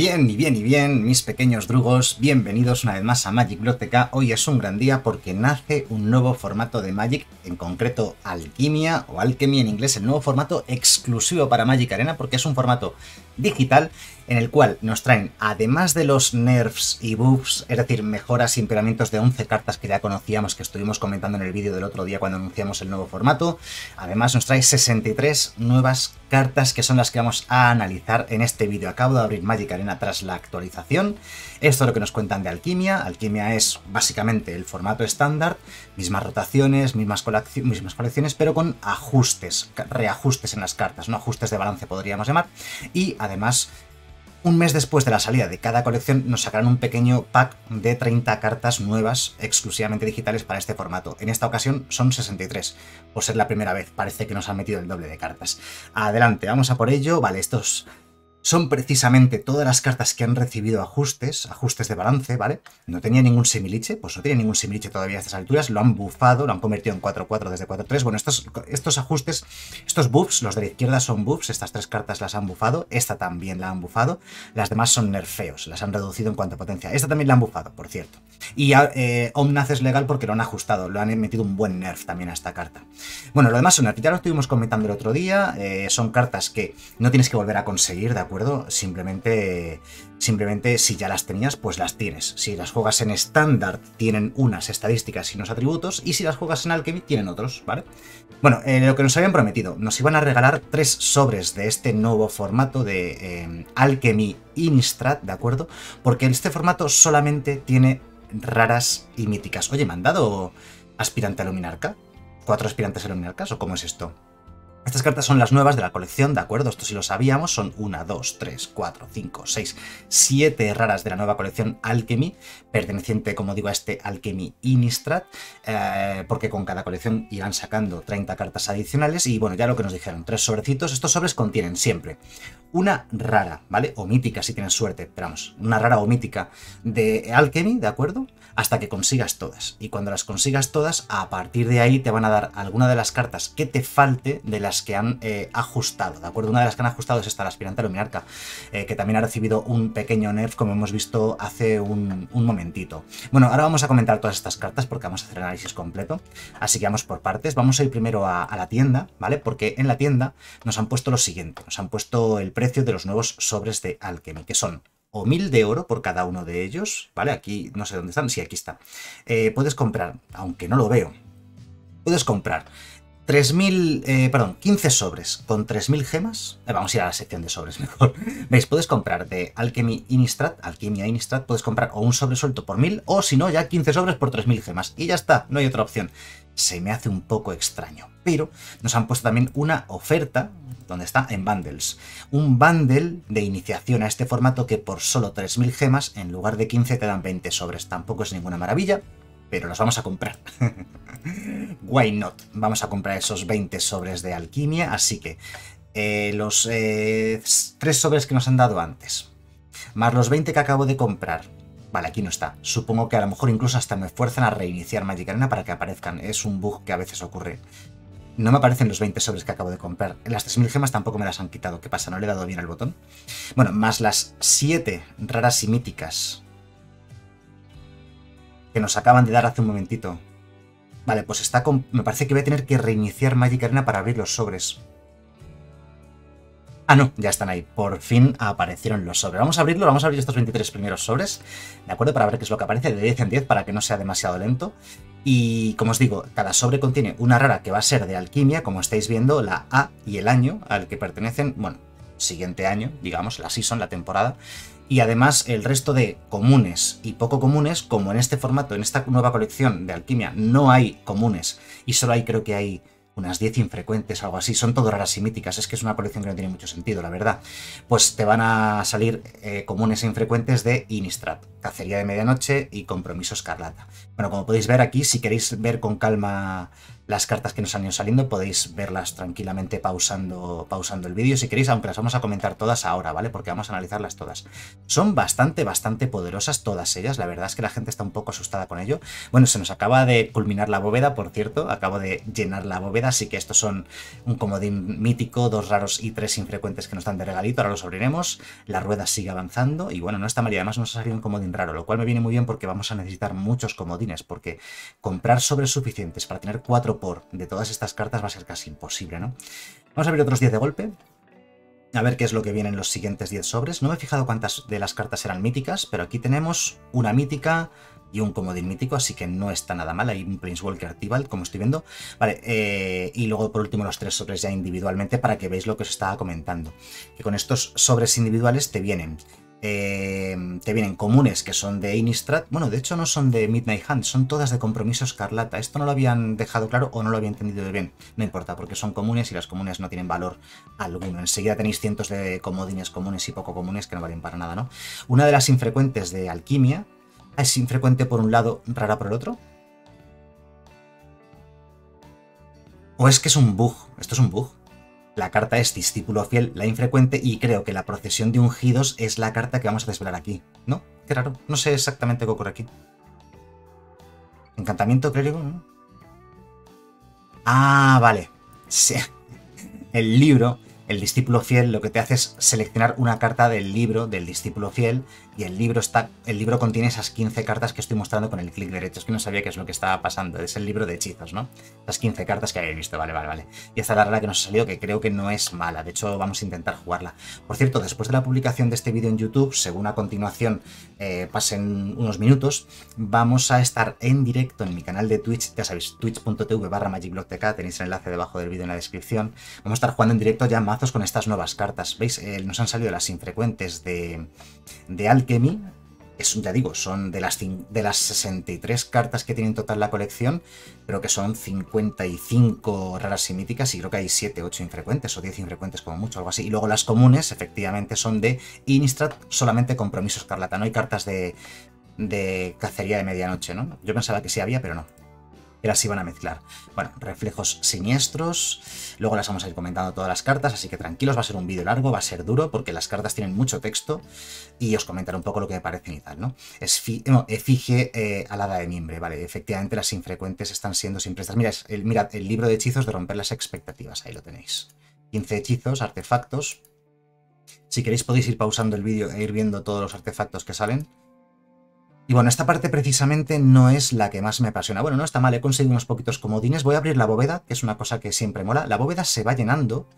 Bien y bien y bien, mis pequeños drugos, bienvenidos una vez más a Magic Biblioteca. Hoy es un gran día porque nace un nuevo formato de Magic, en concreto Alquimia o Alchemy en inglés, el nuevo formato exclusivo para Magic Arena porque es un formato digital en el cual nos traen, además de los nerfs y buffs, es decir, mejoras y empeoramientos de 11 cartas que ya conocíamos, que estuvimos comentando en el vídeo del otro día cuando anunciamos el nuevo formato, además nos trae 63 nuevas cartas que son las que vamos a analizar en este vídeo. Acabo de abrir Magic Arena tras la actualización. Esto es lo que nos cuentan de Alquimia. Alquimia es básicamente el formato estándar, mismas rotaciones, mismas, mismas colecciones, pero con ajustes, reajustes en las cartas, no ajustes de balance podríamos llamar. Y además un mes después de la salida de cada colección nos sacarán un pequeño pack de 30 cartas nuevas exclusivamente digitales para este formato. En esta ocasión son 63, por ser la primera vez. Parece que nos han metido el doble de cartas. Adelante, vamos a por ello. Vale, estos son precisamente todas las cartas que han recibido ajustes, ajustes de balance, ¿vale? No tenía ningún semiliche, pues no tenía ningún semiliche todavía a estas alturas, lo han bufado, lo han convertido en 4-4 desde 4-3. Bueno, estos, estos ajustes, estos buffs, los de la izquierda son buffs, estas tres cartas las han bufado, esta también la han bufado, las demás son nerfeos, las han reducido en cuanto a potencia. Esta también la han bufado, por cierto. Y eh, Omnath es legal porque lo han ajustado, lo han metido un buen nerf también a esta carta. Bueno, lo demás son nerf, ya lo estuvimos comentando el otro día, eh, son cartas que no tienes que volver a conseguir, ¿de acuerdo? Simplemente, simplemente si ya las tenías, pues las tienes. Si las juegas en estándar, tienen unas estadísticas y unos atributos, y si las juegas en Alchemy, tienen otros, ¿vale? Bueno, eh, lo que nos habían prometido, nos iban a regalar tres sobres de este nuevo formato de eh, Alchemy Innistrad, ¿de acuerdo? Porque este formato solamente tiene raras y míticas. Oye, ¿me han dado aspirante a Luminarca? ¿Cuatro aspirantes a o cómo es esto? Estas cartas son las nuevas de la colección, ¿de acuerdo? Esto sí lo sabíamos, son 1, 2, 3, 4, 5, 6, 7 raras de la nueva colección Alchemy, perteneciente, como digo, a este Alchemy Innistrad, eh, porque con cada colección irán sacando 30 cartas adicionales y bueno, ya lo que nos dijeron, tres sobrecitos, estos sobres contienen siempre una rara, ¿vale? O mítica si tienes suerte, esperamos, una rara o mítica de Alchemy, ¿de acuerdo? Hasta que consigas todas. Y cuando las consigas todas, a partir de ahí te van a dar alguna de las cartas que te falte de las que han eh, ajustado, ¿de acuerdo? Una de las que han ajustado es esta, la aspirante Luminarca, eh, que también ha recibido un pequeño nerf, como hemos visto hace un, momentito. Bueno, ahora vamos a comentar todas estas cartas porque vamos a hacer el análisis completo. Así que vamos por partes. Vamos a ir primero a, a la tienda, ¿vale? Porque en la tienda nos han puesto lo siguiente. Nos han puesto el precio de los nuevos sobres de Alchemy, que son o mil de oro por cada uno de ellos, ¿vale? Aquí no sé dónde están, sí, aquí está. Eh, puedes comprar, aunque no lo veo, puedes comprar 3.000, eh, perdón, 15 sobres con 3.000 gemas. Eh, vamos a ir a la sección de sobres mejor. ¿Veis? Puedes comprar de Alchemy Innistrad, Alquimia Innistrad, puedes comprar o un sobre suelto por 1.000 o si no, ya 15 sobres por 3.000 gemas. Y ya está, no hay otra opción. Se me hace un poco extraño. Pero nos han puesto también una oferta donde está en bundles. Un bundle de iniciación a este formato que por solo 3.000 gemas, en lugar de 15 te dan 20 sobres. Tampoco es ninguna maravilla, pero los vamos a comprar. Why not? Vamos a comprar esos 20 sobres de alquimia, así que eh, los eh, tres sobres que nos han dado antes, más los 20 que acabo de comprar, Vale, aquí no está. Supongo que a lo mejor incluso hasta me fuerzan a reiniciar Magic Arena para que aparezcan. Es un bug que a veces ocurre. No me aparecen los 20 sobres que acabo de comprar. Las 3.000 gemas tampoco me las han quitado. ¿Qué pasa? ¿No le he dado bien al botón? Bueno, más las 7 raras y míticas que nos acaban de dar hace un momentito. Vale, pues está con... Me parece que voy a tener que reiniciar Magic Arena para abrir los sobres. Ah, no, ya están ahí. Por fin aparecieron los sobres. Vamos a abrirlo, vamos a abrir estos 23 primeros sobres, ¿de acuerdo? Para ver qué es lo que aparece de 10 en 10 para que no sea demasiado lento. Y como os digo, cada sobre contiene una rara que va a ser de alquimia, como estáis viendo, la A y el año al que pertenecen, bueno, siguiente año, digamos, la season, la temporada. Y además el resto de comunes y poco comunes, como en este formato, en esta nueva colección de alquimia, no hay comunes y solo hay, creo que hay unas 10 infrecuentes, algo así, son todo raras y míticas, es que es una colección que no tiene mucho sentido, la verdad. Pues te van a salir eh, comunes e infrecuentes de Innistrad, Cacería de Medianoche y Compromiso Escarlata. Bueno, como podéis ver aquí, si queréis ver con calma las cartas que nos han ido saliendo, podéis verlas tranquilamente pausando, pausando el vídeo si queréis, aunque las vamos a comentar todas ahora, ¿vale? Porque vamos a analizarlas todas. Son bastante, bastante poderosas todas ellas, la verdad es que la gente está un poco asustada con ello. Bueno, se nos acaba de culminar la bóveda, por cierto, acabo de llenar la bóveda, así que estos son un comodín mítico, dos raros y tres infrecuentes que nos dan de regalito, ahora los abriremos, la rueda sigue avanzando y bueno, no está mal y además nos ha salido un comodín raro, lo cual me viene muy bien porque vamos a necesitar muchos comodines, porque comprar sobres suficientes para tener cuatro por de todas estas cartas va a ser casi imposible, ¿no? Vamos a abrir otros 10 de golpe. A ver qué es lo que viene en los siguientes 10 sobres. No me he fijado cuántas de las cartas eran míticas, pero aquí tenemos una mítica y un comodín mítico, así que no está nada mal. Hay un Prince Walker Tibalt, como estoy viendo. Vale, eh, y luego por último los tres sobres ya individualmente para que veáis lo que os estaba comentando. Que con estos sobres individuales te vienen eh, te vienen comunes que son de Innistrad. Bueno, de hecho no son de Midnight Hunt, son todas de compromiso escarlata. Esto no lo habían dejado claro o no lo había entendido bien. No importa, porque son comunes y las comunes no tienen valor alguno. Enseguida tenéis cientos de comodines comunes y poco comunes que no valen para nada, ¿no? Una de las infrecuentes de alquimia es infrecuente por un lado, rara por el otro. ¿O es que es un bug? Esto es un bug. La carta es discípulo fiel, la infrecuente, y creo que la procesión de ungidos es la carta que vamos a desvelar aquí. ¿No? Qué raro. No sé exactamente qué ocurre aquí. Encantamiento clérigo. Ah, vale. Sí. El libro, el discípulo fiel, lo que te hace es seleccionar una carta del libro del discípulo fiel y el libro está el libro contiene esas 15 cartas que estoy mostrando con el clic derecho. Es que no sabía qué es lo que estaba pasando. Es el libro de hechizos, ¿no? Las 15 cartas que habéis visto. Vale, vale, vale. Y esta es la rara que nos ha salido, que creo que no es mala. De hecho, vamos a intentar jugarla. Por cierto, después de la publicación de este vídeo en YouTube, según a continuación eh, pasen unos minutos, vamos a estar en directo en mi canal de Twitch. Ya sabéis, twitch.tv barra magicblogtk. Tenéis el enlace debajo del vídeo en la descripción. Vamos a estar jugando en directo ya mazos con estas nuevas cartas. ¿Veis? Eh, nos han salido las infrecuentes de, de Alchemy, es, ya digo, son de las, de las 63 cartas que tiene en total la colección, creo que son 55 raras y míticas y creo que hay 7, 8 infrecuentes o 10 infrecuentes como mucho, algo así. Y luego las comunes, efectivamente, son de Innistrad, solamente compromiso escarlata, no hay cartas de, de cacería de medianoche, ¿no? Yo pensaba que sí había, pero no que las iban a mezclar. Bueno, reflejos siniestros, luego las vamos a ir comentando todas las cartas, así que tranquilos, va a ser un vídeo largo, va a ser duro, porque las cartas tienen mucho texto, y os comentaré un poco lo que me parecen y tal, ¿no? no efigie eh, alada de miembre, vale, efectivamente las infrecuentes están siendo siempre estas. El, mirad, el libro de hechizos de romper las expectativas, ahí lo tenéis. 15 hechizos, artefactos. Si queréis podéis ir pausando el vídeo e ir viendo todos los artefactos que salen. Y bueno, esta parte precisamente no es la que más me apasiona. Bueno, no está mal, he conseguido unos poquitos comodines. Voy a abrir la bóveda, que es una cosa que siempre mola. La bóveda se va llenando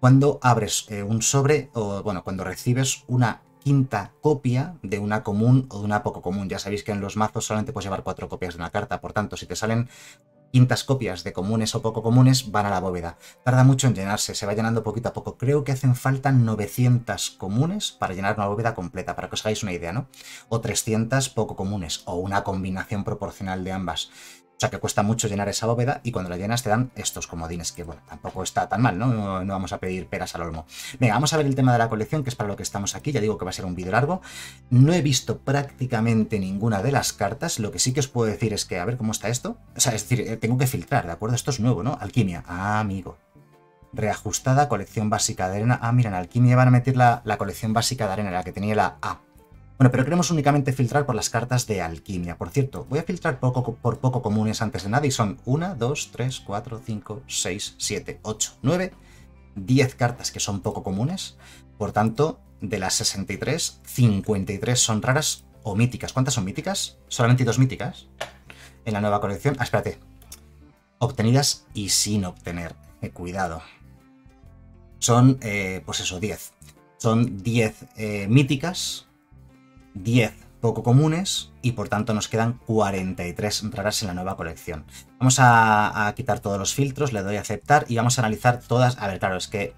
cuando abres eh, un sobre o, bueno, cuando recibes una quinta copia de una común o de una poco común. Ya sabéis que en los mazos solamente puedes llevar cuatro copias de una carta, por tanto, si te salen quintas copias de comunes o poco comunes van a la bóveda. Tarda mucho en llenarse, se va llenando poquito a poco. Creo que hacen falta 900 comunes para llenar una bóveda completa, para que os hagáis una idea, ¿no? O 300 poco comunes, o una combinación proporcional de ambas. O sea que cuesta mucho llenar esa bóveda y cuando la llenas te dan estos comodines, que bueno, tampoco está tan mal, ¿no? ¿no? vamos a pedir peras al olmo. Venga, vamos a ver el tema de la colección, que es para lo que estamos aquí. Ya digo que va a ser un vídeo largo. No he visto prácticamente ninguna de las cartas. Lo que sí que os puedo decir es que, a ver cómo está esto. O sea, es decir, eh, tengo que filtrar, ¿de acuerdo? Esto es nuevo, ¿no? Alquimia. Ah, amigo. Reajustada, colección básica de arena. Ah, mira, en Alquimia van a meter la, la colección básica de arena, la que tenía la A. Bueno, pero queremos únicamente filtrar por las cartas de alquimia. Por cierto, voy a filtrar poco, por poco comunes antes de nada y son 1, 2, 3, 4, 5, 6, 7, 8, 9, 10 cartas que son poco comunes. Por tanto, de las 63, 53 son raras o míticas. ¿Cuántas son míticas? Solamente dos míticas en la nueva colección. Ah, espérate. Obtenidas y sin obtener. Eh, cuidado. Son, eh, pues eso, 10. Son 10 eh, míticas 10 poco comunes y por tanto nos quedan 43 raras en la nueva colección. Vamos a, quitar todos los filtros, le doy a aceptar y vamos a analizar todas. A ver, claro, es que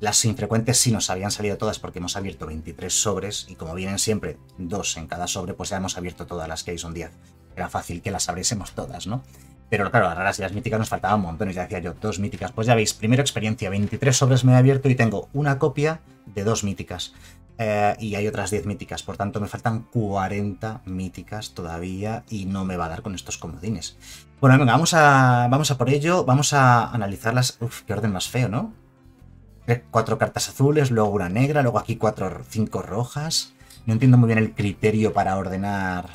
las infrecuentes sí nos habían salido todas porque hemos abierto 23 sobres y como vienen siempre dos en cada sobre, pues ya hemos abierto todas las que hay, son 10. Era fácil que las abriésemos todas, ¿no? Pero claro, las raras y las míticas nos faltaban montones, ya decía yo, dos míticas. Pues ya veis, primera experiencia, 23 sobres me he abierto y tengo una copia de dos míticas. Eh, y hay otras 10 míticas. Por tanto, me faltan 40 míticas todavía y no me va a dar con estos comodines. Bueno, venga, vamos a, vamos a por ello. Vamos a analizarlas. Uf, qué orden más feo, ¿no? Cuatro cartas azules, luego una negra, luego aquí cuatro, cinco rojas. No entiendo muy bien el criterio para ordenar.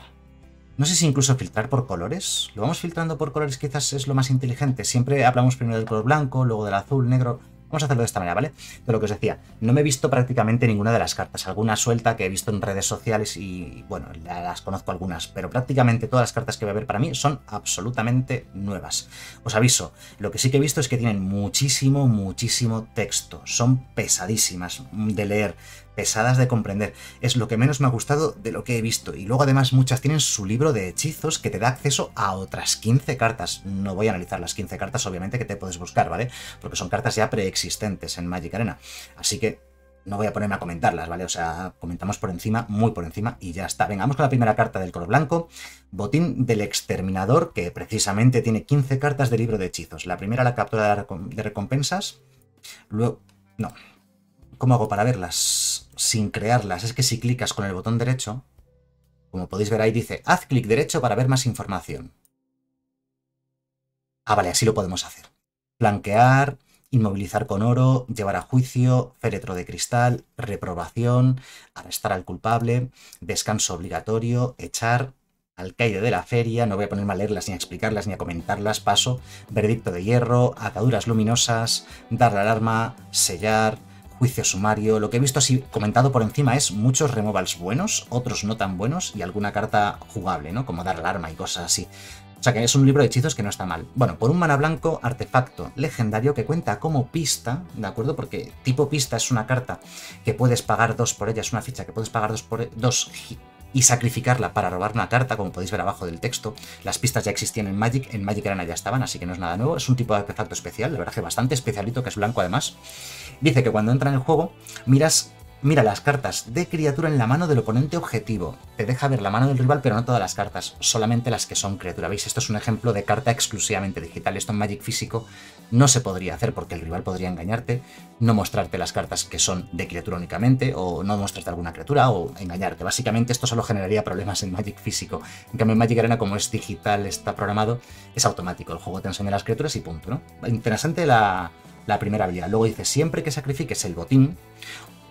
No sé si incluso filtrar por colores. Lo vamos filtrando por colores quizás es lo más inteligente. Siempre hablamos primero del color blanco, luego del azul, negro. Vamos a hacerlo de esta manera, ¿vale? De lo que os decía, no me he visto prácticamente ninguna de las cartas. Alguna suelta que he visto en redes sociales y, bueno, las conozco algunas, pero prácticamente todas las cartas que voy a ver para mí son absolutamente nuevas. Os aviso, lo que sí que he visto es que tienen muchísimo, muchísimo texto. Son pesadísimas de leer pesadas de comprender. Es lo que menos me ha gustado de lo que he visto. Y luego además muchas tienen su libro de hechizos que te da acceso a otras 15 cartas. No voy a analizar las 15 cartas, obviamente, que te puedes buscar, ¿vale? Porque son cartas ya preexistentes en Magic Arena. Así que no voy a ponerme a comentarlas, ¿vale? O sea, comentamos por encima, muy por encima y ya está. Vengamos con la primera carta del color blanco. Botín del Exterminador, que precisamente tiene 15 cartas de libro de hechizos. La primera, la captura de recompensas. Luego... No. ¿Cómo hago para verlas? Sin crearlas es que si clicas con el botón derecho, como podéis ver ahí dice, haz clic derecho para ver más información. Ah, vale, así lo podemos hacer. Flanquear, inmovilizar con oro, llevar a juicio, féretro de cristal, reprobación, arrestar al culpable, descanso obligatorio, echar, alcaide de la feria, no voy a ponerme a leerlas ni a explicarlas ni a comentarlas, paso, veredicto de hierro, ataduras luminosas, dar la alarma, sellar, juicio sumario. Lo que he visto así comentado por encima es muchos removals buenos, otros no tan buenos y alguna carta jugable, ¿no? Como dar alarma y cosas así. O sea que es un libro de hechizos que no está mal. Bueno, por un mana blanco, artefacto legendario que cuenta como pista, ¿de acuerdo? Porque tipo pista es una carta que puedes pagar dos por ella, es una ficha que puedes pagar dos por e, dos y sacrificarla para robar una carta, como podéis ver abajo del texto. Las pistas ya existían en Magic, en Magic Arena ya estaban, así que no es nada nuevo. Es un tipo de artefacto especial, la verdad que bastante especialito, que es blanco además. Dice que cuando entra en el juego, miras Mira las cartas de criatura en la mano del oponente objetivo. Te deja ver la mano del rival, pero no todas las cartas, solamente las que son criatura. ¿Veis? Esto es un ejemplo de carta exclusivamente digital. Esto en Magic físico no se podría hacer porque el rival podría engañarte, no mostrarte las cartas que son de criatura únicamente, o no mostrarte alguna criatura, o engañarte. Básicamente esto solo generaría problemas en Magic físico. En cambio en Magic Arena, como es digital, está programado, es automático. El juego te enseña las criaturas y punto, ¿no? Interesante la, la primera habilidad. Luego dice, siempre que sacrifiques el botín,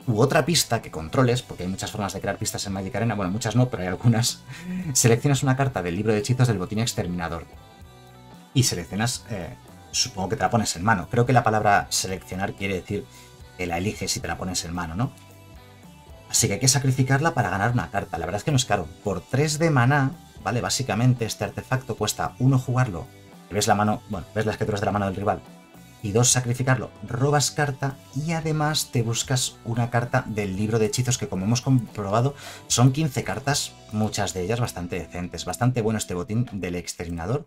u otra pista que controles, porque hay muchas formas de crear pistas en Magic Arena, bueno, muchas no, pero hay algunas, seleccionas una carta del libro de hechizos del botín exterminador. Y seleccionas, eh, supongo que te la pones en mano. Creo que la palabra seleccionar quiere decir que la eliges y te la pones en mano, ¿no? Así que hay que sacrificarla para ganar una carta. La verdad es que no es caro. Por 3 de maná, ¿vale? Básicamente este artefacto cuesta 1 jugarlo. Ves la mano, bueno, ves las criaturas de la mano del rival y dos, sacrificarlo. Robas carta y además te buscas una carta del libro de hechizos que como hemos comprobado son 15 cartas, muchas de ellas bastante decentes. Bastante bueno este botín del exterminador.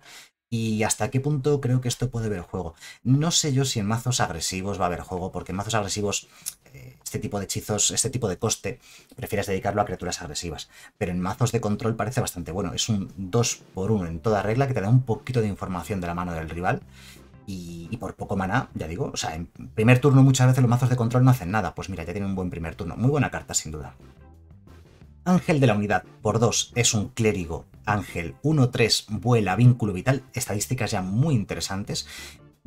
Y hasta qué punto creo que esto puede ver juego. No sé yo si en mazos agresivos va a haber juego, porque en mazos agresivos eh, este tipo de hechizos, este tipo de coste, prefieres dedicarlo a criaturas agresivas. Pero en mazos de control parece bastante bueno. Es un 2 por 1 en toda regla que te da un poquito de información de la mano del rival y, por poco maná, ya digo, o sea, en primer turno muchas veces los mazos de control no hacen nada. Pues mira, ya tiene un buen primer turno. Muy buena carta, sin duda. Ángel de la unidad, por 2, es un clérigo. Ángel 1-3, vuela, vínculo vital, estadísticas ya muy interesantes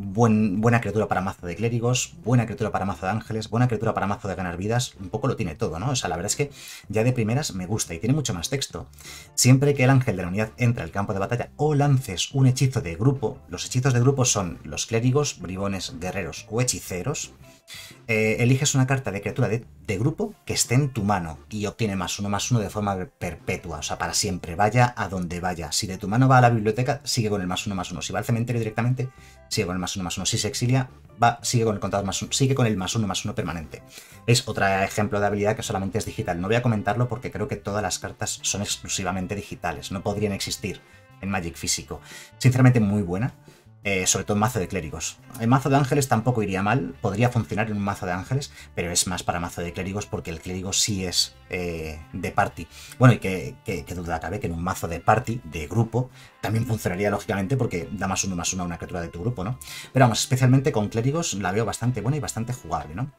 buena criatura para mazo de clérigos, buena criatura para mazo de ángeles, buena criatura para mazo de ganar vidas, un poco lo tiene todo, ¿no? O sea, la verdad es que ya de primeras me gusta y tiene mucho más texto. Siempre que el ángel de la unidad entra al campo de batalla o lances un hechizo de grupo, los hechizos de grupo son los clérigos, bribones, guerreros o hechiceros, eh, eliges una carta de criatura de, grupo que esté en tu mano y obtiene más uno más uno de forma perpetua, o sea, para siempre, vaya a donde vaya. Si de tu mano va a la biblioteca, sigue con el más uno más uno. Si va al cementerio directamente, sigue con el más uno más uno. Si se exilia, va, sigue con el contador más uno, sigue con el más uno más uno permanente. Es otro ejemplo de habilidad que solamente es digital. No voy a comentarlo porque creo que todas las cartas son exclusivamente digitales, no podrían existir en Magic físico. Sinceramente muy buena. Eh, sobre todo en mazo de clérigos. El mazo de ángeles tampoco iría mal, podría funcionar en un mazo de ángeles, pero es más para mazo de clérigos porque el clérigo sí es eh, de party. Bueno, y que, duda cabe que en un mazo de party, de grupo, también funcionaría lógicamente porque da más uno más uno a una criatura de tu grupo, ¿no? Pero vamos, especialmente con clérigos la veo bastante buena y bastante jugable, ¿no?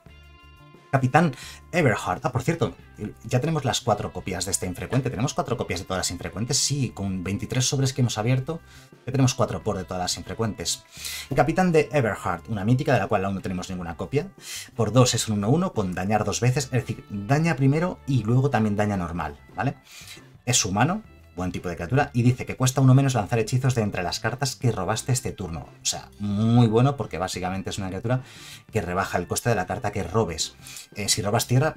Capitán Everhard. Ah, por cierto, ya tenemos las cuatro copias de este infrecuente. ¿Tenemos cuatro copias de todas las infrecuentes? Sí, con 23 sobres que hemos abierto, ya tenemos cuatro por de todas las infrecuentes. Capitán de Everhard, una mítica de la cual aún no tenemos ninguna copia. Por dos es un 1-1 con dañar dos veces, es decir, daña primero y luego también daña normal, ¿vale? Es humano, buen tipo de criatura, y dice que cuesta uno menos lanzar hechizos de entre las cartas que robaste este turno. O sea, muy bueno porque básicamente es una criatura que rebaja el coste de la carta que robes. Eh, si robas tierra,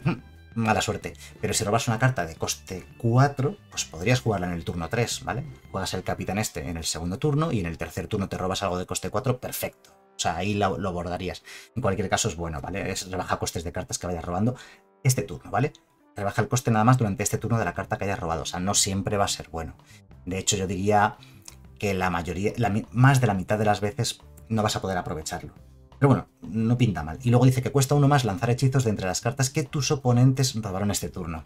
mala suerte. Pero si robas una carta de coste 4, pues podrías jugarla en el turno 3, ¿vale? Juegas el capitán este en el segundo turno y en el tercer turno te robas algo de coste 4, perfecto. O sea, ahí lo, lo bordarías. En cualquier caso es bueno, ¿vale? Es rebaja costes de cartas que vayas robando este turno, ¿vale? Rebaja el coste nada más durante este turno de la carta que hayas robado. O sea, no siempre va a ser bueno. De hecho, yo diría que la mayoría, más de la mitad de las veces no vas a poder aprovecharlo. Pero bueno, no pinta mal. Y luego dice que cuesta uno más lanzar hechizos de entre las cartas que tus oponentes robaron este turno.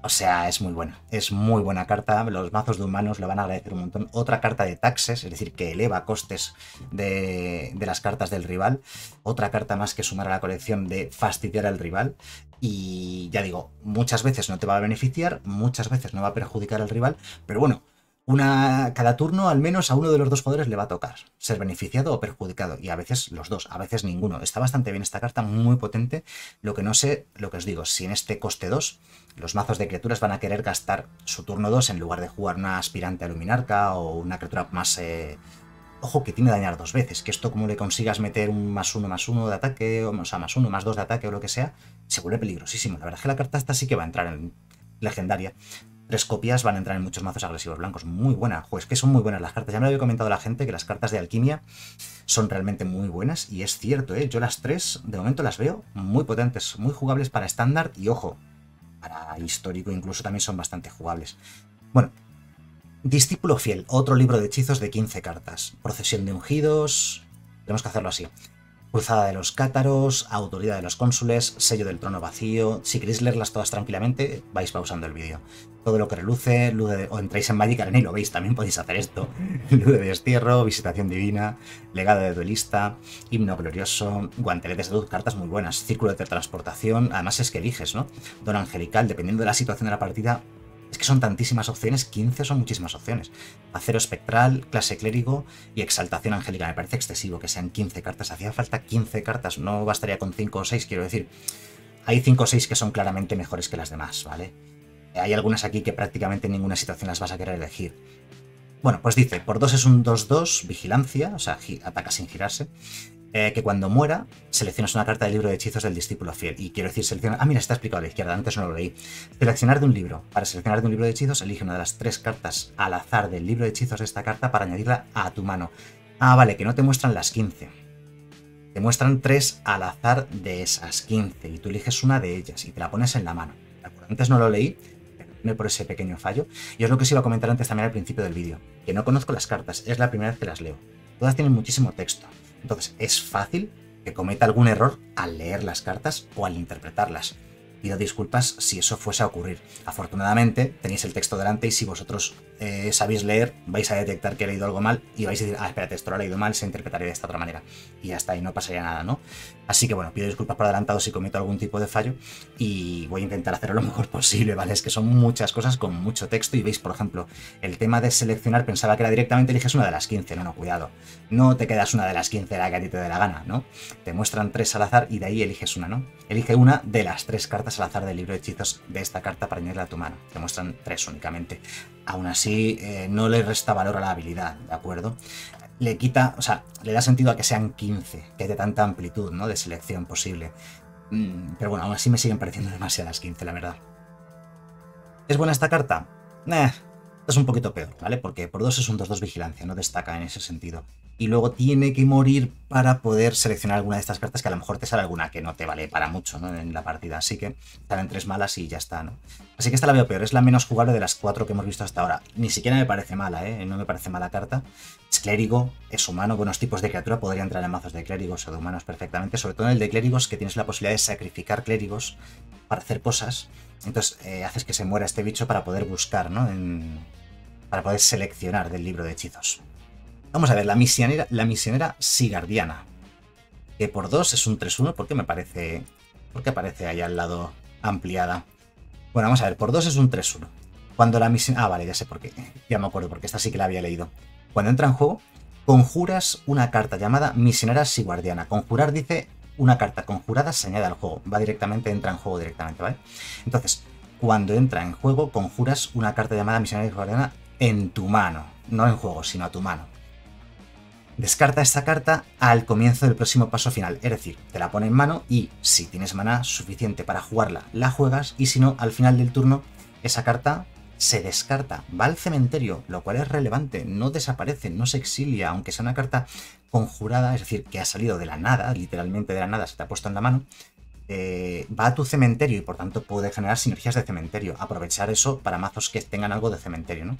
O sea, es muy buena. Es muy buena carta. Los mazos de humanos le van a agradecer un montón. Otra carta de taxes, es decir, que eleva costes de, de, las cartas del rival. Otra carta más que sumar a la colección de fastidiar al rival. Y ya digo, muchas veces no te va a beneficiar, muchas veces no va a perjudicar al rival, pero bueno, una, cada turno al menos a uno de los dos jugadores le va a tocar ser beneficiado o perjudicado. Y a veces los dos, a veces ninguno. Está bastante bien esta carta, muy potente. Lo que no sé, lo que os digo, si en este coste 2 los mazos de criaturas van a querer gastar su turno 2 en lugar de jugar una aspirante a luminarca o una criatura más... Eh, Ojo que tiene dañar dos veces, que esto como le consigas meter un más uno más uno de ataque, o, sea, más uno más dos de ataque o lo que sea, se vuelve peligrosísimo. La verdad es que la carta esta sí que va a entrar en legendaria. Tres copias van a entrar en muchos mazos agresivos blancos. Muy buena. Pues que son muy buenas las cartas. Ya me lo había comentado la gente que las cartas de alquimia son realmente muy buenas. Y es cierto, ¿eh? Yo las tres, de momento las veo muy potentes, muy jugables para estándar. Y ojo, para histórico incluso también son bastante jugables. Bueno, Discípulo fiel, otro libro de hechizos de 15 cartas. Procesión de ungidos. Tenemos que hacerlo así. Cruzada de los cátaros, autoridad de los cónsules, sello del trono vacío. Si queréis leerlas todas tranquilamente, vais pausando el vídeo. Todo lo que reluce, luz de, o entráis en Magic Arena y lo veis, también podéis hacer esto. Luz de destierro, visitación divina, legado de duelista, himno glorioso, guanteletes de luz, cartas muy buenas, círculo de transportación, además es que eliges, ¿no? Don angelical, dependiendo de la situación de la partida, es que son tantísimas opciones, 15 son muchísimas opciones. Acero espectral, clase clérigo y exaltación angélica. Me parece excesivo que sean 15 cartas. Hacía falta 15 cartas, no bastaría con 5 o 6, quiero decir. Hay 5 o 6 que son claramente mejores que las demás, ¿vale? Hay algunas aquí que prácticamente en ninguna situación las vas a querer elegir. Bueno, pues dice, por 2 es un 2-2, vigilancia, o sea, ataca sin girarse. Eh, que cuando muera seleccionas una carta del libro de hechizos del discípulo fiel. Y quiero decir, seleccionar... Ah, mira, está explicado a la izquierda, antes no lo leí. Seleccionar de un libro. Para seleccionar de un libro de hechizos, elige una de las tres cartas al azar del libro de hechizos de esta carta para añadirla a tu mano. Ah, vale, que no te muestran las 15. Te muestran tres al azar de esas 15 y tú eliges una de ellas y te la pones en la mano. Antes no lo leí, por ese pequeño fallo. Y es lo que os iba a comentar antes también al principio del vídeo, que no conozco las cartas, es la primera vez que las leo. Todas tienen muchísimo texto. Entonces es fácil que cometa algún error al leer las cartas o al interpretarlas. Pido disculpas si eso fuese a ocurrir. Afortunadamente tenéis el texto delante y si vosotros eh, sabéis leer, vais a detectar que he leído algo mal y vais a decir, ah, espérate, esto lo he leído mal, se interpretaría de esta otra manera. Y está, y no pasaría nada, ¿no? Así que bueno, pido disculpas por adelantado si cometo algún tipo de fallo y voy a intentar hacerlo lo mejor posible, ¿vale? Es que son muchas cosas con mucho texto y veis, por ejemplo, el tema de seleccionar, pensaba que era directamente eliges una de las 15, no, no, cuidado. No te quedas una de las 15 de la que a ti te dé la gana, ¿no? Te muestran tres al azar y de ahí eliges una, ¿no? Elige una de las tres cartas al azar del libro de hechizos de esta carta para añadirla a tu mano. Te muestran tres únicamente. Aún así, eh, no le resta valor a la habilidad, ¿de acuerdo? Le quita, o sea, le da sentido a que sean 15, que hay de tanta amplitud, ¿no? De selección posible. Mm, pero bueno, aún así me siguen pareciendo demasiadas 15, la verdad. ¿Es buena esta carta? Eh, es un poquito peor, ¿vale? Porque por dos es un 2-2 vigilancia, no destaca en ese sentido. Y luego tiene que morir para poder seleccionar alguna de estas cartas que a lo mejor te sale alguna que no te vale para mucho ¿no? en la partida. Así que salen tres malas y ya está, ¿no? Así que esta la veo peor, es la menos jugable de las cuatro que hemos visto hasta ahora. Ni siquiera me parece mala, ¿eh? No me parece mala carta. Es clérigo, es humano, buenos tipos de criatura, podría entrar en mazos de clérigos o de humanos perfectamente, sobre todo en el de clérigos que tienes la posibilidad de sacrificar clérigos para hacer cosas. Entonces eh, haces que se muera este bicho para poder buscar, ¿no? En, para poder seleccionar del libro de hechizos. Vamos a ver, la misionera, la misionera Sigardiana. Que por 2 es un 3-1 porque me parece porque aparece ahí al lado ampliada. Bueno, vamos a ver, por 2 es un 3-1. Cuando la misión... Ah, vale, ya sé por qué. Ya me acuerdo, porque esta sí que la había leído. Cuando entra en juego, conjuras una carta llamada Misionera Siguardiana. Conjurar dice una carta conjurada se añade al juego. Va directamente, entra en juego directamente, ¿vale? Entonces, cuando entra en juego, conjuras una carta llamada Misionera Siguardiana en tu mano. No en juego, sino a tu mano. Descarta esta carta al comienzo del próximo paso final, es decir, te la pone en mano y si tienes maná suficiente para jugarla, la juegas y si no, al final del turno, esa carta se descarta, va al cementerio, lo cual es relevante, no desaparece, no se exilia, aunque sea una carta conjurada, es decir, que ha salido de la nada, literalmente de la nada, se te ha puesto en la mano, eh, va a tu cementerio y por tanto puede generar sinergias de cementerio. Aprovechar eso para mazos que tengan algo de cementerio, ¿no?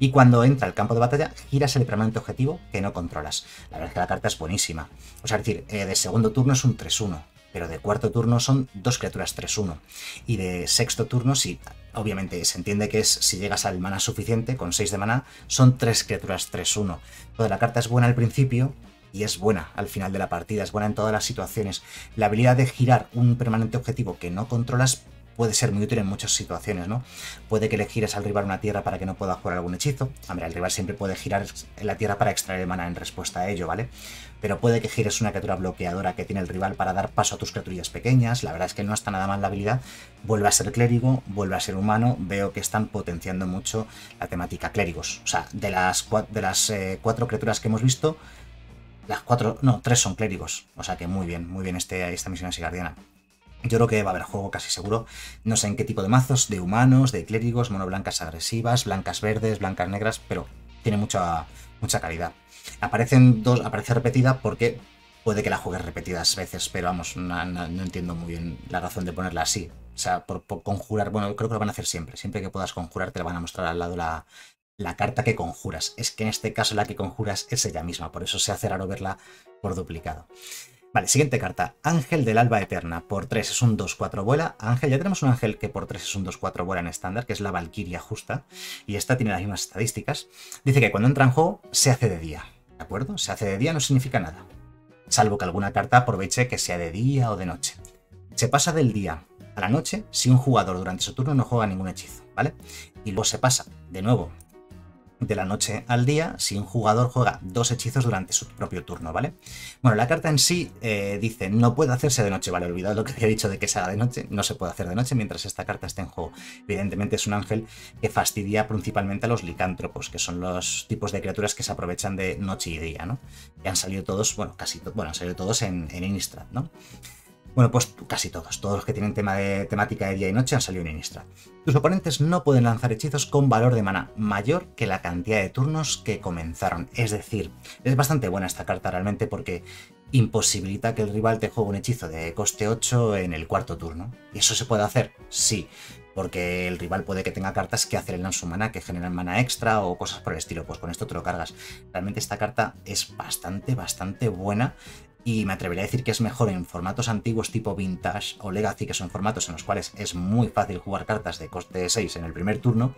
Y cuando entra al campo de batalla, giras el permanente objetivo que no controlas. La verdad es que la carta es buenísima. O sea, es decir, eh, de segundo turno es un 3-1 pero de cuarto turno son dos criaturas 3-1. Y de sexto turno, sí, obviamente se entiende que es si llegas al mana suficiente, con 6 de mana, son tres criaturas 3-1. Toda la carta es buena al principio y es buena al final de la partida, es buena en todas las situaciones. La habilidad de girar un permanente objetivo que no controlas puede ser muy útil en muchas situaciones, ¿no? Puede que le gires al rival una tierra para que no pueda jugar algún hechizo. Hombre, el rival siempre puede girar la tierra para extraer el mana en respuesta a ello, ¿vale? Pero puede que gires una criatura bloqueadora que tiene el rival para dar paso a tus criaturas pequeñas. La verdad es que no está nada mal la habilidad. Vuelve a ser clérigo, vuelve a ser humano. Veo que están potenciando mucho la temática clérigos. O sea, de las, de las eh, cuatro criaturas que hemos visto, las cuatro, no, tres son clérigos. O sea que muy bien, muy bien este, esta misión así guardiana. Yo creo que va a haber juego casi seguro. No sé en qué tipo de mazos, de humanos, de clérigos, mono blancas agresivas, blancas verdes, blancas negras, pero tiene mucha, mucha calidad. Aparecen dos, aparece repetida porque puede que la juegues repetidas veces, pero vamos, no, entiendo muy bien la razón de ponerla así. O sea, por, conjurar, bueno, creo que lo van a hacer siempre. Siempre que puedas conjurar te la van a mostrar al lado la, la carta que conjuras. Es que en este caso la que conjuras es ella misma, por eso se hace raro verla por duplicado. Vale, siguiente carta. Ángel del Alba Eterna. Por 3 es un 2-4 vuela. Ángel, ya tenemos un ángel que por 3 es un 2-4 vuela en estándar, que es la Valkyria justa. Y esta tiene las mismas estadísticas. Dice que cuando entra en juego se hace de día. ¿De acuerdo? Se hace de día no significa nada. Salvo que alguna carta aproveche que sea de día o de noche. Se pasa del día a la noche si un jugador durante su turno no juega ningún hechizo, ¿vale? Y luego se pasa de nuevo de la noche al día si un jugador juega dos hechizos durante su propio turno, ¿vale? Bueno, la carta en sí eh, dice no puede hacerse de noche, ¿vale? Olvidad lo que había dicho de que se haga de noche, no se puede hacer de noche mientras esta carta esté en juego. Evidentemente es un ángel que fastidia principalmente a los licántropos, que son los tipos de criaturas que se aprovechan de noche y día, ¿no? Y han salido todos, bueno, casi todos, bueno, han salido todos en, en ¿no? Bueno, pues casi todos, todos los que tienen tema de, temática de día y noche han salido en Innistrad. Tus oponentes no pueden lanzar hechizos con valor de mana mayor que la cantidad de turnos que comenzaron. Es decir, es bastante buena esta carta realmente porque imposibilita que el rival te juegue un hechizo de coste 8 en el cuarto turno. ¿Y eso se puede hacer? Sí, porque el rival puede que tenga cartas que aceleran su mana, que generan mana extra o cosas por el estilo. Pues con esto te lo cargas. Realmente esta carta es bastante, bastante buena y me atrevería a decir que es mejor en formatos antiguos tipo Vintage o Legacy, que son formatos en los cuales es muy fácil jugar cartas de coste 6 en el primer turno.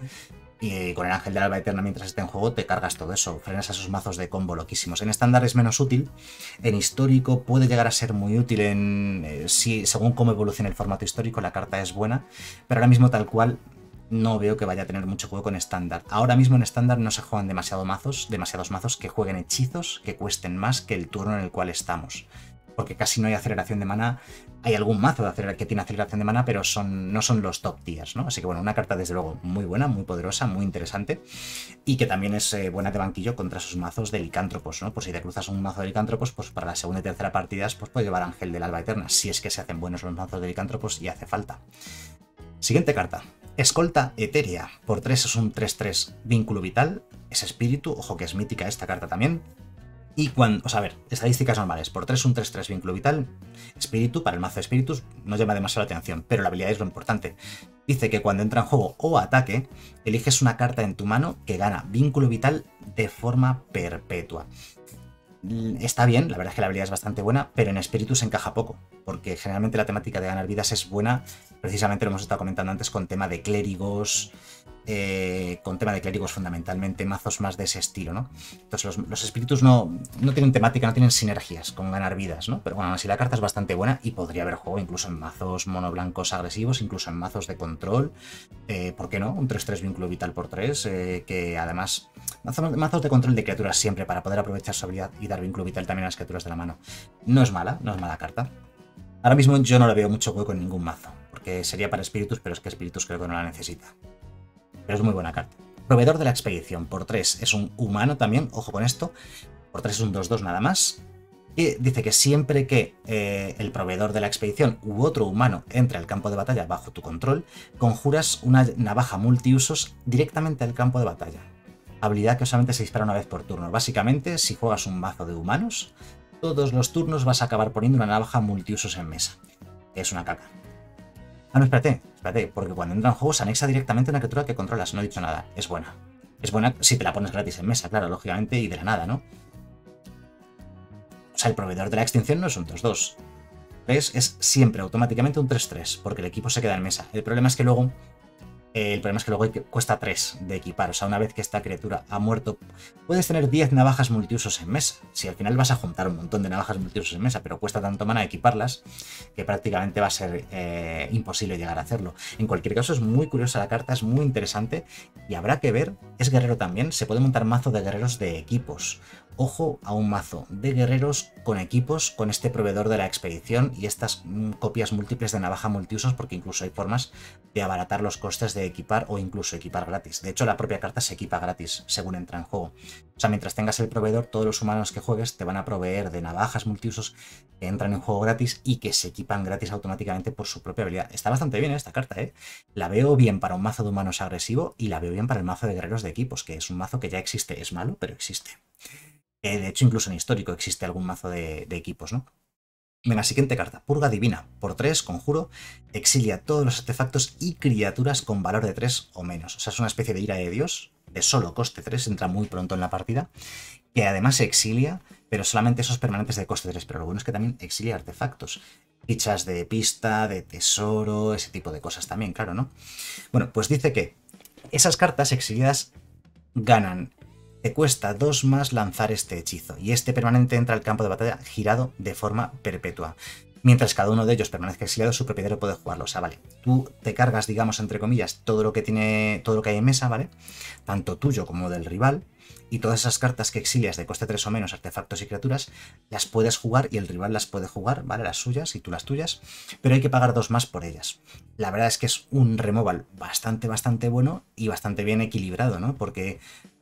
Y con el Ángel de Alba Eterna mientras esté en juego te cargas todo eso, frenas a esos mazos de combo loquísimos. En estándar es menos útil, en histórico puede llegar a ser muy útil en eh, si, según cómo evoluciona el formato histórico la carta es buena, pero ahora mismo tal cual no veo que vaya a tener mucho juego con estándar. Ahora mismo en estándar no se juegan demasiado mazos, demasiados mazos que jueguen hechizos que cuesten más que el turno en el cual estamos. Porque casi no hay aceleración de mana. Hay algún mazo de que tiene aceleración de mana, pero son, no son los top tiers, ¿no? Así que bueno, una carta desde luego muy buena, muy poderosa, muy interesante. Y que también es eh, buena de banquillo contra sus mazos de licántropos, ¿no? Pues si te cruzas un mazo de licántropos, pues para la segunda y tercera partidas, pues puede llevar Ángel del Alba Eterna. Si es que se hacen buenos los mazos de licántropos y hace falta. Siguiente carta. Escolta Etérea. Por 3 es un 3-3 vínculo vital. Es espíritu. Ojo que es mítica esta carta también. Y cuando, o sea, a ver, estadísticas normales. Por 3 un 3-3 vínculo vital. Espíritu, para el mazo de espíritus, no llama demasiado la atención, pero la habilidad es lo importante. Dice que cuando entra en juego o ataque, eliges una carta en tu mano que gana vínculo vital de forma perpetua. Está bien, la verdad es que la habilidad es bastante buena, pero en espíritu se encaja poco, porque generalmente la temática de ganar vidas es buena, precisamente lo hemos estado comentando antes con tema de clérigos, eh, con tema de clérigos fundamentalmente, mazos más de ese estilo, ¿no? Entonces los, espíritus no, no, tienen temática, no tienen sinergias con ganar vidas, ¿no? Pero bueno, así la carta es bastante buena y podría haber juego incluso en mazos monoblancos agresivos, incluso en mazos de control, eh, ¿por qué no? Un 3-3 vínculo vital por 3, eh, que además... Mazos, de control de criaturas siempre para poder aprovechar su habilidad y dar vínculo vital también a las criaturas de la mano. No es mala, no es mala carta. Ahora mismo yo no le veo mucho juego en ningún mazo, porque sería para espíritus, pero es que espíritus creo que no la necesita. Pero es muy buena carta. Proveedor de la expedición, por 3 es un humano también, ojo con esto, por 3 es un 2-2 nada más. Y dice que siempre que eh, el proveedor de la expedición u otro humano entre al campo de batalla bajo tu control, conjuras una navaja multiusos directamente al campo de batalla. Habilidad que solamente se dispara una vez por turno. Básicamente, si juegas un mazo de humanos, todos los turnos vas a acabar poniendo una navaja multiusos en mesa. Es una caca. Ah, no, espérate, espérate, porque cuando entra en juego se anexa directamente una criatura que controlas, no he dicho nada. Es buena. Es buena si te la pones gratis en mesa, claro, lógicamente, y de la nada, ¿no? O sea, el proveedor de la extinción no es un 2-2. Es, es siempre automáticamente un 3-3, porque el equipo se queda en mesa. El problema es que luego el problema es que luego cuesta 3 de equipar. O sea, una vez que esta criatura ha muerto, puedes tener 10 navajas multiusos en mesa. Si al final vas a juntar un montón de navajas multiusos en mesa, pero cuesta tanto mana equiparlas que prácticamente va a ser eh, imposible llegar a hacerlo. En cualquier caso, es muy curiosa la carta, es muy interesante y habrá que ver. Es guerrero también, se puede montar mazo de guerreros de equipos ojo a un mazo de guerreros con equipos con este proveedor de la expedición y estas mm, copias múltiples de navaja multiusos porque incluso hay formas de abaratar los costes de equipar o incluso equipar gratis. De hecho, la propia carta se equipa gratis según entra en juego. O sea, mientras tengas el proveedor, todos los humanos que juegues te van a proveer de navajas multiusos que entran en juego gratis y que se equipan gratis automáticamente por su propia habilidad. Está bastante bien esta carta, ¿eh? La veo bien para un mazo de humanos agresivo y la veo bien para el mazo de guerreros de equipos, que es un mazo que ya existe. Es malo, pero existe. Eh, de hecho, incluso en histórico existe algún mazo de, equipos, ¿no? Venga, siguiente carta. Purga Divina. Por 3, conjuro, exilia todos los artefactos y criaturas con valor de 3 o menos. O sea, es una especie de ira de Dios, de solo coste 3, entra muy pronto en la partida, que además se exilia, pero solamente esos permanentes de coste 3. Pero lo bueno es que también exilia artefactos. Fichas de pista, de tesoro, ese tipo de cosas también, claro, ¿no? Bueno, pues dice que esas cartas exiliadas ganan te cuesta dos más lanzar este hechizo, y este permanente entra al campo de batalla girado de forma perpetua. Mientras cada uno de ellos permanezca exiliado, su propietario puede jugarlo. O sea, vale, tú te cargas, digamos, entre comillas, todo lo que tiene. todo lo que hay en mesa, ¿vale? Tanto tuyo como del rival. Y todas esas cartas que exilias de coste 3 o menos, artefactos y criaturas, las puedes jugar y el rival las puede jugar, ¿vale? Las suyas y tú las tuyas, pero hay que pagar dos más por ellas. La verdad es que es un removal bastante, bastante bueno y bastante bien equilibrado, ¿no? Porque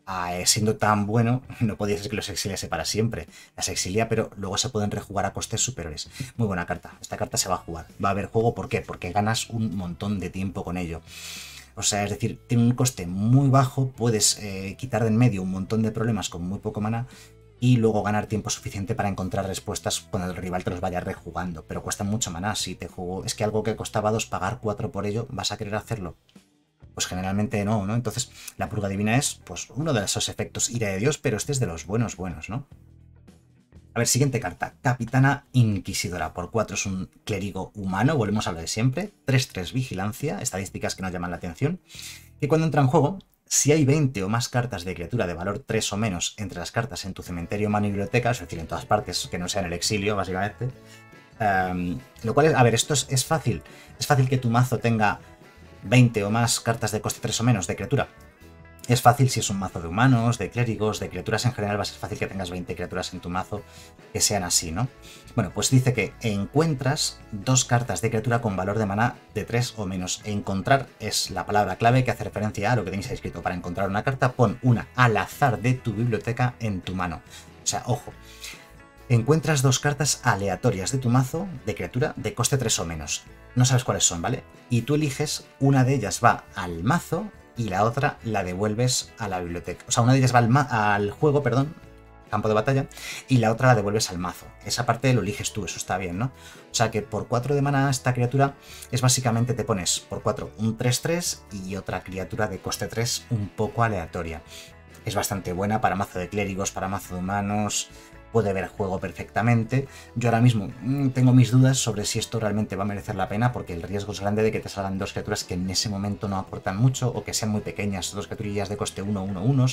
eh, siendo tan bueno, no podía ser que los exiliase para siempre. Las exilia, pero luego se pueden rejugar a costes superiores. Muy buena carta. Esta carta se va a jugar. Va a haber juego, ¿por qué? Porque ganas un montón de tiempo con ello. O sea, es decir, tiene un coste muy bajo, puedes eh, quitar de en medio un montón de problemas con muy poco mana y luego ganar tiempo suficiente para encontrar respuestas cuando el rival te los vaya rejugando. Pero cuesta mucho mana si te juego. Es que algo que costaba dos pagar cuatro por ello, ¿vas a querer hacerlo? Pues generalmente no, ¿no? Entonces la purga divina es pues uno de esos efectos ira de Dios, pero este es de los buenos buenos, ¿no? A ver, siguiente carta. Capitana Inquisidora. Por 4 es un clérigo humano, volvemos a lo de siempre. 3-3 vigilancia, estadísticas que nos llaman la atención. Que cuando entra en juego, si hay 20 o más cartas de criatura de valor 3 o menos entre las cartas en tu cementerio, mano y biblioteca, es decir, en todas partes que no sea en el exilio, básicamente. Em, lo cual es, a ver, esto es, es, fácil. Es fácil que tu mazo tenga 20 o más cartas de coste 3 o menos de criatura. Es fácil si es un mazo de humanos, de clérigos, de criaturas en general, va a ser fácil que tengas 20 criaturas en tu mazo que sean así, ¿no? Bueno, pues dice que encuentras dos cartas de criatura con valor de maná de 3 o menos. Encontrar es la palabra clave que hace referencia a lo que tenéis escrito. Para encontrar una carta, pon una al azar de tu biblioteca en tu mano. O sea, ojo, encuentras dos cartas aleatorias de tu mazo de criatura de coste 3 o menos no sabes cuáles son, ¿vale? Y tú eliges, una de ellas va al mazo y la otra la devuelves a la biblioteca. O sea, una de ellas va al, juego, perdón, campo de batalla, y la otra la devuelves al mazo. Esa parte lo eliges tú, eso está bien, ¿no? O sea que por 4 de mana esta criatura es básicamente te pones por 4 un 3-3 y otra criatura de coste 3 un poco aleatoria. Es bastante buena para mazo de clérigos, para mazo de humanos, puede ver juego perfectamente. Yo ahora mismo mm, tengo mis dudas sobre si esto realmente va a merecer la pena, porque el riesgo es grande de que te salgan dos criaturas que en ese momento no aportan mucho o que sean muy pequeñas, dos criaturillas de coste 1, 1, 1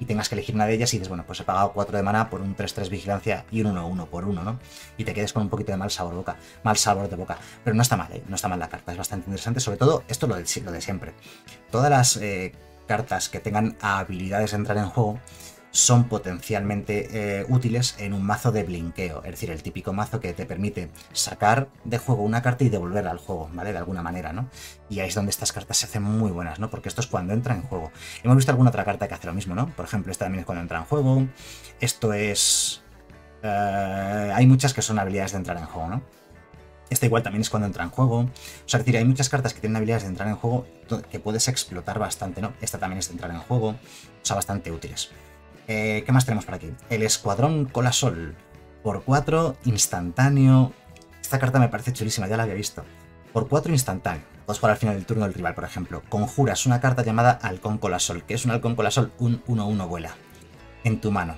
y tengas que elegir una de ellas y dices, bueno, pues he pagado 4 de mana por un 3-3 vigilancia y un 1-1 por 1, ¿no? Y te quedes con un poquito de mal sabor de boca, mal sabor de boca. Pero no está mal, ¿eh? No está mal la carta, es bastante interesante, sobre todo esto lo de, lo de siempre. Todas las eh, cartas que tengan habilidades de entrar en juego son potencialmente eh, útiles en un mazo de blinkeo, es decir, el típico mazo que te permite sacar de juego una carta y devolverla al juego, ¿vale? De alguna manera, ¿no? Y ahí es donde estas cartas se hacen muy buenas, ¿no? Porque esto es cuando entra en juego. Hemos visto alguna otra carta que hace lo mismo, ¿no? Por ejemplo, esta también es cuando entra en juego. Esto es... Eh, hay muchas que son habilidades de entrar en juego, ¿no? Esta igual también es cuando entra en juego. O sea, es decir, hay muchas cartas que tienen habilidades de entrar en juego que puedes explotar bastante, ¿no? Esta también es de entrar en juego. O sea, bastante útiles. Eh, ¿Qué más tenemos por aquí? El Escuadrón Colasol. Por 4, instantáneo. Esta carta me parece chulísima, ya la había visto. Por 4, instantáneo. Dos para el final del turno del rival, por ejemplo. Conjuras una carta llamada Halcón Colasol, que es un Halcón Colasol, un 1-1 vuela. En tu mano.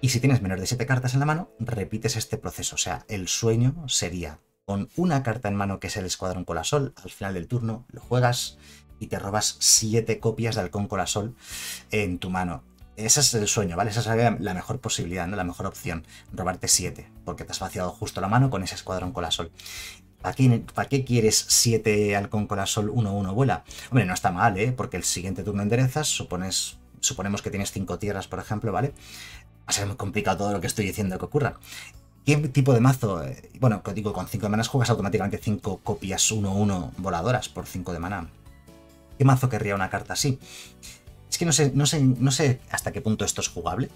Y si tienes menos de 7 cartas en la mano, repites este proceso. O sea, el sueño sería con una carta en mano que es el Escuadrón Colasol, al final del turno lo juegas y te robas 7 copias de Halcón Colasol en tu mano ese es el sueño, ¿vale? Esa sería la mejor posibilidad, ¿no? La mejor opción, robarte 7, porque te has vaciado justo la mano con ese escuadrón colasol. ¿Para qué, ¿Para qué quieres 7 halcón colasol 1-1 vuela? Hombre, no está mal, ¿eh? Porque el siguiente turno enderezas, supones, suponemos que tienes 5 tierras, por ejemplo, ¿vale? Va a ser muy complicado todo lo que estoy diciendo que ocurra. ¿Qué tipo de mazo? Eh, bueno, digo, con 5 de manas juegas automáticamente 5 copias 1-1 voladoras por 5 de mana. ¿Qué mazo querría una carta así? Que no sé, hasta qué punto esto es jugable.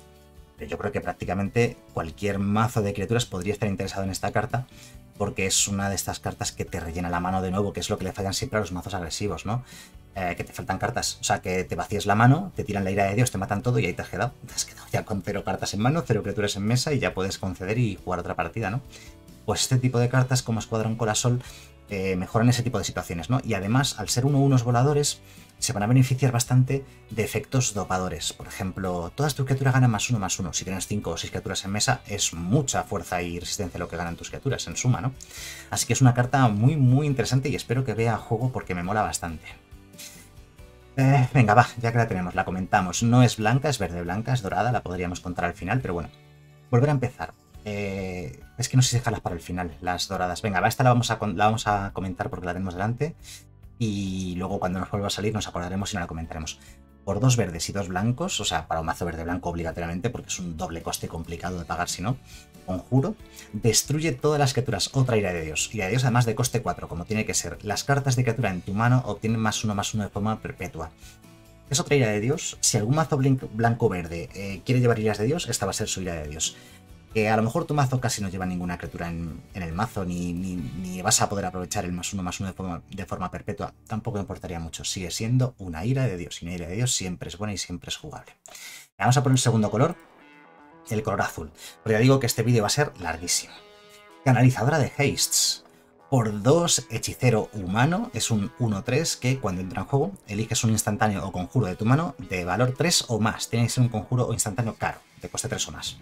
Yo creo que prácticamente cualquier mazo de criaturas podría estar interesado en esta carta, porque es una de estas cartas que te rellena la mano de nuevo, que es lo que le fallan siempre a los mazos agresivos, ¿no? Eh, que te faltan cartas. O sea, que te vacías la mano, te tiran la ira de Dios, te matan todo y ahí te has quedado. Te has quedado ya con cero cartas en mano, cero criaturas en mesa y ya puedes conceder y jugar otra partida, ¿no? Pues este tipo de cartas, como Escuadrón Colasol, eh, mejoran ese tipo de situaciones, ¿no? Y además, al ser uno unos voladores, se van a beneficiar bastante de efectos dopadores. Por ejemplo, todas tus criaturas ganan más uno más uno. Si tienes 5 o 6 criaturas en mesa, es mucha fuerza y resistencia lo que ganan tus criaturas en suma, ¿no? Así que es una carta muy, muy interesante y espero que vea juego porque me mola bastante. Eh, venga, va, ya que la tenemos, la comentamos. No es blanca, es verde blanca, es dorada, la podríamos contar al final, pero bueno. Volver a empezar. Eh, es que no sé si dejarlas para el final, las doradas. Venga, esta la vamos, a, a comentar porque la tenemos delante y luego cuando nos vuelva a salir nos acordaremos y no la comentaremos. Por dos verdes y dos blancos, o sea, para un mazo verde-blanco obligatoriamente, porque es un doble coste complicado de pagar si no, conjuro, destruye todas las criaturas, otra ira de Dios. Ira de Dios además de coste 4, como tiene que ser. Las cartas de criatura en tu mano obtienen más uno más uno de forma perpetua. Es otra ira de Dios. Si algún mazo blanco-verde eh, quiere llevar iras de Dios, esta va a ser su ira de Dios que a lo mejor tu mazo casi no lleva ninguna criatura en, el mazo, ni, ni, vas a poder aprovechar el más uno más uno de forma, perpetua, tampoco importaría mucho. Sigue siendo una ira de Dios, y una ira de Dios siempre es buena y siempre es jugable. Vamos a poner el segundo color, el color azul. Pero ya digo que este vídeo va a ser larguísimo. Canalizadora de Hastes. Por 2 hechicero humano, es un 1-3 que cuando entra en juego eliges un instantáneo o conjuro de tu mano de valor 3 o más. Tiene que ser un conjuro o instantáneo caro, de coste 3 o más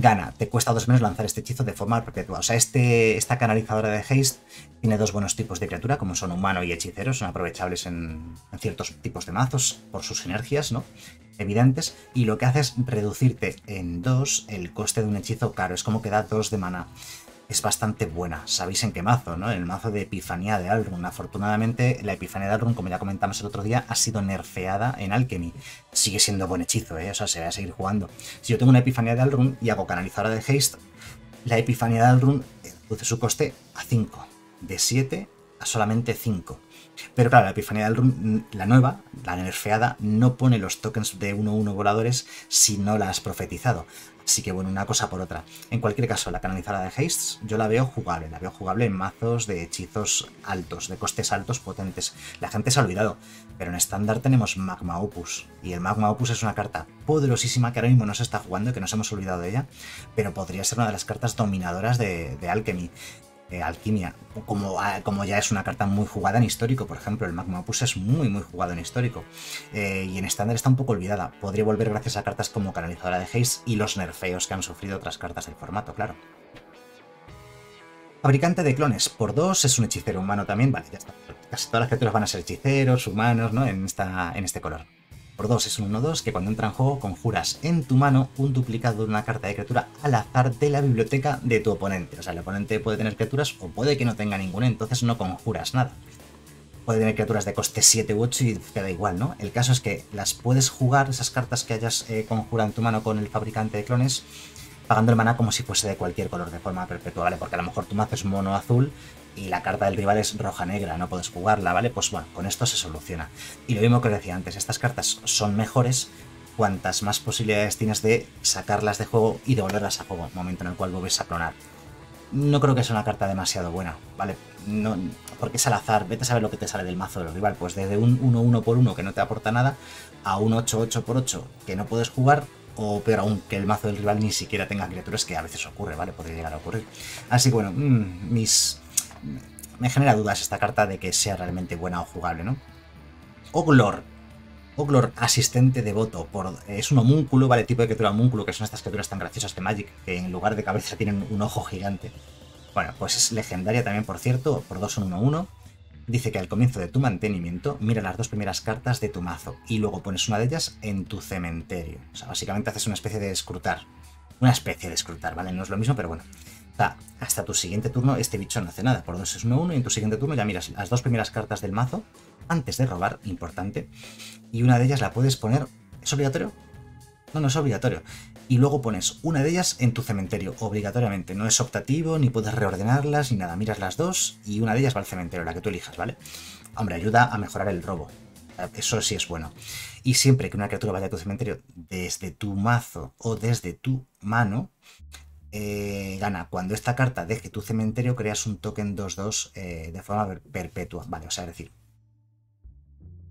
gana. Te cuesta dos menos lanzar este hechizo de forma perpetua. O sea, este, esta canalizadora de haste tiene dos buenos tipos de criatura, como son humano y hechicero, son aprovechables en, ciertos tipos de mazos por sus sinergias, ¿no? Evidentes. Y lo que hace es reducirte en dos el coste de un hechizo caro. Es como que da dos de mana es bastante buena. Sabéis en qué mazo, ¿no? El mazo de Epifanía de Alrun. Afortunadamente, la Epifanía de Alrun, como ya comentamos el otro día, ha sido nerfeada en Alchemy. Sigue siendo buen hechizo, ¿eh? O sea, se va a seguir jugando. Si yo tengo una Epifanía de Alrun y hago canalizadora de Haste, la Epifanía de Alrun reduce su coste a 5. De 7 a solamente 5. Pero claro, la Epifanía de Alrun, la nueva, la nerfeada, no pone los tokens de 1-1 voladores si no la has profetizado. Así que bueno, una cosa por otra. En cualquier caso, la canalizada de Hastes yo la veo jugable, la veo jugable en mazos de hechizos altos, de costes altos potentes. La gente se ha olvidado, pero en estándar tenemos Magma Opus. Y el Magma Opus es una carta poderosísima que ahora mismo no se está jugando y que nos hemos olvidado de ella, pero podría ser una de las cartas dominadoras de, Alchemy. Eh, Alquimia, como, ah, como ya es una carta muy jugada en histórico, por ejemplo, el Magma Opus es muy, muy jugado en histórico. Eh, y en estándar está un poco olvidada. Podría volver gracias a cartas como Canalizadora de Haze y los nerfeos que han sufrido otras cartas del formato, claro. Fabricante de clones, por dos es un hechicero humano también, vale, ya está. Casi todas las criaturas van a ser hechiceros, humanos, ¿no? En, esta, en este color. Por 2 es un 1-2 que cuando entra en juego conjuras en tu mano un duplicado de una carta de criatura al azar de la biblioteca de tu oponente. O sea, el oponente puede tener criaturas o puede que no tenga ninguna, entonces no conjuras nada. Puede tener criaturas de coste 7 u 8 y te da igual, ¿no? El caso es que las puedes jugar, esas cartas que hayas eh, conjurado en tu mano con el fabricante de clones, pagando el mana como si fuese de cualquier color de forma perpetua, ¿vale? Porque a lo mejor tu mazo es mono azul y la carta del rival es roja-negra, no puedes jugarla, ¿vale? Pues bueno, con esto se soluciona. Y lo mismo que os decía antes, estas cartas son mejores cuantas más posibilidades tienes de sacarlas de juego y devolverlas a juego, momento en el cual vuelves a clonar. No creo que sea una carta demasiado buena, ¿vale? No, porque es al azar, vete a saber lo que te sale del mazo del rival, pues desde un 1-1 por 1 que no te aporta nada, a un 8-8 por 8 que no puedes jugar, o peor aún, que el mazo del rival ni siquiera tenga criaturas, que a veces ocurre, ¿vale? Podría llegar a ocurrir. Así que bueno, mm, mis me genera dudas esta carta de que sea realmente buena o jugable, ¿no? Oglor. Oglor, asistente devoto. Por, es un homúnculo, ¿vale? Tipo de criatura homúnculo, que son estas criaturas tan graciosas de Magic, que en lugar de cabeza tienen un ojo gigante. Bueno, pues es legendaria también, por cierto, por 2 1 1 Dice que al comienzo de tu mantenimiento, mira las dos primeras cartas de tu mazo y luego pones una de ellas en tu cementerio. O sea, básicamente haces una especie de escrutar. Una especie de escrutar, ¿vale? No es lo mismo, pero bueno hasta tu siguiente turno este bicho no hace nada. Por dos es 1-1 y en tu siguiente turno ya miras las dos primeras cartas del mazo antes de robar, importante. Y una de ellas la puedes poner... ¿Es obligatorio? No, no es obligatorio. Y luego pones una de ellas en tu cementerio, obligatoriamente. No es optativo, ni puedes reordenarlas, ni nada. Miras las dos y una de ellas va al cementerio, la que tú elijas, ¿vale? Hombre, ayuda a mejorar el robo. Eso sí es bueno. Y siempre que una criatura vaya a tu cementerio desde tu mazo o desde tu mano, eh, gana. Cuando esta carta deje tu cementerio, creas un token 2-2 eh, de forma perpetua. Vale, o sea, es decir,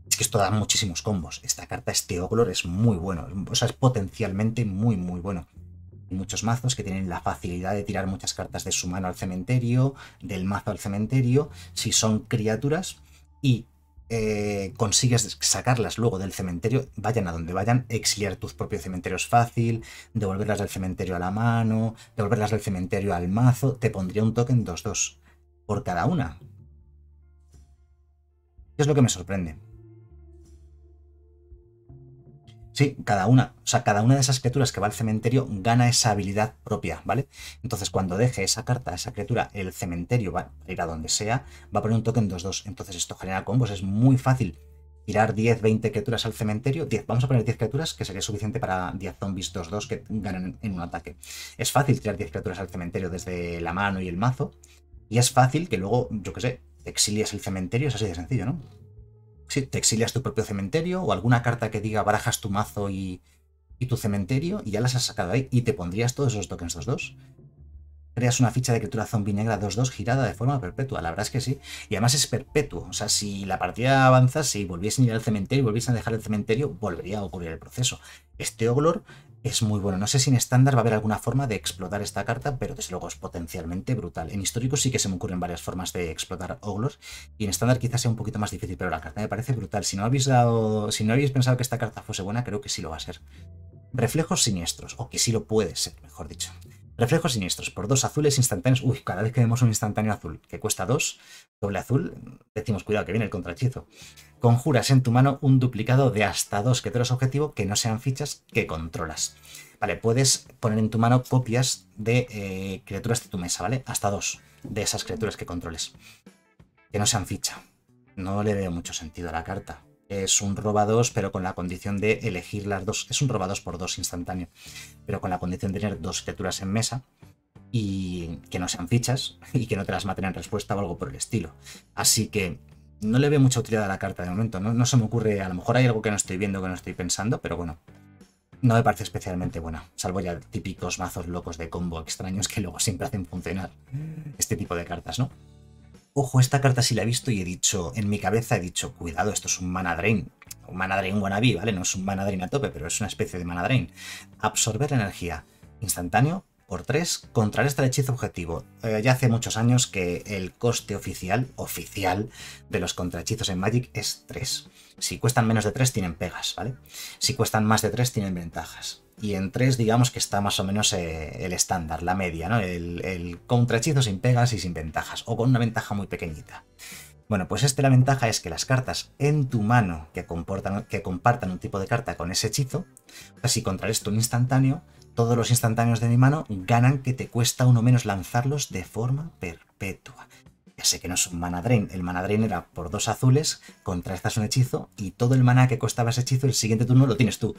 es que esto da muchísimos combos. Esta carta, este Oglor, es muy bueno. O sea, es potencialmente muy, muy bueno. Hay muchos mazos que tienen la facilidad de tirar muchas cartas de su mano al cementerio, del mazo al cementerio, si son criaturas. Y eh, consigues sacarlas luego del cementerio, vayan a donde vayan, exiliar tus propios cementerios fácil, devolverlas del cementerio a la mano, devolverlas del cementerio al mazo, te pondría un token 2-2 por cada una. ¿Qué es lo que me sorprende? Sí, cada una. O sea, cada una de esas criaturas que va al cementerio gana esa habilidad propia, ¿vale? Entonces, cuando deje esa carta, esa criatura, el cementerio va a ir a donde sea, va a poner un token 2-2. Entonces, esto genera combos. Es muy fácil tirar 10, 20 criaturas al cementerio. 10, vamos a poner 10 criaturas, que sería suficiente para 10 zombies 2-2 que ganen en un ataque. Es fácil tirar 10 criaturas al cementerio desde la mano y el mazo. Y es fácil que luego, yo qué sé, exilies el cementerio. Es así de sencillo, ¿no? Te exilias tu propio cementerio o alguna carta que diga barajas tu mazo y, tu cementerio y ya las has sacado ahí y te pondrías todos esos tokens 2-2. Creas una ficha de criatura zombie negra 2-2 girada de forma perpetua, la verdad es que sí. Y además es perpetuo, o sea, si la partida avanza, si volviesen a ir al cementerio y volviesen a dejar el cementerio, volvería a ocurrir el proceso. Este Oglor es muy bueno. No sé si en estándar va a haber alguna forma de explotar esta carta, pero desde luego es potencialmente brutal. En histórico sí que se me ocurren varias formas de explotar Oglor, y en estándar quizás sea un poquito más difícil, pero la carta me parece brutal. Si no habéis dado, si no habéis pensado que esta carta fuese buena, creo que sí lo va a ser. Reflejos siniestros, o que sí lo puede ser, mejor dicho. Reflejos siniestros, por dos azules instantáneos. Uy, cada vez que vemos un instantáneo azul que cuesta dos, doble azul, decimos cuidado que viene el contrahechizo. Conjuras en tu mano un duplicado de hasta dos criaturas objetivo que no sean fichas que controlas. Vale, puedes poner en tu mano copias de eh, criaturas de tu mesa, ¿vale? Hasta dos de esas criaturas que controles. Que no sean ficha. No le veo mucho sentido a la carta. Es un roba dos, pero con la condición de elegir las dos. Es un roba dos por dos instantáneo, pero con la condición de tener dos criaturas en mesa y que no sean fichas y que no te las maten en respuesta o algo por el estilo. Así que no le veo mucha utilidad a la carta de momento. No, se me ocurre, a lo mejor hay algo que no estoy viendo, que no estoy pensando, pero bueno. No me parece especialmente buena, salvo ya típicos mazos locos de combo extraños que luego siempre hacen funcionar este tipo de cartas, ¿no? Ojo, esta carta sí la he visto y he dicho, en mi cabeza he dicho, cuidado, esto es un mana drain. Un mana drain wannabe, ¿vale? No es un mana drain a tope, pero es una especie de mana drain. Absorber energía instantáneo por 3, contrarresta el hechizo objetivo. Eh, ya hace muchos años que el coste oficial, oficial, de los contrahechizos en Magic es 3. Si cuestan menos de 3 tienen pegas, ¿vale? Si cuestan más de 3 tienen ventajas. Y en 3 digamos que está más o menos eh, el estándar, la media, ¿no? El, contrahechizo sin pegas y sin ventajas, o con una ventaja muy pequeñita. Bueno, pues este la ventaja es que las cartas en tu mano que, comportan, que compartan un tipo de carta con ese hechizo, o sea, si un instantáneo, todos los instantáneos de mi mano ganan que te cuesta uno menos lanzarlos de forma perpetua. Ya sé que no es un mana drain, el mana drain era por dos azules, contrastas un hechizo y todo el mana que costaba ese hechizo el siguiente turno lo tienes tú.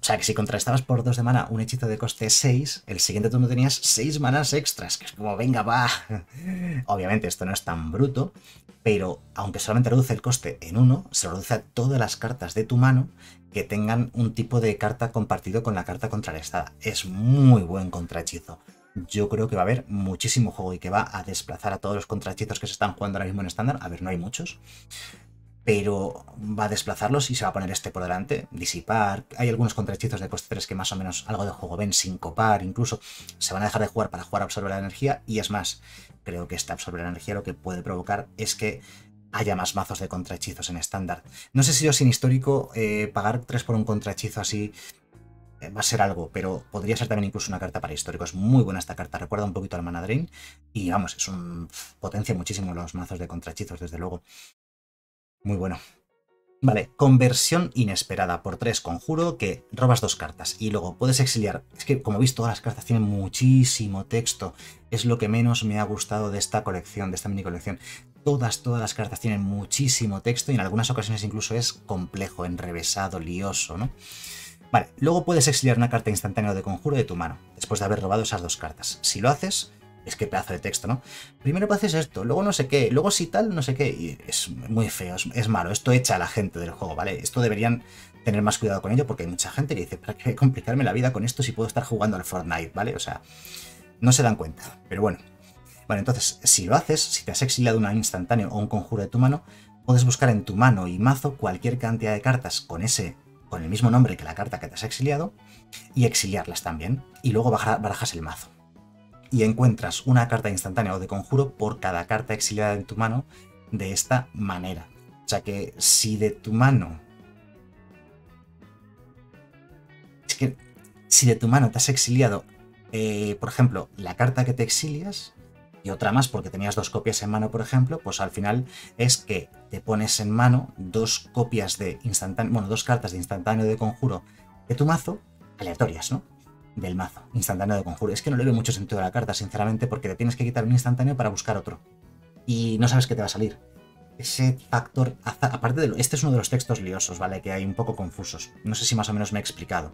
O sea que si contrastabas por dos de mana un hechizo de coste 6, el siguiente turno tenías 6 manas extras, que es como, venga, va. Obviamente esto no es tan bruto, pero aunque solamente reduce el coste en uno, se reduce a todas las cartas de tu mano que tengan un tipo de carta compartido con la carta contrarrestada. Es muy buen contrahechizo. Yo creo que va a haber muchísimo juego y que va a desplazar a todos los contrahechizos que se están jugando ahora mismo en estándar. A ver, no hay muchos. Pero va a desplazarlos y se va a poner este por delante. Disipar. Hay algunos contrahechizos de coste 3 que más o menos algo de juego ven, sincopar, incluso se van a dejar de jugar para jugar a absorber la energía. Y es más, creo que este absorber la energía lo que puede provocar es que haya más mazos de contrahechizos en estándar. No sé si yo sin histórico eh, pagar 3 por un contrahechizo así eh, va a ser algo, pero podría ser también incluso una carta para histórico. Es muy buena esta carta, recuerda un poquito al Mana Drain y vamos, es un potencia muchísimo los mazos de contrahechizos, desde luego. Muy bueno. Vale, conversión inesperada por 3 conjuro que robas dos cartas y luego puedes exiliar. Es que como veis todas las cartas tienen muchísimo texto. Es lo que menos me ha gustado de esta colección, de esta mini colección. Todas, todas las cartas tienen muchísimo texto y en algunas ocasiones incluso es complejo, enrevesado, lioso, ¿no? Vale, luego puedes exiliar una carta instantánea de conjuro de tu mano, después de haber robado esas dos cartas. Si lo haces, es que pedazo de texto, ¿no? Primero haces esto, luego no sé qué, luego si tal, no sé qué, y es muy feo, es, malo, esto echa a la gente del juego, ¿vale? Esto deberían tener más cuidado con ello porque hay mucha gente que dice, ¿para qué complicarme la vida con esto si puedo estar jugando al Fortnite, ¿vale? O sea, no se dan cuenta, pero bueno. Vale, entonces, si lo haces, si te has exiliado una instantáneo o un conjuro de tu mano, puedes buscar en tu mano y mazo cualquier cantidad de cartas con ese con el mismo nombre que la carta que te has exiliado y exiliarlas también. Y luego barajas el mazo. Y encuentras una carta instantánea o de conjuro por cada carta exiliada en tu mano de esta manera. O sea que si de tu mano... Es que si de tu mano te has exiliado, eh, por ejemplo, la carta que te exilias, y otra más porque tenías dos copias en mano, por ejemplo, pues al final es que te pones en mano dos copias de instantáneo, bueno, dos cartas de instantáneo de conjuro de tu mazo, aleatorias, ¿no? Del mazo, instantáneo de conjuro. Es que no le veo mucho sentido a la carta, sinceramente, porque te tienes que quitar un instantáneo para buscar otro. Y no sabes qué te va a salir. Ese factor, aparte de lo, este es uno de los textos liosos, ¿vale? Que hay un poco confusos. No sé si más o menos me he explicado.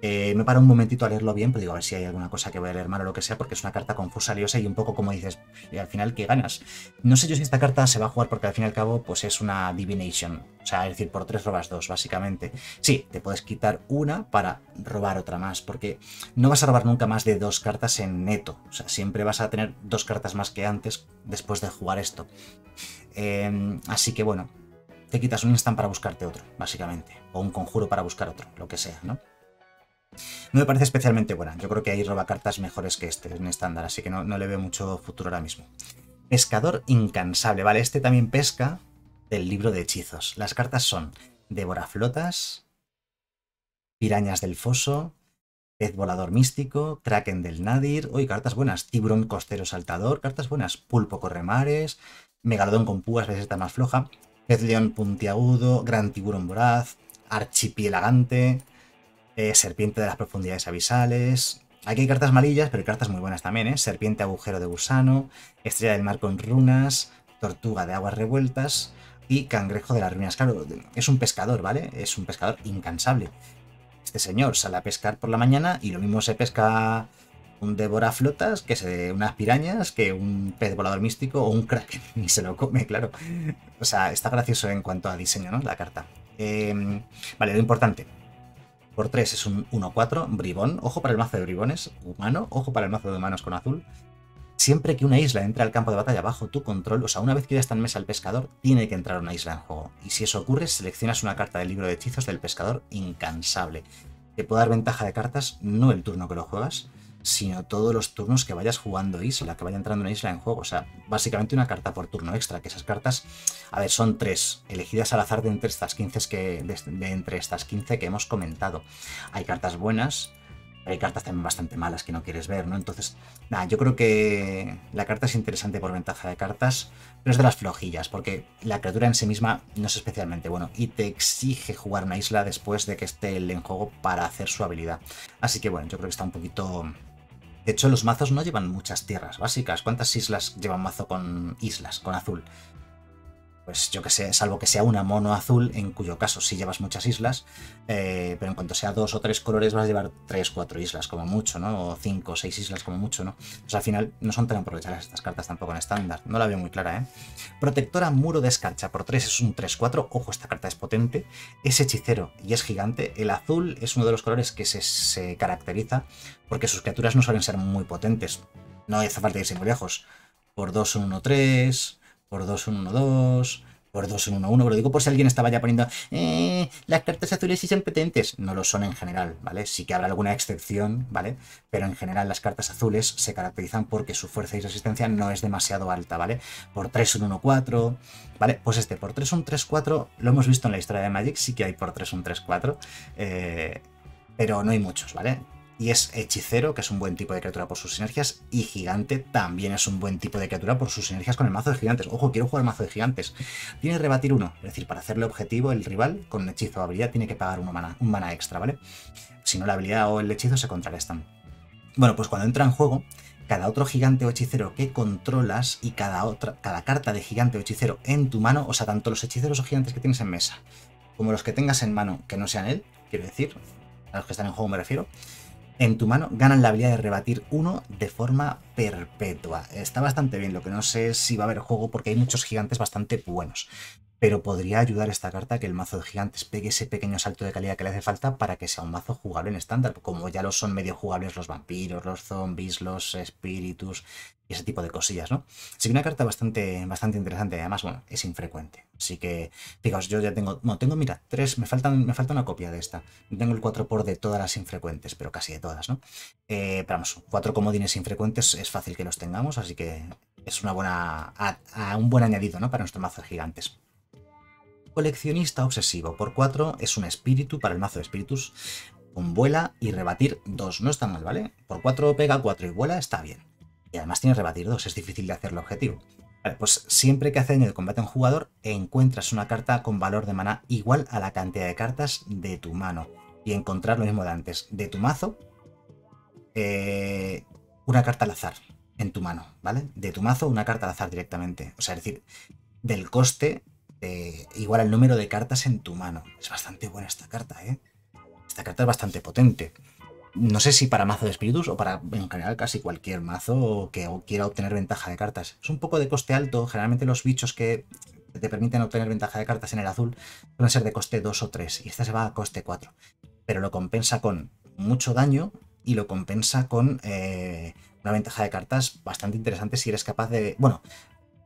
Eh, me paro un momentito a leerlo bien, pero digo a ver si hay alguna cosa que voy a leer mal o lo que sea, porque es una carta confusa, liosa y un poco como dices, y al final, ¿qué ganas? No sé yo si esta carta se va a jugar porque al fin y al cabo, pues es una divination. O sea, es decir, por tres robas dos, básicamente. Sí, te puedes quitar una para robar otra más, porque no vas a robar nunca más de dos cartas en neto. O sea, siempre vas a tener dos cartas más que antes después de jugar esto. Em, así que bueno, te quitas un instant para buscarte otro, básicamente. O un conjuro para buscar otro, lo que sea, ¿no? No me parece especialmente buena. Yo creo que hay cartas mejores que este en estándar, así que no, le veo mucho futuro ahora mismo. Pescador incansable. Vale, este también pesca del libro de hechizos. Las cartas son Devoraflotas, Pirañas del Foso, Pez Volador Místico, Kraken del Nadir. Uy, cartas buenas. Tiburón Costero Saltador, cartas buenas. Pulpo Corremares, Megalodón con púas, veces está más floja. Pez León Puntiagudo, Gran Tiburón Voraz, Archipielagante, eh, serpiente de las profundidades abisales. Aquí hay cartas malillas, pero hay cartas muy buenas también, ¿eh? Serpiente agujero de gusano, Estrella del mar con runas, Tortuga de aguas revueltas y Cangrejo de las ruinas. Claro, es un pescador, ¿vale? Es un pescador incansable. Este señor sale a pescar por la mañana y lo mismo se pesca un devoraflotas, que unas pirañas, que un pez volador místico o un kraken y se lo come, claro. O sea, está gracioso en cuanto a diseño, ¿no? La carta. Em, vale, lo importante por 3 es un 1-4, bribón. Ojo para el mazo de bribones, humano. Ojo para el mazo de humanos con azul. Siempre que una isla entre al campo de batalla bajo tu control, o sea, una vez que ya está en mesa el pescador, tiene que entrar una isla en juego. Y si eso ocurre, seleccionas una carta del libro de hechizos del pescador incansable. Que puede dar ventaja de cartas, no el turno que lo juegas, sino todos los turnos que vayas jugando isla, que vaya entrando una isla en juego. O sea, básicamente una carta por turno extra, que esas cartas, a ver, son tres, elegidas al azar de entre estas 15 que, de entre estas 15 que hemos comentado. Hay cartas buenas, hay cartas también bastante malas que no quieres ver, ¿no? Entonces, nada, yo creo que la carta es interesante por ventaja de cartas, pero es de las flojillas, porque la criatura en sí misma no es especialmente bueno y te exige jugar una isla después de que esté en juego para hacer su habilidad. Así que bueno, yo creo que está un poquito... De hecho, los mazos no llevan muchas tierras básicas. ¿Cuántas islas llevan mazo con islas, con azul? Pues yo que sé, salvo que sea una mono azul, en cuyo caso sí llevas muchas islas, eh, pero en cuanto sea dos o tres colores vas a llevar tres, cuatro islas como mucho, ¿no? O cinco o seis islas como mucho, ¿no? Pues al final no son tan aprovechadas estas cartas tampoco en estándar, no la veo muy clara, ¿eh? Protectora Muro de Escarcha, por 3 es un 3-4, ojo, esta carta es potente, es hechicero y es gigante, el azul es uno de los colores que se, se caracteriza porque sus criaturas no suelen ser muy potentes, no hace falta irse muy lejos, por 2 un 1-3 por 2 1 2, por 2 1 1, pero digo por si alguien estaba ya poniendo, eh, las cartas azules sí son potentes. No lo son en general, ¿vale? Sí que habrá alguna excepción, ¿vale? Pero en general las cartas azules se caracterizan porque su fuerza y resistencia no es demasiado alta, ¿vale? Por 3 1 1 4, ¿vale? Pues este, por 3 1 3 4, lo hemos visto en la historia de Magic, sí que hay por 3 1 3 4, eh, pero no hay muchos, ¿vale? Y es hechicero, que es un buen tipo de criatura por sus sinergias, y gigante también es un buen tipo de criatura por sus sinergias con el mazo de gigantes. Ojo, quiero jugar mazo de gigantes. Tiene rebatir uno, es decir, para hacerle objetivo el rival con hechizo o habilidad tiene que pagar un mana extra, ¿vale? Si no, la habilidad o el hechizo se contrarrestan. Bueno, pues cuando entra en juego, cada otro gigante o hechicero que controlas y cada, otra, cada carta de gigante o hechicero en tu mano, o sea, tanto los hechiceros o gigantes que tienes en mesa, como los que tengas en mano que no sean él, quiero decir, a los que están en juego me refiero, en tu mano ganan la habilidad de rebatir uno de forma perpetua. Está bastante bien, lo que no sé si va a haber juego porque hay muchos gigantes bastante buenos. Pero podría ayudar esta carta a que el mazo de gigantes pegue ese pequeño salto de calidad que le hace falta para que sea un mazo jugable en estándar, como ya lo son medio jugables los vampiros, los zombies, los espíritus y ese tipo de cosillas, ¿no? Así que una carta bastante, bastante interesante, además, bueno, es infrecuente. Así que, fijaos, yo ya tengo, no, tengo, mira, tres, me, faltan, me falta una copia de esta. Tengo el 4 por de todas las infrecuentes, pero casi de todas, ¿no? Eh, pero vamos, cuatro comodines infrecuentes es fácil que los tengamos, así que es una buena, un buen añadido, ¿no? Para nuestro mazo de gigantes. Coleccionista obsesivo, por 4 es un espíritu para el mazo de espíritus, con vuela y rebatir 2, no está mal, ¿vale? Por 4 pega 4 y vuela, está bien. Y además tiene rebatir 2, es difícil de hacerlo objetivo. Vale, pues siempre que hace el combate a un jugador, encuentras una carta con valor de mana igual a la cantidad de cartas de tu mano. Y encontrar lo mismo de antes. De tu mazo, eh, una carta al azar en tu mano, ¿vale? De tu mazo, una carta al azar directamente. O sea, es decir, del coste igual al número de cartas en tu mano. Es bastante buena esta carta, ¿eh? Esta carta es bastante potente no sé si para mazo de espíritus o para en general casi cualquier mazo que quiera obtener ventaja de cartas. Es un poco de coste alto, generalmente los bichos que te permiten obtener ventaja de cartas en el azul suelen ser de coste 2 o 3 y esta se va a coste 4. Pero lo compensa con mucho daño y lo compensa con eh, una ventaja de cartas bastante interesante si eres capaz de... Bueno,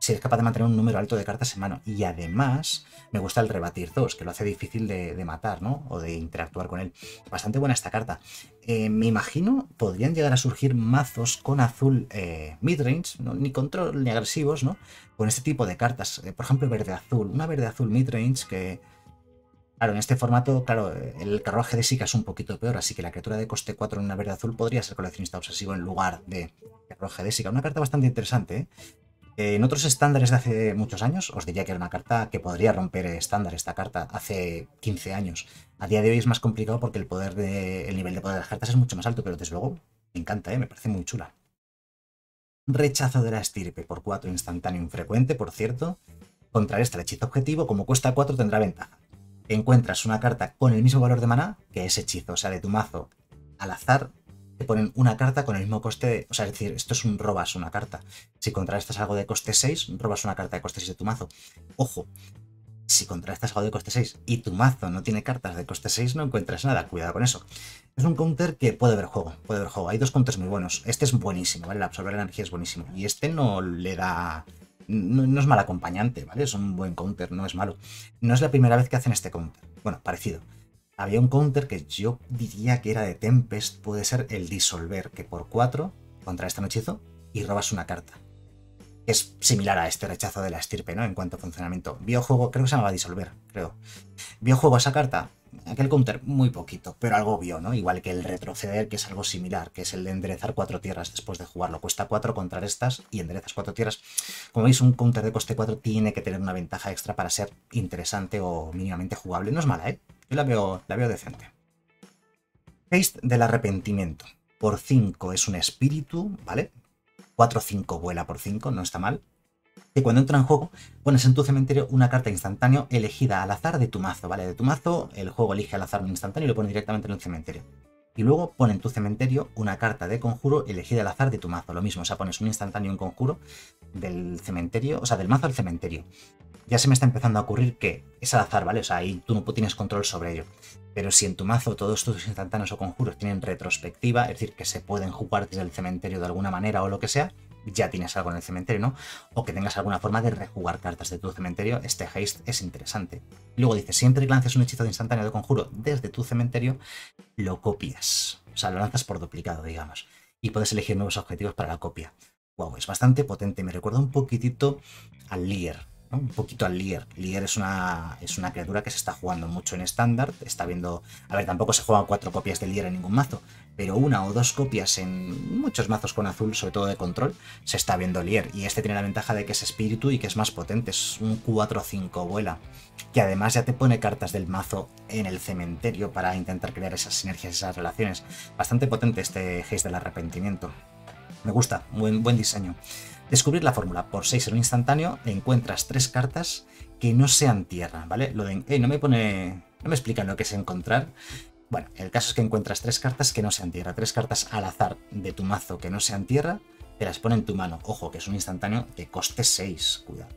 si es capaz de mantener un número alto de cartas en mano. Y además me gusta el rebatir 2, que lo hace difícil de, matar, ¿no? O de interactuar con él. Bastante buena esta carta. Eh, me imagino podrían llegar a surgir mazos con azul eh, midrange, ni control ni agresivos, ¿no? Con este tipo de cartas. Eh, por ejemplo, verde-azul. Una verde-azul midrange que... Claro, en este formato, claro, el carruaje de Sika es un poquito peor, así que la criatura de coste 4 en una verde-azul podría ser coleccionista obsesivo en lugar de carruaje de Sika. Una carta bastante interesante, ¿eh? En otros estándares de hace muchos años, os diría que era una carta que podría romper estándar esta carta hace 15 años. A día de hoy es más complicado porque el poder de, el nivel de poder de las cartas es mucho más alto, pero desde luego me encanta, ¿eh? me parece muy chula. Rechazo de la estirpe por 4 instantáneo infrecuente, por cierto. Contra esta el hechizo objetivo, como cuesta 4 tendrá ventaja. Encuentras una carta con el mismo valor de mana que ese hechizo, o sea, de tu mazo al azar ponen una carta con el mismo coste, o sea, es decir, esto es un robas una carta. Si contrarrestas algo de coste 6, robas una carta de coste 6 de tu mazo. Ojo, si contrarrestas algo de coste 6 y tu mazo no tiene cartas de coste 6, no encuentras nada, cuidado con eso. Es un counter que puede ver juego, puede ver juego. Hay dos counters muy buenos. Este es buenísimo, ¿vale? El absorber energía es buenísimo. Y este no le da... No, no es mal acompañante, ¿vale? Es un buen counter, no es malo. No es la primera vez que hacen este counter. Bueno, parecido había un counter que yo diría que era de Tempest, puede ser el Disolver, que por 4 contra este hechizo y robas una carta. Es similar a este rechazo de la estirpe, ¿no? En cuanto a funcionamiento. Biojuego, creo que se llamaba Disolver, creo. Biojuego esa carta, aquel counter muy poquito, pero algo vio, ¿no? Igual que el retroceder, que es algo similar, que es el de enderezar cuatro tierras después de jugarlo. Cuesta 4 contra estas y enderezas cuatro tierras. Como veis, un counter de coste 4 tiene que tener una ventaja extra para ser interesante o mínimamente jugable. No es mala, ¿eh? Yo la veo, la veo decente. Haste del arrepentimiento. Por 5 es un espíritu, ¿vale? 4-5 vuela por 5, no está mal. Y cuando entra en juego, pones en tu cementerio una carta instantánea elegida al azar de tu mazo, ¿vale? De tu mazo, el juego elige al azar un instantáneo y lo pone directamente en el cementerio. Y luego pone en tu cementerio una carta de conjuro elegida al azar de tu mazo. Lo mismo, o sea, pones un instantáneo y un conjuro del cementerio, o sea, del mazo al cementerio. Ya se me está empezando a ocurrir que es al azar, ¿vale? O sea, ahí tú no tienes control sobre ello. Pero si en tu mazo todos tus instantáneos o conjuros tienen retrospectiva, es decir, que se pueden jugar desde el cementerio de alguna manera o lo que sea, ya tienes algo en el cementerio, ¿no? O que tengas alguna forma de rejugar cartas de tu cementerio, este haste es interesante. Luego dice, siempre que lances un hechizo de instantáneo de conjuro desde tu cementerio, lo copias. O sea, lo lanzas por duplicado, digamos. Y puedes elegir nuevos objetivos para la copia. Wow, es bastante potente. Me recuerda un poquitito al Un poquito al Lier. Lier es una, es una criatura que se está jugando mucho en estándar. Está viendo. A ver, tampoco se juegan cuatro copias de Lier en ningún mazo, pero una o dos copias en muchos mazos con azul, sobre todo de control, se está viendo Lier. Y este tiene la ventaja de que es espíritu y que es más potente. Es un 4-5 vuela. Que además ya te pone cartas del mazo en el cementerio para intentar crear esas sinergias, esas relaciones. Bastante potente este Haze del arrepentimiento. Me gusta, buen, diseño. Descubrir la fórmula. Por 6 en un instantáneo encuentras tres cartas que no sean tierra, ¿vale? Lo de... no me pone... No me explican lo que es encontrar. Bueno, el caso es que encuentras tres cartas que no sean tierra. Tres cartas al azar de tu mazo que no sean tierra, te las pone en tu mano. Ojo, que es un instantáneo de coste 6. Cuidado.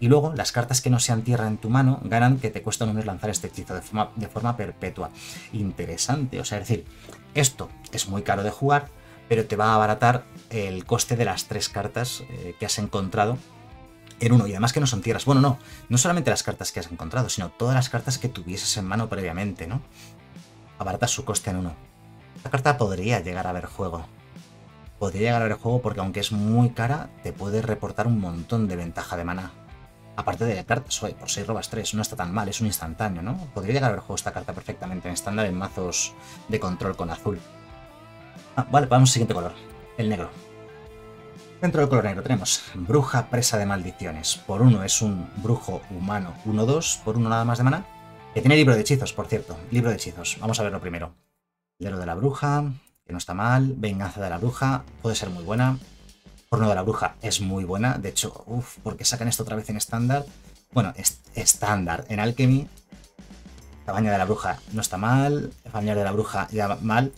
Y luego, las cartas que no sean tierra en tu mano ganan que te cuesta menos lanzar este hechizo de forma, de forma perpetua. Interesante. O sea, es decir, esto es muy caro de jugar, pero te va a abaratar el coste de las tres cartas eh, que has encontrado en uno. Y además que no son tierras. Bueno, no, no solamente las cartas que has encontrado, sino todas las cartas que tuvieses en mano previamente, ¿no? Abaratas su coste en uno. Esta carta podría llegar a ver juego. Podría llegar a ver juego porque aunque es muy cara, te puede reportar un montón de ventaja de mana. Aparte de cartas, por 6 robas 3, no está tan mal, es un instantáneo, ¿no? Podría llegar a ver juego esta carta perfectamente en estándar en mazos de control con azul. Ah, vale, vamos al siguiente color, el negro. Dentro del color negro tenemos Bruja Presa de Maldiciones. Por uno es un brujo humano 1-2, por uno nada más de mana. Que tiene libro de hechizos, por cierto. Libro de hechizos. Vamos a verlo primero. Libro de la Bruja, que no está mal. Venganza de la Bruja, puede ser muy buena. Porno de la Bruja es muy buena. De hecho, uff, porque sacan esto otra vez en estándar? Bueno, es estándar. En Alchemy, Cabaña de la Bruja no está mal. Familiar de la Bruja ya mal.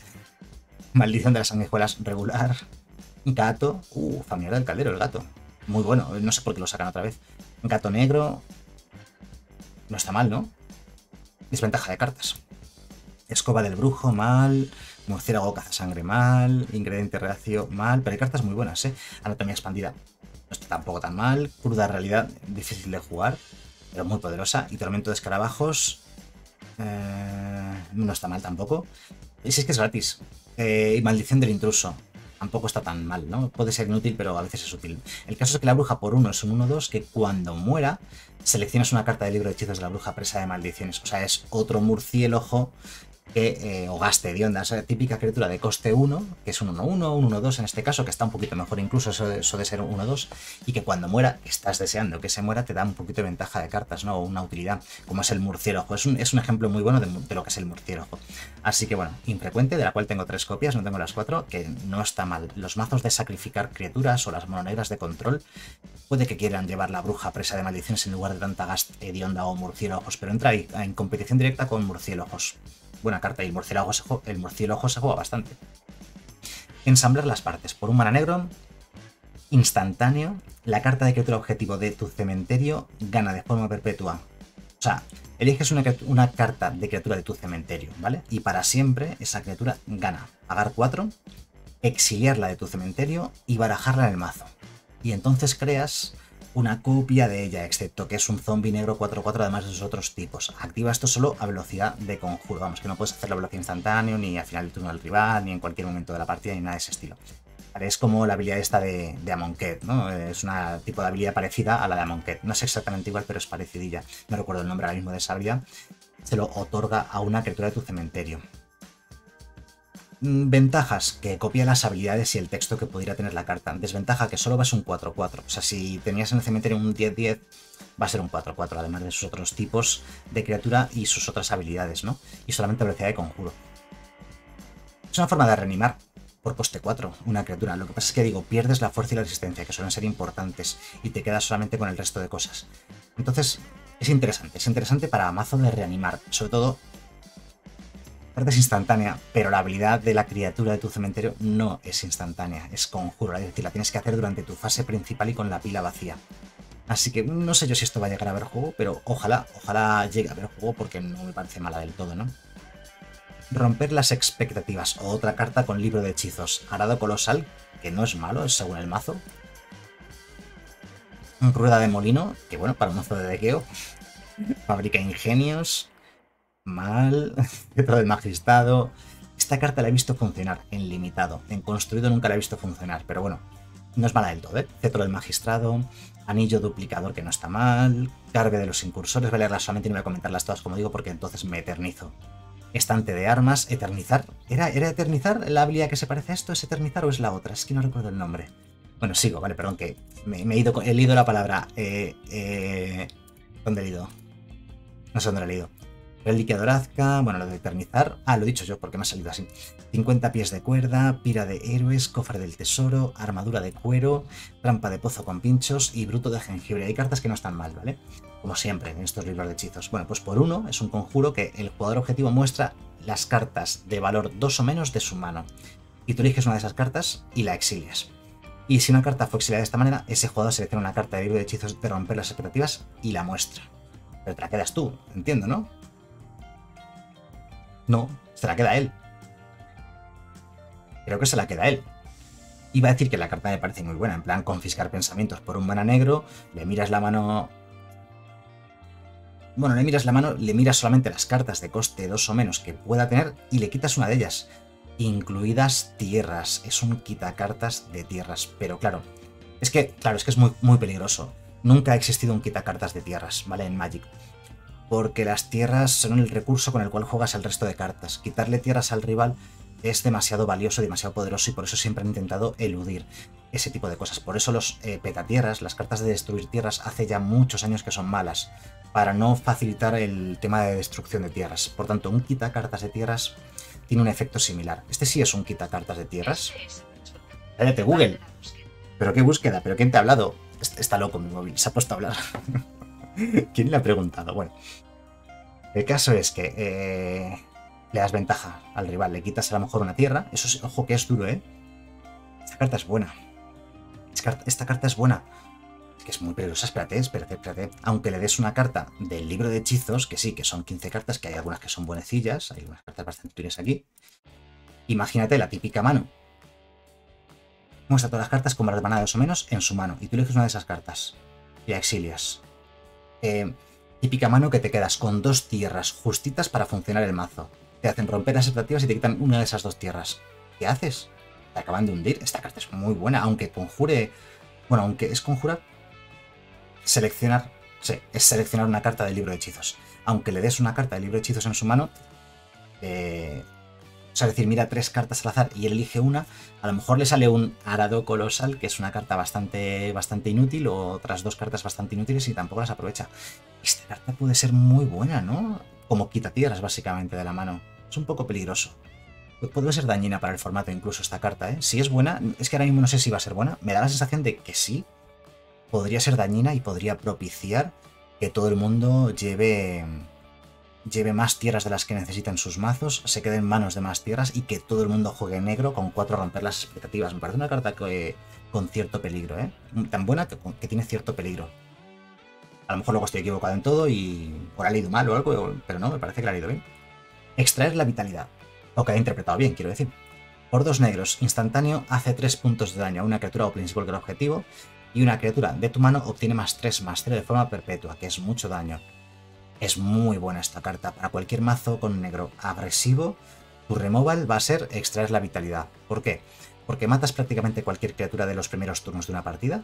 Maldición de las sanguijuelas regular. Gato. Uh, familiar del caldero, el gato. Muy bueno. No sé por qué lo sacan otra vez. Gato negro. No está mal, ¿no? Desventaja de cartas. Escoba del brujo, mal. Murciélago sangre mal. Ingrediente reacio, mal. Pero hay cartas muy buenas, ¿eh? Anatomía expandida. No está tampoco tan mal. Cruda realidad, difícil de jugar. Pero muy poderosa. Y tormento de escarabajos. Eh, no está mal tampoco. Y si es que es gratis. Eh, y Maldición del Intruso. Tampoco está tan mal, ¿no? Puede ser inútil, pero a veces es útil. El caso es que la bruja por uno es un 1-2 que cuando muera seleccionas una carta del libro de hechizos de la bruja presa de maldiciones. O sea, es otro murciélago que, eh, o gaste de esa típica criatura de coste 1, que es un 1-1, un 1-2 en este caso, que está un poquito mejor incluso eso de, ser 1-2, y que cuando muera, estás deseando que se muera, te da un poquito de ventaja de cartas, ¿no? O una utilidad, como es el murciélago. Es un, es un ejemplo muy bueno de, lo que es el murciélago. Así que bueno, infrecuente, de la cual tengo tres copias, no tengo las cuatro, que no está mal. Los mazos de sacrificar criaturas o las mononegras de control, puede que quieran llevar la bruja presa de maldiciones en lugar de tanta gast hedionda o murciélagos, pero entra ahí en competición directa con murciélagos buena carta y el murciélago se, el murciélago se juega bastante. Ensamblar las partes. Por un mana negro, instantáneo, la carta de criatura objetivo de tu cementerio gana de forma perpetua. O sea, eliges una, una, carta de criatura de tu cementerio, ¿vale? Y para siempre esa criatura gana. Pagar 4, exiliarla de tu cementerio y barajarla en el mazo. Y entonces creas una copia de ella, excepto que es un zombie negro 4-4 además de sus otros tipos. Activa esto solo a velocidad de conjuro, vamos, que no puedes hacer la velocidad instantánea ni al final del turno del rival, ni en cualquier momento de la partida, ni nada de ese estilo. Es como la habilidad esta de, de Amonkhet, ¿no? Es una tipo de habilidad parecida a la de Amonkhet. No es exactamente igual, pero es parecidilla. No recuerdo el nombre ahora mismo de esa habilidad. Se lo otorga a una criatura de tu cementerio. Mm, ventajas, que copia las habilidades y el texto que pudiera tener la carta. Desventaja, que solo va a ser un 4-4. O sea, si tenías en el cementerio un 10-10, va a ser un 4-4, además de sus otros tipos de criatura y sus otras habilidades, ¿no? Y solamente velocidad de conjuro. Es una forma de reanimar por coste 4 una criatura. Lo que pasa es que digo, pierdes la fuerza y la resistencia, que suelen ser importantes, y te quedas solamente con el resto de cosas. Entonces, es interesante, es interesante para mazo de reanimar, sobre todo es instantánea, pero la habilidad de la criatura de tu cementerio no es instantánea, es conjuro, es decir, la tienes que hacer durante tu fase principal y con la pila vacía. Así que no sé yo si esto va a llegar a ver juego, pero ojalá, ojalá llegue a ver juego porque no me parece mala del todo, ¿no? Romper las expectativas, otra carta con libro de hechizos. Arado colosal, que no es malo, según el mazo. Rueda de molino, que bueno, para un mazo de dequeo. Fabrica ingenios mal, cetro del magistrado. Esta carta la he visto funcionar en limitado, en construido nunca la he visto funcionar, pero bueno, no es mala del todo, ¿eh? Cetro del magistrado, anillo duplicador que no está mal, carga de los incursores, voy a leerlas solamente y no voy a comentarlas todas como digo porque entonces me eternizo. Estante de armas, eternizar. ¿Era, ¿Era eternizar la habilidad que se parece a esto? ¿Es eternizar o es la otra? Es que no recuerdo el nombre. Bueno, sigo, vale, perdón, que me, he, ido, he leído la palabra. Eh, eh, ¿Dónde he leído? No sé dónde lo he leído. Reliquia Dorazca, bueno, lo de eternizar. Ah, lo he dicho yo porque me ha salido así. 50 pies de cuerda, pira de héroes, cofre del tesoro, armadura de cuero, trampa de pozo con pinchos y bruto de jengibre. Hay cartas que no están mal, ¿vale? Como siempre en estos libros de hechizos. Bueno, pues por uno es un conjuro que el jugador objetivo muestra las cartas de valor 2 o menos de su mano. Y tú eliges una de esas cartas y la exilias. Y si una carta fue exiliada de esta manera, ese jugador selecciona una carta de libro de hechizos de romper las expectativas y la muestra. Pero te la quedas tú, entiendo, ¿no? No, se la queda él. Creo que se la queda él. Iba a decir que la carta me parece muy buena, en plan confiscar pensamientos por un mana negro, le miras la mano... Bueno, le miras la mano, le miras solamente las cartas de coste 2 o menos que pueda tener y le quitas una de ellas, incluidas tierras. Es un quitacartas de tierras, pero claro, es que, claro, es que es muy, muy peligroso. Nunca ha existido un quitacartas de tierras, ¿vale? En Magic porque las tierras son el recurso con el cual juegas el resto de cartas. Quitarle tierras al rival es demasiado valioso, demasiado poderoso y por eso siempre han intentado eludir ese tipo de cosas. Por eso los eh, petatierras, las cartas de destruir tierras, hace ya muchos años que son malas, para no facilitar el tema de destrucción de tierras. Por tanto, un quita cartas de tierras tiene un efecto similar. Este sí es un quita cartas de tierras. Cállate, Google. ¿Pero qué búsqueda? ¿Pero quién te ha hablado? Está loco mi móvil, se ha puesto a hablar. ¿Quién le ha preguntado? Bueno, el caso es que eh, le das ventaja al rival, le quitas a lo mejor una tierra. Eso es, ojo que es duro, ¿eh? Esta carta es buena. Esta carta es buena. Es que es muy peligrosa. Espérate, espérate, espérate. Aunque le des una carta del libro de hechizos, que sí, que son 15 cartas, que hay algunas que son buenecillas, hay unas cartas bastante útiles aquí. Imagínate la típica mano. Muestra todas las cartas con más de o menos en su mano. Y tú eliges una de esas cartas. Y exilias. Eh, típica mano que te quedas con dos tierras justitas para funcionar el mazo. Te hacen romper las expectativas y te quitan una de esas dos tierras. ¿Qué haces? Te acaban de hundir. Esta carta es muy buena, aunque conjure... Bueno, aunque es conjurar... Seleccionar... Sí, es seleccionar una carta del libro de hechizos. Aunque le des una carta del libro de hechizos en su mano, eh, o sea, decir, mira tres cartas al azar y elige una, a lo mejor le sale un arado colosal, que es una carta bastante, bastante inútil, o otras dos cartas bastante inútiles y tampoco las aprovecha. Esta carta puede ser muy buena, ¿no? Como quita tierras, básicamente, de la mano. Es un poco peligroso. Puede ser dañina para el formato incluso esta carta, ¿eh? Si es buena, es que ahora mismo no sé si va a ser buena. Me da la sensación de que sí. Podría ser dañina y podría propiciar que todo el mundo lleve lleve más tierras de las que necesitan sus mazos, se quede en manos de más tierras y que todo el mundo juegue negro con cuatro romper las expectativas. Me parece una carta que, con cierto peligro, ¿eh? Tan buena que, tiene cierto peligro. A lo mejor luego estoy equivocado en todo y por ha leído mal o algo, pero no, me parece que la ha leído bien. Extraer la vitalidad. O que ha interpretado bien, quiero decir. Por dos negros, instantáneo, hace tres puntos de daño a una criatura o principal que el objetivo. y una criatura de tu mano obtiene más 3 más 0 de forma perpetua, que es mucho daño. Es muy buena esta carta. Para cualquier mazo con negro agresivo, tu removal va a ser extraer la vitalidad. ¿Por qué? Porque matas prácticamente cualquier criatura de los primeros turnos de una partida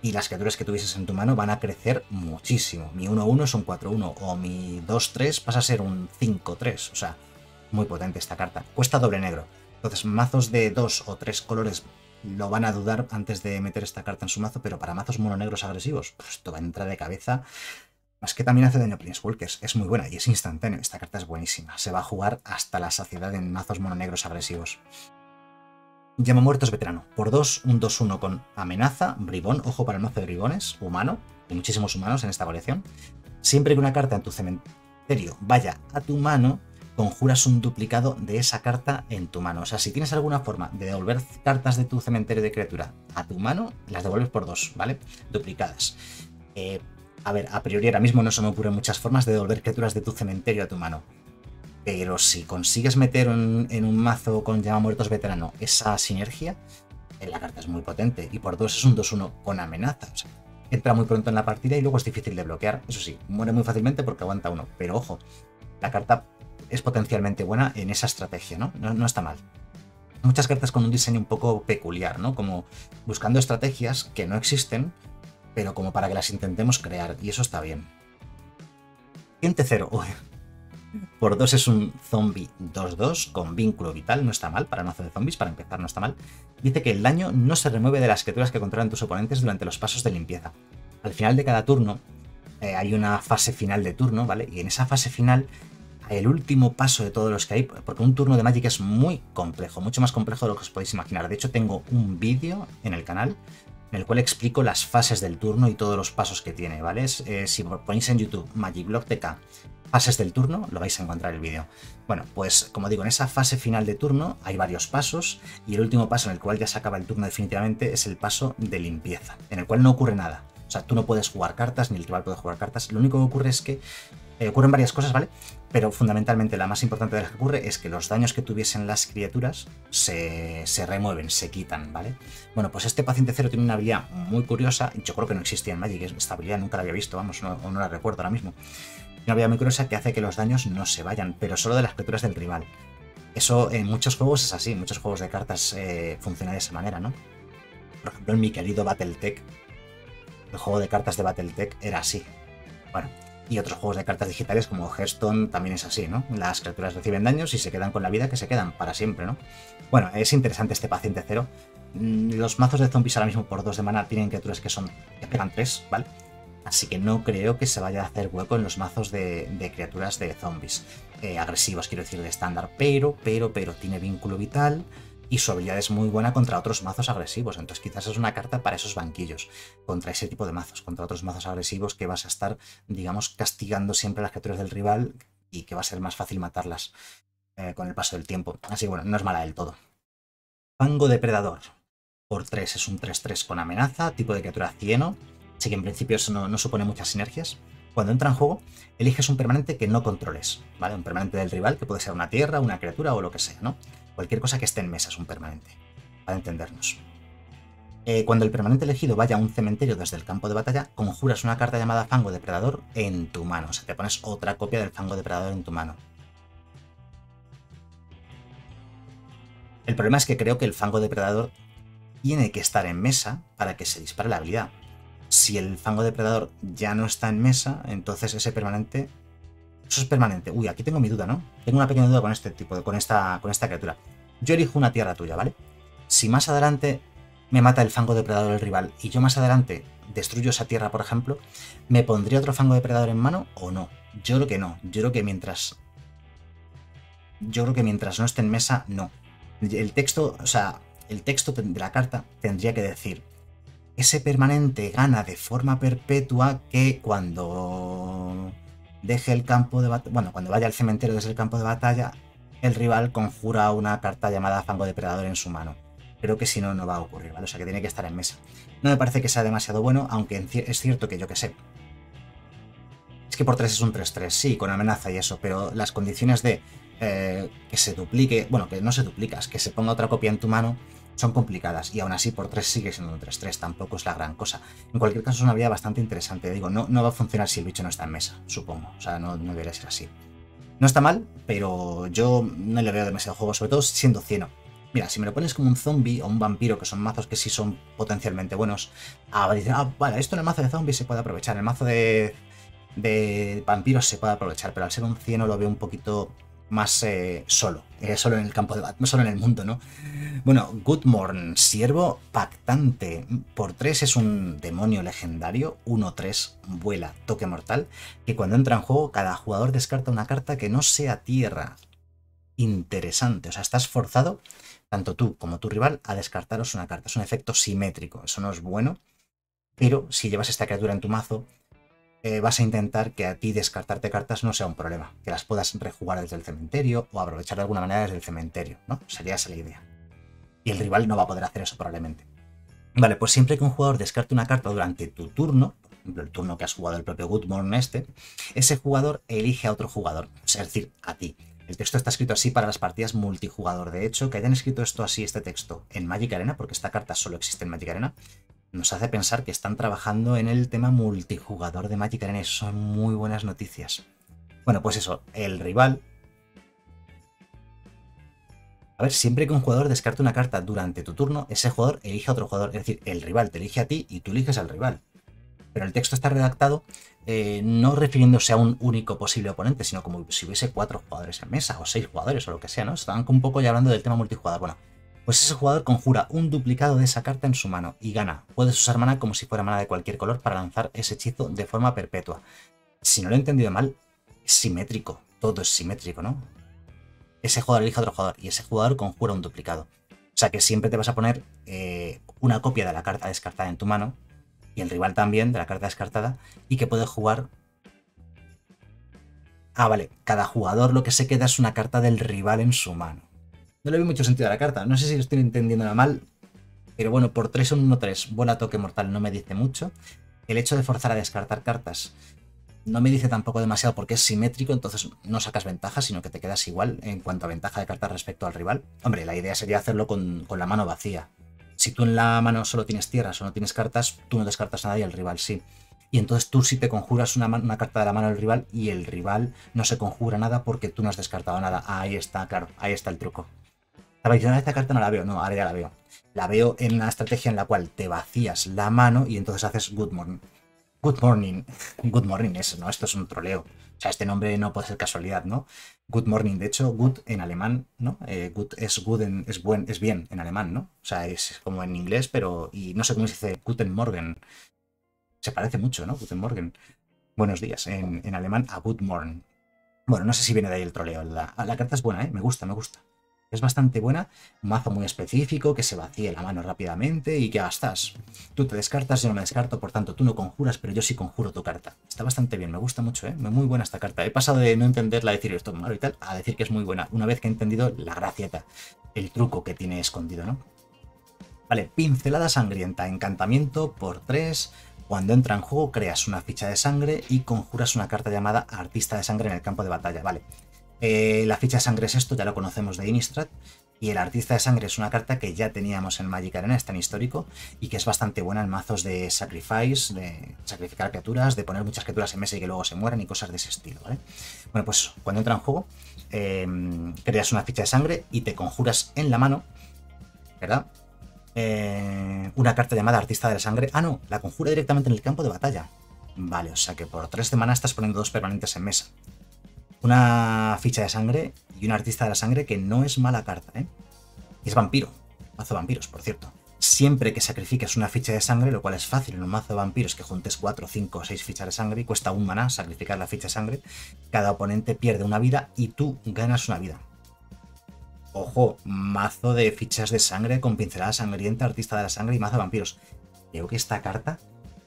y las criaturas que tuvieses en tu mano van a crecer muchísimo. Mi 1-1 es un 4-1 o mi 2-3 pasa a ser un 5-3. O sea, muy potente esta carta. Cuesta doble negro. Entonces, mazos de 2 o 3 colores lo van a dudar antes de meter esta carta en su mazo, pero para mazos mononegros agresivos, pues esto va a entrar de cabeza. Más que también hace daño a Planeswalkers, es muy buena y es instantáneo. Esta carta es buenísima, se va a jugar hasta la saciedad en mazos mononegros agresivos. Llama muertos veterano. Por 2, un 2-1 con amenaza, bribón, ojo para el mazo de bribones, humano, hay muchísimos humanos en esta colección. Siempre que una carta en tu cementerio vaya a tu mano, conjuras un duplicado de esa carta en tu mano. O sea, si tienes alguna forma de devolver cartas de tu cementerio de criatura a tu mano, las devuelves por dos, ¿vale? Duplicadas. Eh, a ver, a priori ahora mismo no se me ocurren muchas formas de devolver criaturas de tu cementerio a tu mano. Pero si consigues meter en un mazo con llama muertos veterano esa sinergia, eh, la carta es muy potente. Y por dos es un 2-1 con amenaza. Entra muy pronto en la partida y luego es difícil de bloquear. Eso sí, muere muy fácilmente porque aguanta uno. Pero ojo, la carta es potencialmente buena en esa estrategia, ¿no? ¿no? está mal. Muchas cartas con un diseño un poco peculiar, ¿no? Como buscando estrategias que no existen, pero como para que las intentemos crear, y eso está bien. Siguiente cero. Por dos es un zombie 2-2 con vínculo vital, no está mal para mazo de zombies, para empezar no está mal. Dice que el daño no se remueve de las criaturas que controlan tus oponentes durante los pasos de limpieza. Al final de cada turno eh, hay una fase final de turno, ¿vale? Y en esa fase final el último paso de todos los que hay, porque un turno de Magic es muy complejo, mucho más complejo de lo que os podéis imaginar. De hecho, tengo un vídeo en el canal en el cual explico las fases del turno y todos los pasos que tiene, ¿vale? Eh, si ponéis en YouTube Magic Block TK fases del turno, lo vais a encontrar el vídeo. Bueno, pues como digo, en esa fase final de turno hay varios pasos y el último paso en el cual ya se acaba el turno definitivamente es el paso de limpieza, en el cual no ocurre nada. O sea, tú no puedes jugar cartas, ni el rival puede jugar cartas. Lo único que ocurre es que eh, ocurren varias cosas, ¿vale? Pero fundamentalmente la más importante de las que ocurre es que los daños que tuviesen las criaturas se, remueven, se quitan, ¿vale? Bueno, pues este paciente cero tiene una habilidad muy curiosa, yo creo que no existía en Magic, esta habilidad nunca la había visto, vamos, no, no la recuerdo ahora mismo. Una habilidad muy curiosa que hace que los daños no se vayan, pero solo de las criaturas del rival. Eso en muchos juegos es así, muchos juegos de cartas eh, funcionan de esa manera, ¿no? Por ejemplo, en mi querido Battletech, el juego de cartas de Battletech era así. Bueno, y otros juegos de cartas digitales como Hearthstone también es así, ¿no? Las criaturas reciben daños y se quedan con la vida que se quedan para siempre, ¿no? Bueno, es interesante este paciente cero. Mm, los mazos de zombies ahora mismo por dos de mana tienen criaturas que son que pegan tres, ¿vale? Así que no creo que se vaya a hacer hueco en los mazos de, criaturas de zombies. Eh, agresivos, quiero decir, de estándar. Pero, pero, pero, tiene vínculo vital y su habilidad es muy buena contra otros mazos agresivos. Entonces quizás es una carta para esos banquillos, contra ese tipo de mazos, contra otros mazos agresivos que vas a estar, digamos, castigando siempre las criaturas del rival y que va a ser más fácil matarlas eh, con el paso del tiempo. Así que bueno, no es mala del todo. Fango Depredador. Por 3 es un 3-3 con amenaza, tipo de criatura cieno. Así que en principio eso no, no supone muchas sinergias. Cuando entra en juego, eliges un permanente que no controles, ¿vale? Un permanente del rival, que puede ser una tierra, una criatura o lo que sea, ¿no? Cualquier cosa que esté en mesa es un permanente, para entendernos. Eh, cuando el permanente elegido vaya a un cementerio desde el campo de batalla, conjuras una carta llamada Fango Depredador en tu mano. O sea, te pones otra copia del Fango Depredador en tu mano. El problema es que creo que el Fango Depredador tiene que estar en mesa para que se dispare la habilidad. Si el Fango Depredador ya no está en mesa, entonces ese permanente eso es permanente. Uy, aquí tengo mi duda, ¿no? Tengo una pequeña duda con este tipo, con esta, con esta criatura. Yo elijo una tierra tuya, ¿vale? Si más adelante me mata el fango depredador del rival y yo más adelante destruyo esa tierra, por ejemplo, ¿me pondría otro fango depredador en mano o no? Yo creo que no. Yo creo que mientras... Yo creo que mientras no esté en mesa, no. El texto, o sea, el texto de la carta tendría que decir ese permanente gana de forma perpetua que cuando deje el campo de batalla, bueno, cuando vaya al cementerio desde el campo de batalla, el rival conjura una carta llamada Fango Depredador en su mano. Creo que si no, no va a ocurrir, ¿vale? O sea que tiene que estar en mesa. No me parece que sea demasiado bueno, aunque es cierto que yo que sé. Es que por 3 es un 3-3, sí, con amenaza y eso, pero las condiciones de eh, que se duplique, bueno, que no se duplica, es que se ponga otra copia en tu mano, son complicadas y aún así por 3 sigue siendo un 3-3, tampoco es la gran cosa. En cualquier caso es una vida bastante interesante, digo, no, no va a funcionar si el bicho no está en mesa, supongo, o sea, no, no debería ser así. No está mal, pero yo no le veo demasiado juego, sobre todo siendo cieno. Mira, si me lo pones como un zombie o un vampiro, que son mazos que sí son potencialmente buenos, ah, dicen, ah, vale, esto en el mazo de zombies se puede aprovechar, en el mazo de, de vampiros se puede aprovechar, pero al ser un cieno lo veo un poquito más eh, solo, eh, solo en el campo de no solo en el mundo, ¿no? Bueno, Good Morn, siervo pactante. Por 3 es un demonio legendario, 1-3, vuela, toque mortal, que cuando entra en juego cada jugador descarta una carta que no sea tierra. Interesante, o sea, estás forzado, tanto tú como tu rival, a descartaros una carta. Es un efecto simétrico, eso no es bueno, pero si llevas esta criatura en tu mazo, eh, vas a intentar que a ti descartarte cartas no sea un problema, que las puedas rejugar desde el cementerio o aprovechar de alguna manera desde el cementerio, ¿no? Sería esa la idea. Y el rival no va a poder hacer eso probablemente. Vale, pues siempre que un jugador descarte una carta durante tu turno, por ejemplo el turno que has jugado el propio Goodmorn este, ese jugador elige a otro jugador, es decir, a ti. El texto está escrito así para las partidas multijugador. De hecho, que hayan escrito esto así, este texto, en Magic Arena, porque esta carta solo existe en Magic Arena, nos hace pensar que están trabajando en el tema multijugador de Magic Arena. Son muy buenas noticias. Bueno, pues eso, el rival. A ver, siempre que un jugador descarte una carta durante tu turno, ese jugador elige a otro jugador. Es decir, el rival te elige a ti y tú eliges al rival. Pero el texto está redactado eh, no refiriéndose a un único posible oponente, sino como si hubiese cuatro jugadores en mesa, o seis jugadores, o lo que sea, ¿no? Están un poco ya hablando del tema multijugador. Bueno, pues ese jugador conjura un duplicado de esa carta en su mano y gana. Puedes usar mana como si fuera mana de cualquier color para lanzar ese hechizo de forma perpetua. Si no lo he entendido mal, es simétrico. Todo es simétrico, ¿no? Ese jugador elige a otro jugador y ese jugador conjura un duplicado. O sea que siempre te vas a poner eh, una copia de la carta descartada en tu mano y el rival también de la carta descartada y que puede jugar... Ah, vale, cada jugador lo que se queda es una carta del rival en su mano. No le veo mucho sentido a la carta. No sé si lo estoy entendiendo mal, pero bueno, por 3 un 1-3, bola toque mortal no me dice mucho. El hecho de forzar a descartar cartas no me dice tampoco demasiado porque es simétrico, entonces no sacas ventaja, sino que te quedas igual en cuanto a ventaja de cartas respecto al rival. Hombre, la idea sería hacerlo con, la mano vacía. Si tú en la mano solo tienes tierras o no tienes cartas, tú no descartas nada y el rival sí. Y entonces tú sí te conjuras una, una, carta de la mano del rival y el rival no se conjura nada porque tú no has descartado nada. Ahí está, claro, ahí está el truco. Tradicional esta carta no la veo, no, ahora ya la veo. La veo en una estrategia en la cual te vacías la mano y entonces haces good morning. Good morning. Good morning, eso, ¿no? Esto es un troleo. O sea, este nombre no puede ser casualidad, ¿no? Good morning, de hecho, good en alemán, ¿no? Eh, good es good en, es buen, es bien en alemán, ¿no? O sea, es como en inglés, pero. Y no sé cómo se dice Guten Morgen. Se parece mucho, ¿no? Guten Morgen. Buenos días, en, alemán a good morning. Bueno, no sé si viene de ahí el troleo. La, la carta es buena, ¿eh? Me gusta, me gusta es bastante buena, un mazo muy específico, que se vacíe la mano rápidamente y que gastas. Tú te descartas, yo no me descarto, por tanto tú no conjuras, pero yo sí conjuro tu carta. Está bastante bien, me gusta mucho, ¿eh? Muy buena esta carta. He pasado de no entenderla, decir esto es malo y tal, a decir que es muy buena, una vez que he entendido la gracieta, el truco que tiene escondido, ¿no? Vale, pincelada sangrienta, encantamiento por 3. Cuando entra en juego creas una ficha de sangre y conjuras una carta llamada Artista de Sangre en el campo de batalla. Vale, eh, la ficha de sangre es esto, ya lo conocemos de Innistrad. Y el artista de sangre es una carta que ya teníamos en Magic Arena, está en histórico, y que es bastante buena en mazos de sacrifice, de sacrificar criaturas, de poner muchas criaturas en mesa y que luego se mueran y cosas de ese estilo. Bueno, pues cuando entra en juego, em, creas una ficha de sangre y te conjuras en la mano, ¿verdad? Eh, una carta llamada Artista de la Sangre. Ah, no, la conjura directamente en el campo de batalla. Vale, o sea que por tres semanas estás poniendo dos permanentes en mesa una ficha de sangre y un artista de la sangre que no es mala carta, ¿eh? Es vampiro, mazo vampiros, por cierto. Siempre que sacrifiques una ficha de sangre, lo cual es fácil en un mazo de vampiros que juntes 4, 5 o 6 fichas de sangre y cuesta un maná sacrificar la ficha de sangre, cada oponente pierde una vida y tú ganas una vida. Ojo, mazo de fichas de sangre con pincelada sangrienta, artista de la sangre y mazo de vampiros. Creo que esta carta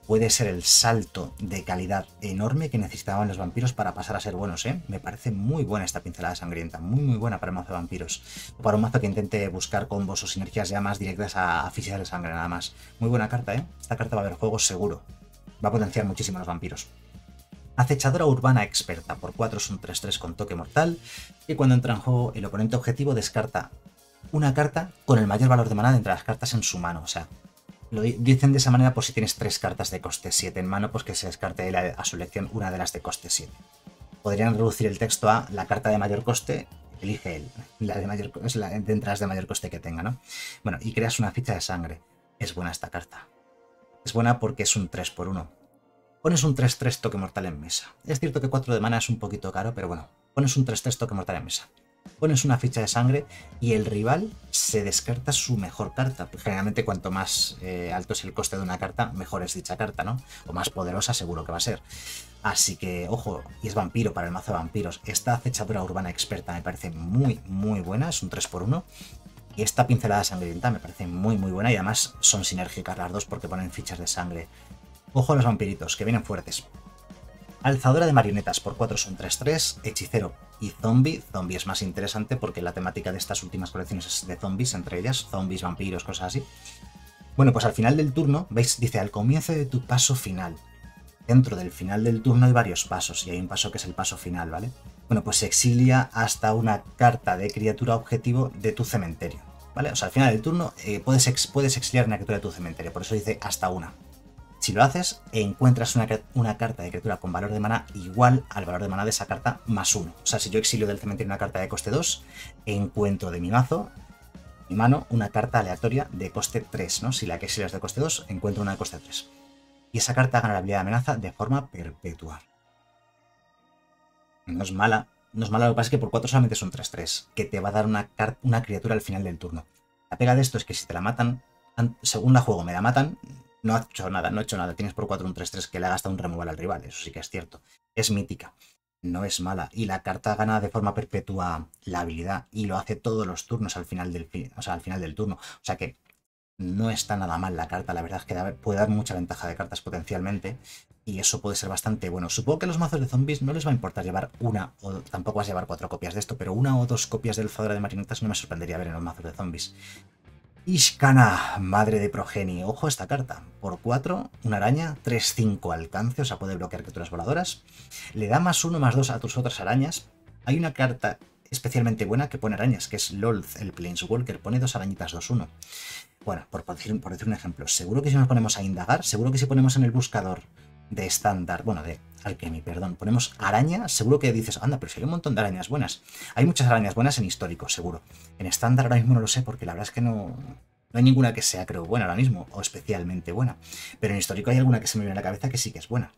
puede ser el salto de calidad enorme que necesitaban los vampiros para pasar a ser buenos, ¿eh? Me parece muy buena esta pincelada sangrienta, muy muy buena para el mazo de vampiros. O para un mazo que intente buscar combos o sinergias ya más directas a, a de sangre nada más. Muy buena carta, ¿eh? Esta carta va a haber juego seguro. Va a potenciar muchísimo a los vampiros. Acechadora urbana experta, por 4 es un 3-3 con toque mortal, y cuando entra en juego el oponente objetivo descarta una carta con el mayor valor de mana de entre las cartas en su mano. O sea, lo dicen de esa manera por si tienes tres cartas de coste 7 en mano, pues que se descarte a su elección una de las de coste 7. Podrían reducir el texto a la carta de mayor coste, elige él, la de mayor, es la de entradas de mayor coste que tenga, ¿no? Bueno, y creas una ficha de sangre. Es buena esta carta. Es buena porque es un 3 por 1 Pones un 3-3 toque mortal en mesa. Es cierto que 4 de mana es un poquito caro, pero bueno, pones un 3-3 toque mortal en mesa pones una ficha de sangre y el rival se descarta su mejor carta. Generalmente cuanto más eh, alto es el coste de una carta, mejor es dicha carta, ¿no? O más poderosa seguro que va a ser. Así que, ojo, y es vampiro para el mazo de vampiros. Esta acechadura urbana experta me parece muy, muy buena, es un 3x1. Y esta pincelada sangrienta me parece muy, muy buena y además son sinérgicas las dos porque ponen fichas de sangre. Ojo a los vampiritos, que vienen fuertes. Alzadora de marionetas por 4 son 3-3, hechicero y zombie. Zombie es más interesante porque la temática de estas últimas colecciones es de zombies, entre ellas, zombies, vampiros, cosas así. Bueno, pues al final del turno, veis, dice al comienzo de tu paso final. Dentro del final del turno hay varios pasos y hay un paso que es el paso final, ¿vale? Bueno, pues se exilia hasta una carta de criatura objetivo de tu cementerio, ¿vale? O sea, al final del turno eh, puedes, puedes exiliar una criatura de tu cementerio, por eso dice hasta una. Si lo haces, encuentras una, carta de criatura con valor de mana igual al valor de mana de esa carta más uno. O sea, si yo exilio del cementerio una carta de coste 2, encuentro de mi mazo, mi mano, una carta aleatoria de coste 3, ¿no? Si la que exilias de coste 2, encuentro una de coste 3. Y esa carta gana la habilidad de amenaza de forma perpetua. No es mala. No es mala, lo que pasa es que por 4 solamente son 3-3, que te va a dar una, una criatura al final del turno. La pega de esto es que si te la matan, según la juego me la matan, no ha hecho nada, no ha hecho nada. Tienes por 4 un 3-3 que le ha gastado un removal al rival, eso sí que es cierto. Es mítica, no es mala. Y la carta gana de forma perpetua la habilidad y lo hace todos los turnos al final del, o sea, al final del turno. O sea que no está nada mal la carta, la verdad es que puede dar mucha ventaja de cartas potencialmente y eso puede ser bastante bueno. Supongo que a los mazos de zombies no les va a importar llevar una o tampoco vas a llevar cuatro copias de esto, pero una o dos copias del Fadora de Marionetas no me sorprendería ver en los mazos de zombies. Ishkana, madre de progenie. Ojo esta carta. Por 4, una araña, 3-5 alcance, o sea, puede bloquear criaturas voladoras. Le da más 1, más 2 a tus otras arañas. Hay una carta especialmente buena que pone arañas, que es Lolth, el Planeswalker. Pone dos arañitas 2-1. Bueno, por, decir, por decir un ejemplo, seguro que si nos ponemos a indagar, seguro que si ponemos en el buscador de estándar, bueno, de Alchemy, perdón, ponemos araña, seguro que dices, anda, pero si hay un montón de arañas buenas. Hay muchas arañas buenas en histórico, seguro. En estándar ahora mismo no lo sé, porque la verdad es que no, no hay ninguna que sea, creo, buena ahora mismo, o especialmente buena. Pero en histórico hay alguna que se me viene a la cabeza que sí que es buena.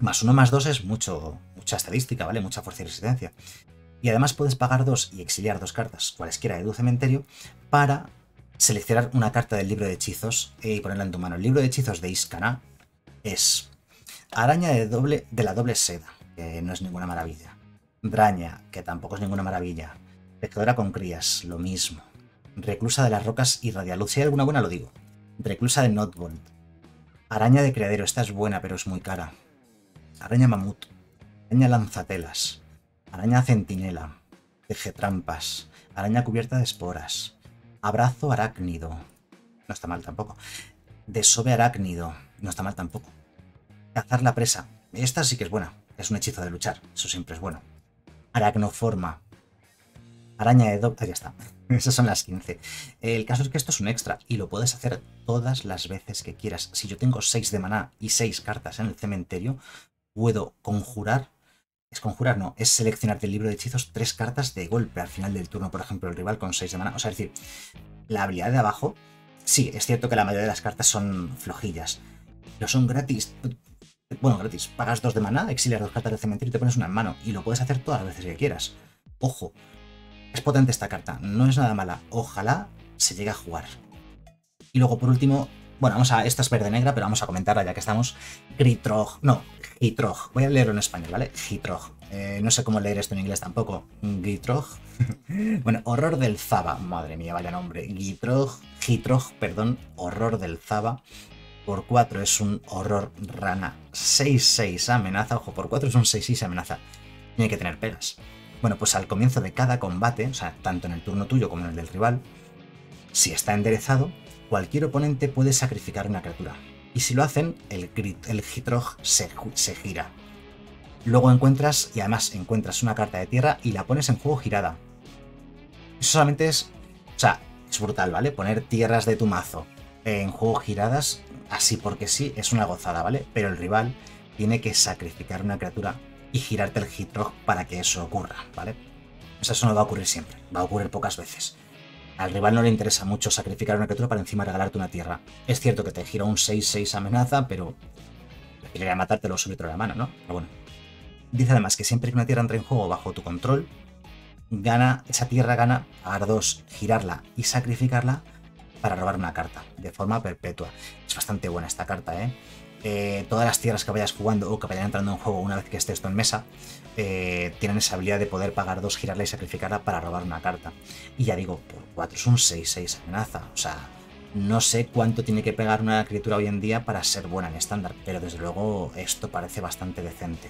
Más uno más dos es mucho, mucha estadística, ¿vale? Mucha fuerza y resistencia. Y además puedes pagar dos y exiliar dos cartas, cualesquiera de tu cementerio, para seleccionar una carta del libro de hechizos y ponerla en tu mano. El libro de hechizos de Iskana es Araña de, doble, de la doble seda, que no es ninguna maravilla. Draña, que tampoco es ninguna maravilla. Pescadora con crías, lo mismo. Reclusa de las rocas y radialuz. Si hay alguna buena, lo digo. Reclusa de Notbolt. Araña de criadero, esta es buena, pero es muy cara. Araña mamut. Araña lanzatelas. Araña centinela. trampas. Araña cubierta de esporas. Abrazo arácnido. No está mal tampoco. Desove arácnido. No está mal tampoco. Cazar la presa. Esta sí que es buena. Es un hechizo de luchar. Eso siempre es bueno. Aracnoforma. Araña de doble... Ah, ya está. Esas son las 15. El caso es que esto es un extra y lo puedes hacer todas las veces que quieras. Si yo tengo 6 de maná y 6 cartas en el cementerio, puedo conjurar... Es conjurar, no. Es seleccionar del libro de hechizos 3 cartas de golpe al final del turno. Por ejemplo, el rival con 6 de maná. O sea, es decir, la habilidad de abajo... Sí, es cierto que la mayoría de las cartas son flojillas. Pero son gratis bueno, gratis, pagas dos de maná, exilias dos cartas del cementerio y te pones una en mano. Y lo puedes hacer todas las veces que quieras. Ojo, es potente esta carta, no es nada mala. Ojalá se llegue a jugar. Y luego, por último, bueno, vamos a. Esta es verde-negra, pero vamos a comentarla ya que estamos. Gritrog, no, Gitrog. Voy a leerlo en español, ¿vale? Gitrog. Eh, no sé cómo leer esto en inglés tampoco. Gitrog. bueno, horror del Zaba. Madre mía, vaya nombre. Gitrog, Gitrog, perdón, horror del Zaba. Por 4 es un horror rana. 6-6 amenaza. Ojo, por 4 es un 6-6 amenaza. Tiene que tener pegas. Bueno, pues al comienzo de cada combate, o sea, tanto en el turno tuyo como en el del rival, si está enderezado, cualquier oponente puede sacrificar una criatura. Y si lo hacen, el, el Hitrog se, se gira. Luego encuentras, y además encuentras una carta de tierra y la pones en juego girada. Eso solamente es O sea, es brutal, ¿vale? Poner tierras de tu mazo en juego giradas, así porque sí, es una gozada, ¿vale? Pero el rival tiene que sacrificar una criatura y girarte el hit para que eso ocurra, ¿vale? O sea, eso no va a ocurrir siempre, va a ocurrir pocas veces. Al rival no le interesa mucho sacrificar una criatura para encima regalarte una tierra. Es cierto que te gira un 6-6 amenaza, pero preferiría matártelo sobre de la mano, ¿no? Pero bueno. Dice además que siempre que una tierra entre en juego bajo tu control, gana, esa tierra gana pagar dos, girarla y sacrificarla para robar una carta, de forma perpetua. Es bastante buena esta carta, ¿eh? ¿eh? todas las tierras que vayas jugando o que vayan entrando en juego una vez que esté esto en mesa, eh, tienen esa habilidad de poder pagar dos, girarla y sacrificarla para robar una carta. Y ya digo, por 4 es un 6-6 amenaza. O sea, no sé cuánto tiene que pegar una criatura hoy en día para ser buena en estándar, pero desde luego esto parece bastante decente.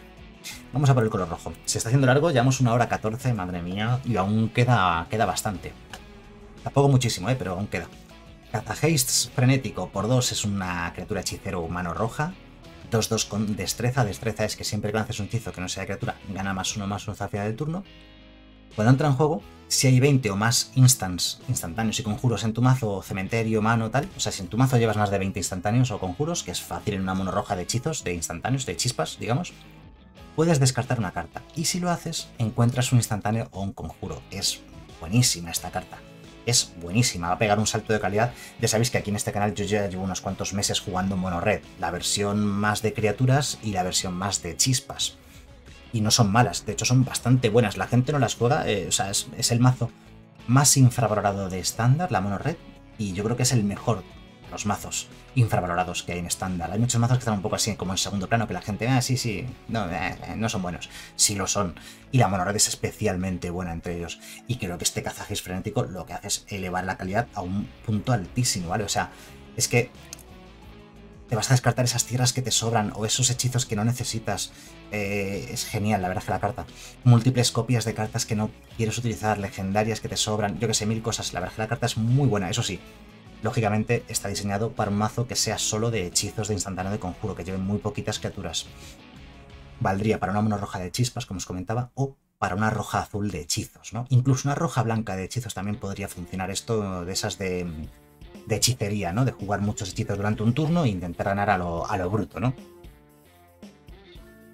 Vamos a por el color rojo. Se está haciendo largo, llevamos una hora 14, madre mía, y aún queda, queda bastante. Tampoco muchísimo, ¿eh? pero aún queda. Cazahaste frenético por 2 es una criatura hechicero humano roja. 2-2 con destreza. Destreza es que siempre que lances un hechizo que no sea criatura, gana más uno más uno hasta el del turno. Cuando entra en juego, si hay 20 o más instants, instantáneos y conjuros en tu mazo, cementerio, mano, tal, o sea, si en tu mazo llevas más de 20 instantáneos o conjuros, que es fácil en una mono roja de hechizos, de instantáneos, de chispas, digamos, puedes descartar una carta. Y si lo haces, encuentras un instantáneo o un conjuro. Es buenísima esta carta es buenísima, va a pegar un salto de calidad. Ya sabéis que aquí en este canal yo ya llevo unos cuantos meses jugando Mono Red, la versión más de criaturas y la versión más de chispas. Y no son malas, de hecho son bastante buenas. La gente no las juega, eh, o sea, es, es, el mazo más infravalorado de estándar, la Mono Red, y yo creo que es el mejor los mazos infravalorados que hay en estándar. Hay muchos mazos que están un poco así como en segundo plano, que la gente, ah, sí, sí, no, eh, no son buenos. Sí lo son. Y la monored es especialmente buena entre ellos. Y creo que este cazajis frenético lo que hace es elevar la calidad a un punto altísimo, ¿vale? O sea, es que te vas a descartar esas tierras que te sobran o esos hechizos que no necesitas. Eh, es genial, la verdad que la carta. Múltiples copias de cartas que no quieres utilizar, legendarias que te sobran, yo que sé, mil cosas. La verdad que la carta es muy buena, eso sí. Lógicamente está diseñado para un mazo que sea solo de hechizos de instantáneo de conjuro, que lleven muy poquitas criaturas. Valdría para una mono roja de chispas, como os comentaba, o para una roja azul de hechizos, ¿no? Incluso una roja blanca de hechizos también podría funcionar esto de esas de, hechicería, ¿no? De jugar muchos hechizos durante un turno e intentar ganar a lo, a lo bruto, ¿no?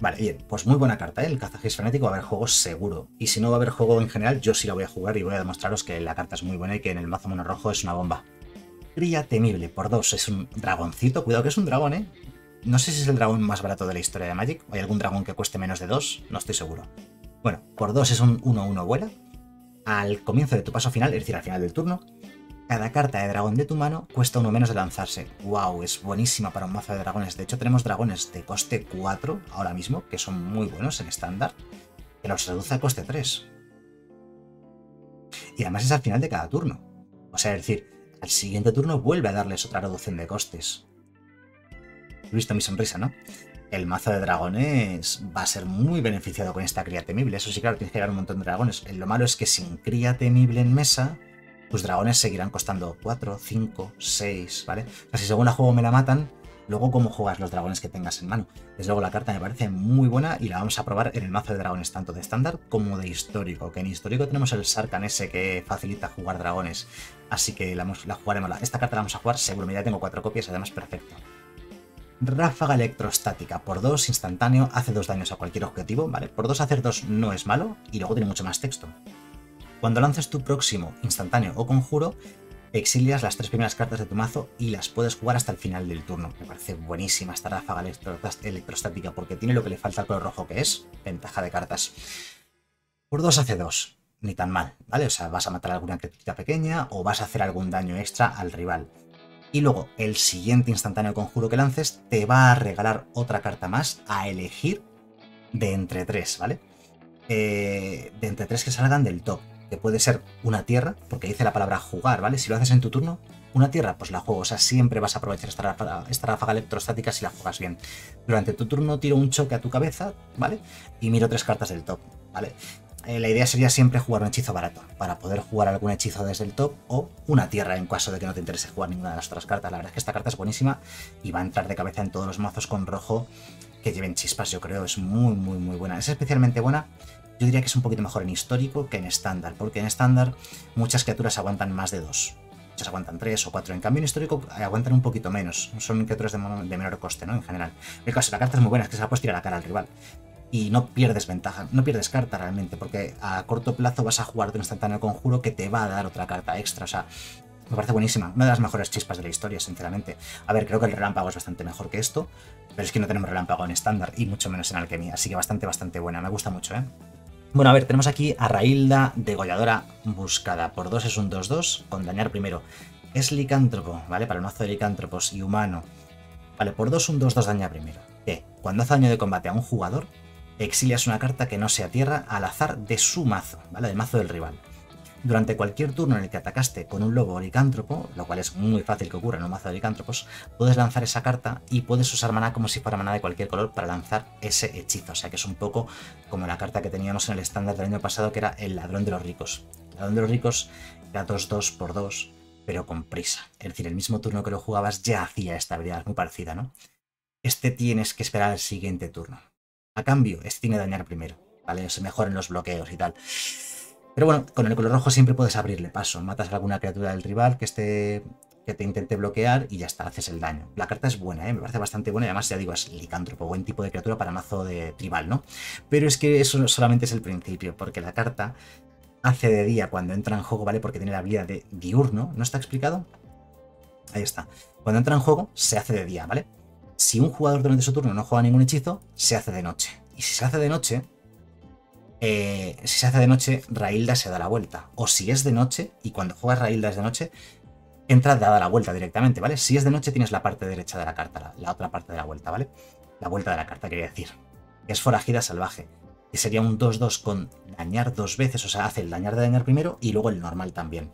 Vale, bien, pues muy buena carta, ¿eh? El cazajis frenético va a haber juego seguro. Y si no va a haber juego en general, yo sí la voy a jugar y voy a demostraros que la carta es muy buena y que en el mazo mono rojo es una bomba. Cría temible por dos. Es un dragoncito. Cuidado que es un dragón, ¿eh? No sé si es el dragón más barato de la historia de Magic. ¿O hay algún dragón que cueste menos de dos? No estoy seguro. Bueno, por dos es un 1-1 vuela. Al comienzo de tu paso final, es decir, al final del turno, cada carta de dragón de tu mano cuesta uno menos de lanzarse. ¡Wow! Es buenísima para un mazo de dragones. De hecho, tenemos dragones de coste 4 ahora mismo, que son muy buenos en estándar, que los reduce a coste 3. Y además es al final de cada turno. O sea, es decir, al siguiente turno vuelve a darles otra reducción de costes. He visto mi sonrisa, ¿no? El mazo de dragones va a ser muy beneficiado con esta cría temible. Eso sí, claro, tienes que llegar un montón de dragones. Lo malo es que sin cría temible en mesa, tus dragones seguirán costando 4, 5, 6, ¿vale? O sea, si según la juego me la matan, luego cómo juegas los dragones que tengas en mano. Desde luego la carta me parece muy buena y la vamos a probar en el mazo de dragones, tanto de estándar como de histórico. Que en histórico tenemos el Sarkan ese que facilita jugar dragones. Así que la, jugaremos. Esta carta la vamos a jugar seguro. ya tengo cuatro copias, además perfecto. Ráfaga electrostática. Por dos, instantáneo, hace dos daños a cualquier objetivo. Vale, por dos hacer dos no es malo y luego tiene mucho más texto. Cuando lances tu próximo instantáneo o conjuro, exilias las tres primeras cartas de tu mazo y las puedes jugar hasta el final del turno. Me parece buenísima esta ráfaga electrostática porque tiene lo que le falta al color rojo que es ventaja de cartas. Por 2 hace 2, ni tan mal, ¿vale? O sea, vas a matar alguna criatura pequeña o vas a hacer algún daño extra al rival. Y luego, el siguiente instantáneo conjuro que lances te va a regalar otra carta más a elegir de entre tres, ¿vale? Eh, de entre tres que salgan del top que puede ser una tierra, porque dice la palabra jugar, ¿vale? Si lo haces en tu turno, una tierra, pues la juego. O sea, siempre vas a aprovechar esta ráfaga, esta ráfaga electrostática si la juegas bien. Durante tu turno tiro un choque a tu cabeza, ¿vale? Y miro tres cartas del top, ¿vale? Eh, la idea sería siempre jugar un hechizo barato, para poder jugar algún hechizo desde el top o una tierra en caso de que no te interese jugar ninguna de las otras cartas. La verdad es que esta carta es buenísima y va a entrar de cabeza en todos los mazos con rojo que lleven chispas, yo creo. Es muy, muy, muy buena. Es especialmente buena Yo diría que es un poquito mejor en histórico que en estándar, porque en estándar muchas criaturas aguantan más de dos. Muchas aguantan tres o cuatro. En cambio, en histórico aguantan un poquito menos. Son criaturas de, menor coste, ¿no? En general. El caso, la carta es muy buena, es que se la puedes tirar a la cara al rival. Y no pierdes ventaja, no pierdes carta realmente, porque a corto plazo vas a jugar un instantáneo conjuro que te va a dar otra carta extra. O sea, me parece buenísima. Una de las mejores chispas de la historia, sinceramente. A ver, creo que el relámpago es bastante mejor que esto, pero es que no tenemos relámpago en estándar y mucho menos en alquimia. Así que bastante, bastante buena. Me gusta mucho, ¿eh? Bueno, a ver, tenemos aquí a Railda, degolladora buscada. Por 2 es un 2-2, con dañar primero. Es licántropo, ¿vale? Para el mazo de licántropos y humano. Vale, por 2 un 2-2 daña primero. ¿Qué? Cuando hace daño de combate a un jugador, exilias una carta que no sea tierra al azar de su mazo, ¿vale? Del mazo del rival. Durante cualquier turno en el que atacaste con un lobo licántropo, lo cual es muy fácil que ocurra en un mazo de licántropos, puedes lanzar esa carta y puedes usar maná como si fuera maná de cualquier color para lanzar ese hechizo. O sea que es un poco como la carta que teníamos en el estándar del año pasado, que era el ladrón de los ricos. El ladrón de los ricos era 2-2 por 2, pero con prisa. Es decir, el mismo turno que lo jugabas ya hacía esta habilidad, muy parecida, ¿no? Este tienes que esperar al siguiente turno. A cambio, este tiene dañar primero, ¿vale? Se mejoran los bloqueos y tal. Pero bueno, con el color rojo siempre puedes abrirle paso. Matas a alguna criatura del rival que esté que te intente bloquear y ya está, haces el daño. La carta es buena, ¿eh? me parece bastante buena y además ya digo, es licántropo, buen tipo de criatura para mazo de tribal, ¿no? Pero es que eso solamente es el principio, porque la carta hace de día cuando entra en juego, ¿vale? Porque tiene la habilidad de diurno, ¿no está explicado? Ahí está. Cuando entra en juego, se hace de día, ¿vale? Si un jugador durante su turno no juega ningún hechizo, se hace de noche. Y si se hace de noche, eh, si se hace de noche, Railda se da la vuelta. O si es de noche, y cuando juegas Railda es de noche, entra dada la vuelta directamente, ¿vale? Si es de noche tienes la parte derecha de la carta, la, otra parte de la vuelta, ¿vale? La vuelta de la carta, quería decir. Es forajida salvaje. Que sería un 2-2 con dañar dos veces, o sea, hace el dañar de dañar primero y luego el normal también.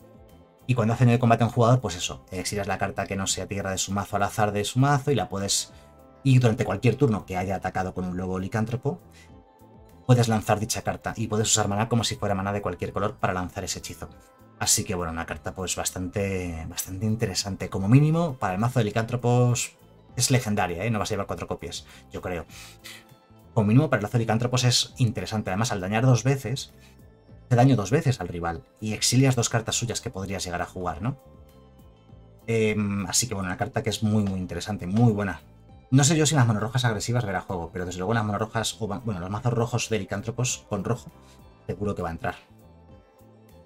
Y cuando hace el combate a un jugador, pues eso, exilas la carta que no sea tierra de su mazo al azar de su mazo y la puedes... Y durante cualquier turno que haya atacado con un lobo licántropo, puedes lanzar dicha carta y puedes usar maná como si fuera maná de cualquier color para lanzar ese hechizo. Así que bueno, una carta pues bastante, bastante interesante. Como mínimo, para el mazo de licántropos es legendaria, ¿eh? no vas a llevar cuatro copias, yo creo. Como mínimo para el mazo de licántropos es interesante. Además, al dañar dos veces, daño dos veces al rival y exilias dos cartas suyas que podrías llegar a jugar, ¿no? Em, así que bueno, una carta que es muy muy interesante, muy buena. No sé yo si las manos rojas agresivas verá juego, pero desde luego las manos rojas, o bueno, los mazos rojos de licántropos con rojo, seguro que va a entrar.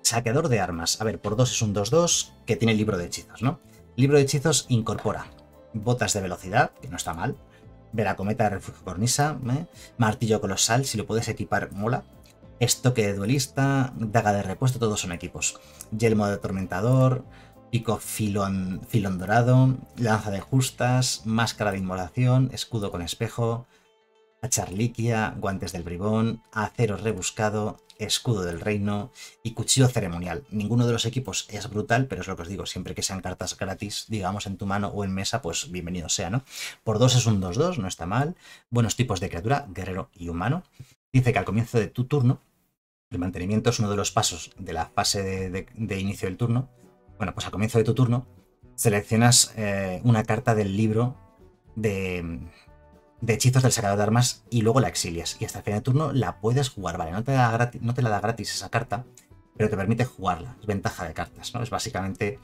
Saqueador de armas. A ver, por 2 es un 2-2 que tiene libro de hechizos, ¿no? Libro de hechizos incorpora botas de velocidad, que no está mal. Veracometa de refugio cornisa, ¿eh? martillo colosal, si lo puedes equipar, mola. Estoque de duelista, daga de repuesto, todos son equipos. Yelmo de atormentador, pico filón, filón dorado, lanza de justas, máscara de inmolación, escudo con espejo, acharliquia, guantes del bribón, acero rebuscado, escudo del reino y cuchillo ceremonial. Ninguno de los equipos es brutal, pero es lo que os digo, siempre que sean cartas gratis, digamos, en tu mano o en mesa, pues bienvenido sea, ¿no? Por dos es un 2-2, no está mal. Buenos tipos de criatura, guerrero y humano. Dice que al comienzo de tu turno, el mantenimiento es uno de los pasos de la fase de inicio del turno, bueno, pues al comienzo de tu turno seleccionas eh, una carta del libro de, hechizos del sacador de armas y luego la exilias. Y hasta el final de turno la puedes jugar, ¿vale? No te, no te la da gratis esa carta, pero te permite jugarla. Es ventaja de cartas, ¿no? Es básicamente...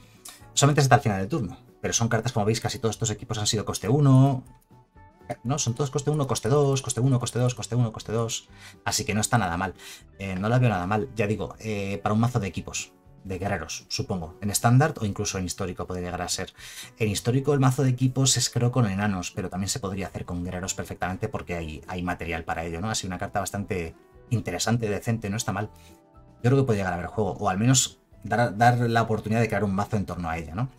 Solamente hasta el final del turno. Pero son cartas, como veis, casi todos estos equipos han sido coste 1, ¿no? Son todos coste 1, coste 2, coste 1, coste 2, coste 1, coste 2. Así que no está nada mal. Eh, no la veo nada mal. Ya digo, eh, para un mazo de equipos de guerreros, supongo. En estándar o incluso en histórico puede llegar a ser. En histórico el mazo de equipos es creo con enanos, pero también se podría hacer con guerreros perfectamente porque hay, hay material para ello, ¿no? Así una carta bastante interesante, decente, no está mal. Yo creo que puede llegar a haber juego, o al menos dar, dar la oportunidad de crear un mazo en torno a ella, ¿no?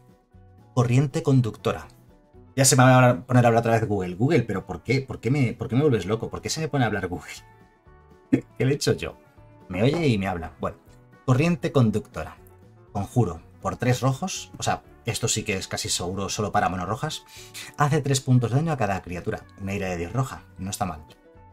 Corriente conductora. Ya se me va a poner a hablar otra vez Google. Google, pero ¿por qué? ¿Por qué me, por qué me vuelves loco? ¿Por qué se me pone a hablar Google? ¿Qué le he hecho yo? Me oye y me habla. Bueno, Corriente conductora. Conjuro. Por tres rojos. O sea, esto sí que es casi seguro solo para monos rojas. Hace tres puntos de daño a cada criatura. Una ira de 10 roja. No está mal.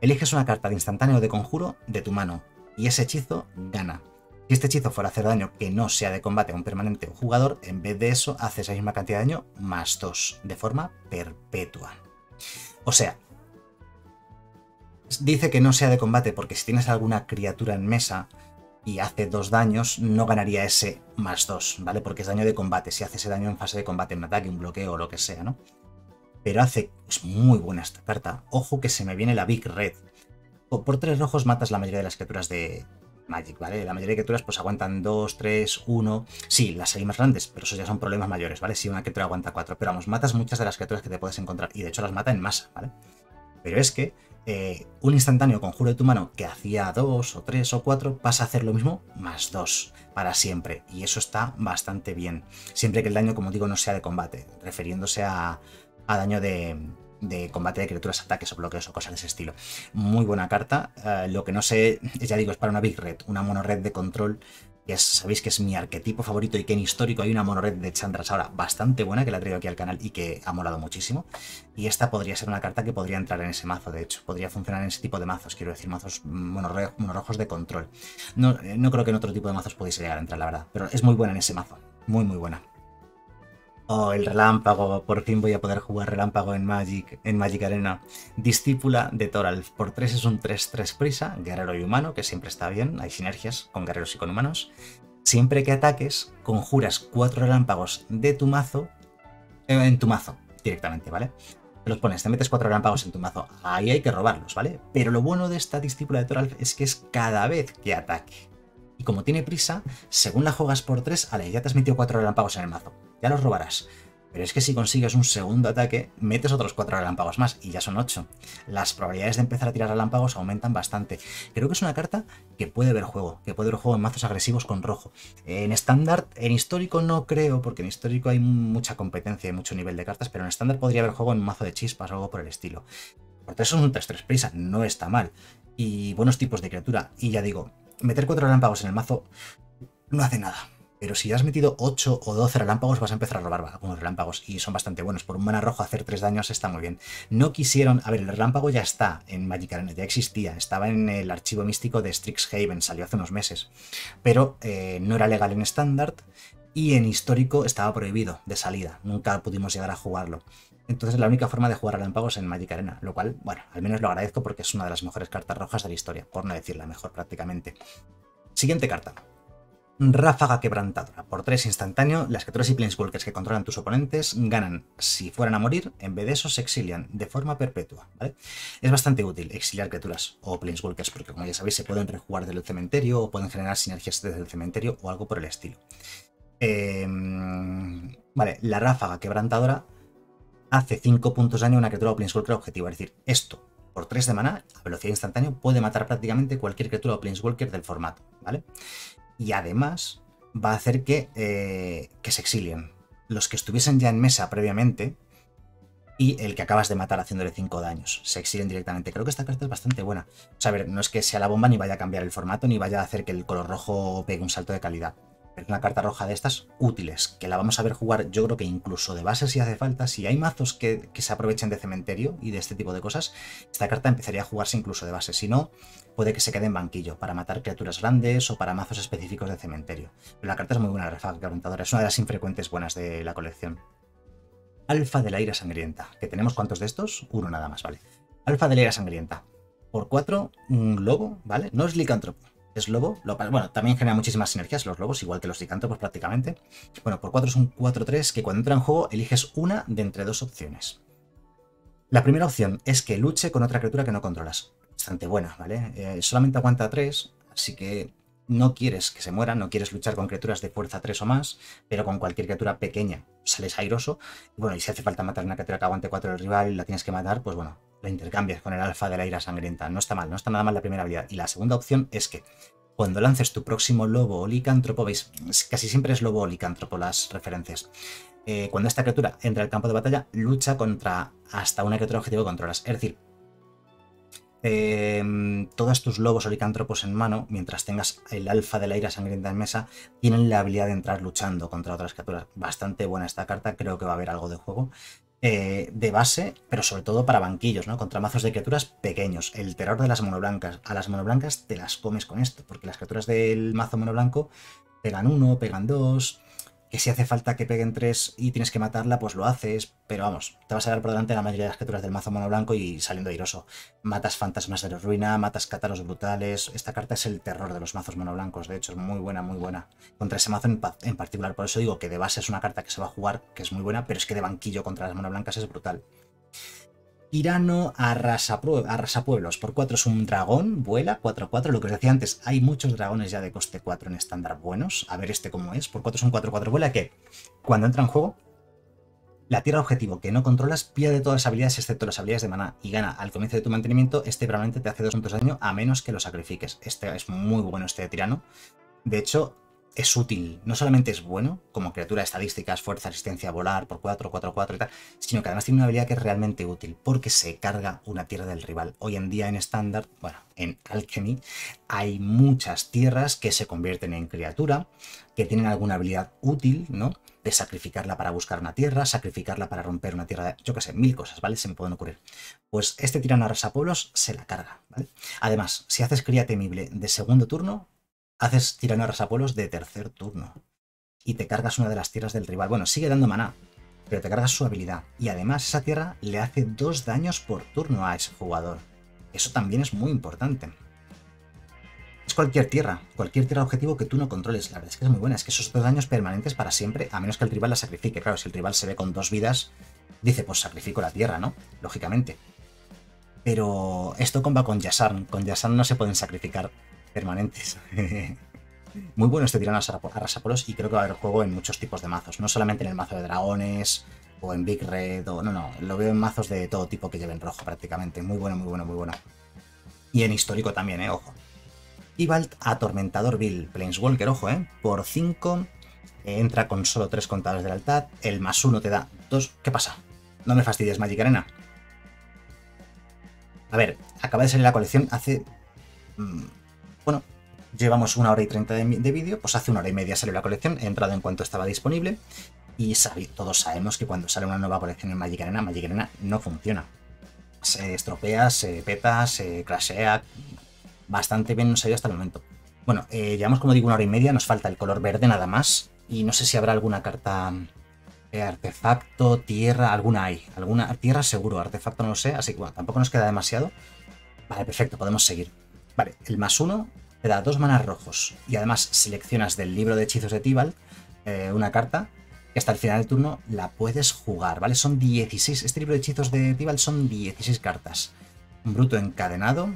Eliges una carta de instantáneo de conjuro de tu mano. Y ese hechizo gana. Si este hechizo fuera a hacer daño que no sea de combate a un permanente o jugador, en vez de eso hace esa misma cantidad de daño más 2, de forma perpetua. O sea, Dice que no sea de combate porque si tienes alguna criatura en mesa y hace dos daños, no ganaría ese más dos, ¿vale? Porque es daño de combate. Si hace ese daño en fase de combate, un ataque, un bloqueo o lo que sea, ¿no? Pero hace... Es muy buena esta carta. Ojo que se me viene la Big Red. Por tres rojos matas la mayoría de las criaturas de, Magic, ¿vale? La mayoría de criaturas pues aguantan 2, 3, 1. Sí, las hay más grandes, pero esos ya son problemas mayores, ¿vale? Si una criatura aguanta 4. Pero vamos, matas muchas de las criaturas que te puedes encontrar. Y de hecho las mata en masa, ¿vale? Pero es que eh, un instantáneo conjuro de tu mano que hacía 2 o 3 o 4 pasa a hacer lo mismo más 2 para siempre. Y eso está bastante bien. Siempre que el daño, como digo, no sea de combate, refiriéndose a daño de, de combate de criaturas, ataques o bloqueos o cosas de ese estilo. Muy buena carta. Eh, lo que no sé, ya digo, es para una Big Red, una mono red de control. Que sabéis que es mi arquetipo favorito y que en histórico hay una mono red de Chandras ahora bastante buena que la he traído aquí al canal y que ha molado muchísimo. Y esta podría ser una carta que podría entrar en ese mazo, de hecho. Podría funcionar en ese tipo de mazos, quiero decir, mazos monorrojos de control. No, eh, no creo que en otro tipo de mazos pudiese llegar a entrar, la verdad. Pero es muy buena en ese mazo. Muy, muy buena. Oh, el relámpago, por fin voy a poder jugar relámpago en Magic, en Magic Arena. Discípula de Toralf, por 3 es un 3-3 prisa, guerrero y humano, que siempre está bien, hay sinergias con guerreros y con humanos. Siempre que ataques, conjuras 4 relámpagos de tu mazo, eh, en tu mazo, directamente, ¿vale? Te los pones, te metes 4 relámpagos en tu mazo, ahí hay que robarlos, ¿vale? Pero lo bueno de esta discípula de Toralf es que es cada vez que ataque. Y como tiene prisa, según la juegas por 3, ale, ya te has metido 4 relámpagos en el mazo ya los robarás. Pero es que si consigues un segundo ataque, metes otros cuatro relámpagos más y ya son ocho. Las probabilidades de empezar a tirar relámpagos aumentan bastante. Creo que es una carta que puede ver juego, que puede ver juego en mazos agresivos con rojo. En estándar, en histórico no creo, porque en histórico hay mucha competencia y mucho nivel de cartas, pero en estándar podría haber juego en mazo de chispas o algo por el estilo. Por eso es un 3-3 prisa, no está mal. Y buenos tipos de criatura. Y ya digo, meter cuatro relámpagos en el mazo no hace nada pero si has metido 8 o 12 relámpagos, vas a empezar a robar algunos relámpagos. Y son bastante buenos. Por un mana rojo hacer 3 daños está muy bien. No quisieron... A ver, el relámpago ya está en Magic Arena, ya existía. Estaba en el archivo místico de Strixhaven, salió hace unos meses. Pero eh, no era legal en estándar y en histórico estaba prohibido de salida. Nunca pudimos llegar a jugarlo. Entonces la única forma de jugar relámpagos en Magic Arena, lo cual, bueno, al menos lo agradezco porque es una de las mejores cartas rojas de la historia, por no decir la mejor prácticamente. Siguiente carta. Ráfaga quebrantadora. Por 3 instantáneo, las criaturas y planeswalkers que controlan tus oponentes ganan. Si fueran a morir, en vez de eso se exilian de forma perpetua. Es bastante útil exiliar criaturas o planeswalkers, porque como ya sabéis, se pueden rejugar del cementerio o pueden generar sinergias desde el cementerio o algo por el estilo. Em, vale, la ráfaga quebrantadora hace 5 puntos de daño a una criatura o planeswalker objetivo. Es decir, esto por 3 de mana, a velocidad instantánea, puede matar prácticamente cualquier criatura o planeswalker del formato. ¿vale? Y además va a hacer que, eh, que se exilien. Los que estuviesen ya en mesa previamente y el que acabas de matar haciéndole 5 daños. Se exilien directamente. Creo que esta carta es bastante buena. O sea, a ver, no es que sea la bomba ni vaya a cambiar el formato ni vaya a hacer que el color rojo pegue un salto de calidad es una carta roja de estas útiles, que la vamos a ver jugar yo creo que incluso de base si hace falta, si hay mazos que, se aprovechen de cementerio y de este tipo de cosas, esta carta empezaría a jugarse incluso de base, si no, puede que se quede en banquillo para matar criaturas grandes o para mazos específicos de cementerio. Pero la carta es muy buena, Refaga Aventadora, es una de las infrecuentes buenas de la colección. Alfa de la ira sangrienta, que tenemos cuántos de estos, uno nada más, vale. Alfa de la ira sangrienta. Por 4, un lobo, ¿vale? No es licántropo, es lobo. bueno, también genera muchísimas sinergias los lobos, igual que los licántropos prácticamente. Bueno, por 4 es un 4-3 que cuando entra en juego eliges una de entre dos opciones. La primera opción es que luche con otra criatura que no controlas. Bastante buena, ¿vale? Eh, solamente aguanta 3, así que no quieres que se muera, no quieres luchar con criaturas de fuerza 3 o más, pero con cualquier criatura pequeña sales airoso. Y bueno, y si hace falta matar una criatura que aguante 4 del rival y la tienes que matar, pues bueno, la intercambias con el alfa de la ira sangrienta. No está mal, no está nada mal la primera habilidad. Y la segunda opción es que cuando lances tu próximo lobo o licántropo, veis, casi siempre es lobo o licántropo las referencias. Eh, cuando esta criatura entra al campo de batalla, lucha contra hasta una criatura objetivo que controlas. Es decir, eh, todos tus lobos o licántropos en mano, mientras tengas el alfa de la ira sangrienta en mesa, tienen la habilidad de entrar luchando contra otras criaturas. Bastante buena esta carta, creo que va a haber algo de juego. Eh, de base, pero sobre todo para banquillos, ¿no? Contra mazos de criaturas pequeños. El terror de las monoblancas. A las monoblancas te las comes con esto, porque las criaturas del mazo monoblanco pegan uno, pegan dos. Que si hace falta que peguen tres y tienes que matarla, pues lo haces, pero vamos, te vas a dar por delante la mayoría de las criaturas del mazo mono blanco y saliendo airoso. Matas fantasmas de la ruina, matas cátaros brutales. Esta carta es el terror de los mazos mono blancos, de hecho, es muy buena, muy buena. Contra ese mazo en, en particular, por eso digo que de base es una carta que se va a jugar, que es muy buena, pero es que de banquillo contra las mono blancas es brutal. Tirano arrasa, arrasa, pueblos. Por 4 es un dragón, vuela, 4-4. Lo que os decía antes, hay muchos dragones ya de coste 4 en estándar buenos. A ver este cómo es. Por 4 es un 4-4 vuela que cuando entra en juego, la tierra objetivo que no controlas pierde todas las habilidades excepto las habilidades de mana y gana al comienzo de tu mantenimiento. Este probablemente te hace 2 puntos de daño a menos que lo sacrifiques. Este es muy bueno este tirano. De hecho, es útil, no solamente es bueno como criatura de estadísticas, fuerza, resistencia, volar por 4, 4, 4 y tal, sino que además tiene una habilidad que es realmente útil porque se carga una tierra del rival. Hoy en día en estándar, bueno, en Alchemy hay muchas tierras que se convierten en criatura, que tienen alguna habilidad útil, ¿no? De sacrificarla para buscar una tierra, sacrificarla para romper una tierra, yo qué sé, mil cosas, ¿vale? Se me pueden ocurrir. Pues este tirano a pueblos se la carga, ¿vale? Además, si haces cría temible de segundo turno, haces tirano a rasapuelos de tercer turno. Y te cargas una de las tierras del rival. Bueno, sigue dando maná, pero te cargas su habilidad. Y además esa tierra le hace dos daños por turno a ese jugador. Eso también es muy importante. Es cualquier tierra, cualquier tierra objetivo que tú no controles. La verdad es que es muy buena, es que esos dos daños permanentes para siempre, a menos que el rival la sacrifique. Claro, si el rival se ve con dos vidas, dice, pues sacrifico la tierra, ¿no? Lógicamente. Pero esto comba con Yasarn. Con Yasarn no se pueden sacrificar permanentes. Muy bueno este tirano a Rasapolos y creo que va a haber juego en muchos tipos de mazos, no solamente en el mazo de dragones o en Big Red, o no, no, lo veo en mazos de todo tipo que lleven rojo prácticamente. Muy bueno, muy bueno, muy bueno. Y en histórico también, eh, ojo. Tibalt Atormentador Bill, Planeswalker, ojo, eh. Por 5 entra con solo 3 contadores de lealtad, el más 1 te da 2. ¿Qué pasa? No me fastidies, Magic Arena. A ver, acaba de salir la colección hace mm, bueno, llevamos una hora y treinta de, vídeo, pues hace una hora y media salió la colección, he entrado en cuanto estaba disponible y todos sabemos que cuando sale una nueva colección en Magic Arena, Magic Arena no funciona. Se estropea, se peta, se crashea, bastante bien nos ha ido hasta el momento. Bueno, eh, llevamos como digo una hora y media, nos falta el color verde nada más y no sé si habrá alguna carta eh, artefacto, tierra, alguna hay. Alguna tierra seguro, artefacto no lo sé, así que bueno, tampoco nos queda demasiado. Vale, perfecto, podemos seguir. Vale, el más uno te da dos manas rojos y además seleccionas del libro de hechizos de Tibalt eh, una carta que hasta el final del turno la puedes jugar, ¿vale? Son 16, este libro de hechizos de Tibalt son 16 cartas. Un bruto encadenado.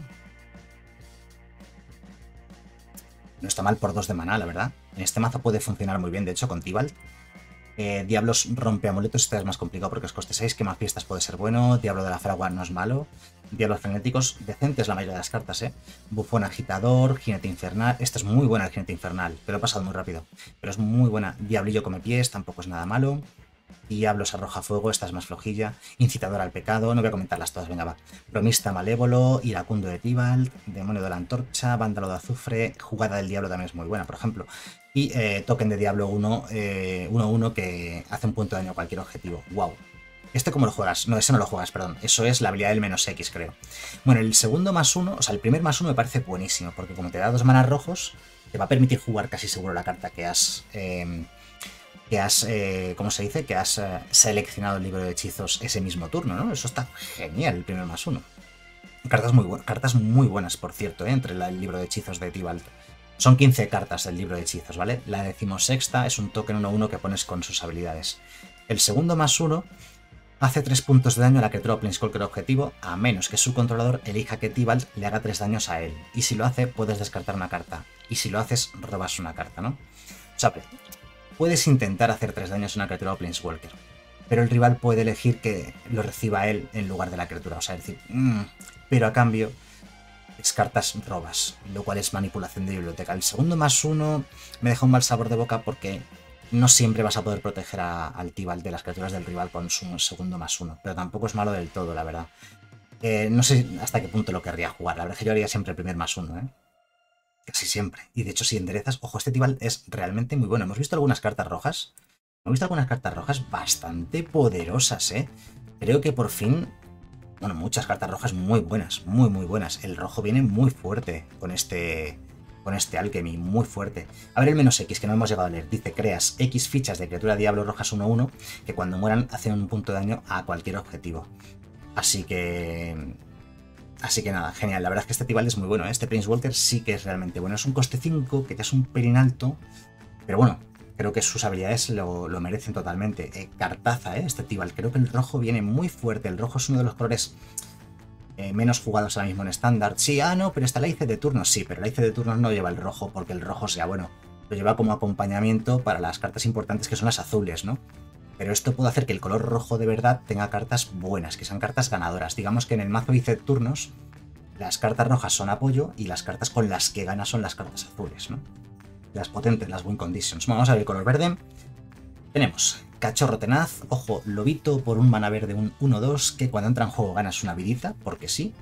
No está mal por dos de maná, la verdad. En este mazo puede funcionar muy bien, de hecho, con Tibalt. Eh, Diablos rompe amuletos, este es más complicado porque es coste 6, que más fiestas puede ser bueno. Diablo de la fragua no es malo. Diablos frenéticos, decentes la mayoría de las cartas, ¿eh? Bufón agitador, jinete infernal. Esta es muy buena el jinete infernal, pero he pasado muy rápido. Pero es muy buena. Diablillo come pies, tampoco es nada malo. Diablos arroja fuego, esta es más flojilla. Incitador al pecado, no voy a comentarlas todas, venga va. Bromista malévolo, iracundo de Tibalt, demonio de la antorcha, vándalo de azufre, jugada del diablo también es muy buena, por ejemplo. Y eh, token de diablo 1, 1-1 eh, que hace un punto de daño a cualquier objetivo. ¡Wow! ¿Este cómo lo juegas? No, ese no lo juegas, perdón. Eso es la habilidad del menos X, creo. Bueno, el segundo más uno, o sea, el primer más uno me parece buenísimo, porque como te da dos manas rojos, te va a permitir jugar casi seguro la carta que has... Em, que has, eh, ¿cómo se dice? Que has eh, seleccionado el libro de hechizos ese mismo turno, ¿no? Eso está genial, el primer más uno. Cartas muy, cartas muy buenas, por cierto, ¿eh? entre el libro de hechizos de Tibalt. Son 15 cartas del libro de hechizos, ¿vale? La decimosexta es un token 1-1 que pones con sus habilidades. El segundo más uno Hace 3 puntos de daño a la criatura o Planeswalker objetivo, a menos que su controlador elija que Tibalt le haga 3 daños a él. Y si lo hace, puedes descartar una carta. Y si lo haces, robas una carta, ¿no? O sea, puedes intentar hacer 3 daños a una criatura o Planeswalker. Pero el rival puede elegir que lo reciba él en lugar de la criatura. O sea, decir, mm", pero a cambio descartas robas, lo cual es manipulación de biblioteca. El segundo más uno me deja un mal sabor de boca porque no siempre vas a poder proteger al Tibalt de las criaturas del rival con su segundo más uno, pero tampoco es malo del todo, la verdad. Eh, no sé hasta qué punto lo querría jugar, la verdad es que yo haría siempre el primer más uno, ¿eh? Casi siempre. Y de hecho, si enderezas, ojo, este Tibalt es realmente muy bueno. Hemos visto algunas cartas rojas. Hemos visto algunas cartas rojas bastante poderosas, ¿eh? Creo que por fin... Bueno, muchas cartas rojas muy buenas, muy, muy buenas. El rojo viene muy fuerte con este con este Alchemy, muy fuerte. A ver el menos X, que no hemos llegado a leer. Dice, creas X fichas de criatura Diablo Rojas 1-1, que cuando mueran hacen un punto de daño a cualquier objetivo. Así que... Así que nada, genial. La verdad es que este Tibal es muy bueno. ¿eh? Este Prince Walker sí que es realmente bueno. Es un coste 5, que ya es un pelín alto. Pero bueno, creo que sus habilidades lo, merecen totalmente. Eh, cartaza, ¿eh? este Tibal. Creo que el rojo viene muy fuerte. El rojo es uno de los colores eh, menos jugados ahora mismo en estándar. Sí, ah, no, pero está la IC de turnos. Sí, pero la IC de turnos no lleva el rojo porque el rojo sea bueno. Lo lleva como acompañamiento para las cartas importantes que son las azules, ¿no? Pero esto puede hacer que el color rojo de verdad tenga cartas buenas, que sean cartas ganadoras. Digamos que en el mazo IC de turnos las cartas rojas son apoyo y las cartas con las que gana son las cartas azules, ¿no? Las potentes, las win conditions. vamos a ver el color verde. Tenemos Cachorro tenaz, ojo, lobito por un mana verde, un 1-2, que cuando entra en juego ganas una vidita, porque sí.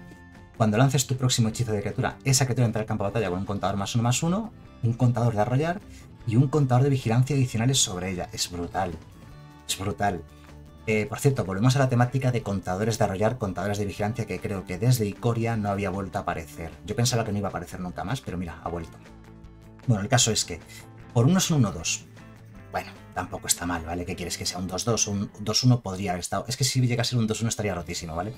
Cuando lances tu próximo hechizo de criatura, esa criatura entra al campo de batalla con un contador más uno más uno, un contador de arrollar y un contador de vigilancia adicionales sobre ella. Es brutal. Es brutal. Eh, por cierto, volvemos a la temática de contadores de arrollar, contadores de vigilancia, que creo que desde Icoria no había vuelto a aparecer. Yo pensaba que no iba a aparecer nunca más, pero mira, ha vuelto. Bueno, el caso es que por uno es un 1-2. Bueno, tampoco está mal, ¿vale? ¿Qué quieres que sea un 2-2? Un 2-1 podría haber estado. Es que si llega a ser un 2-1 estaría rotísimo, ¿vale?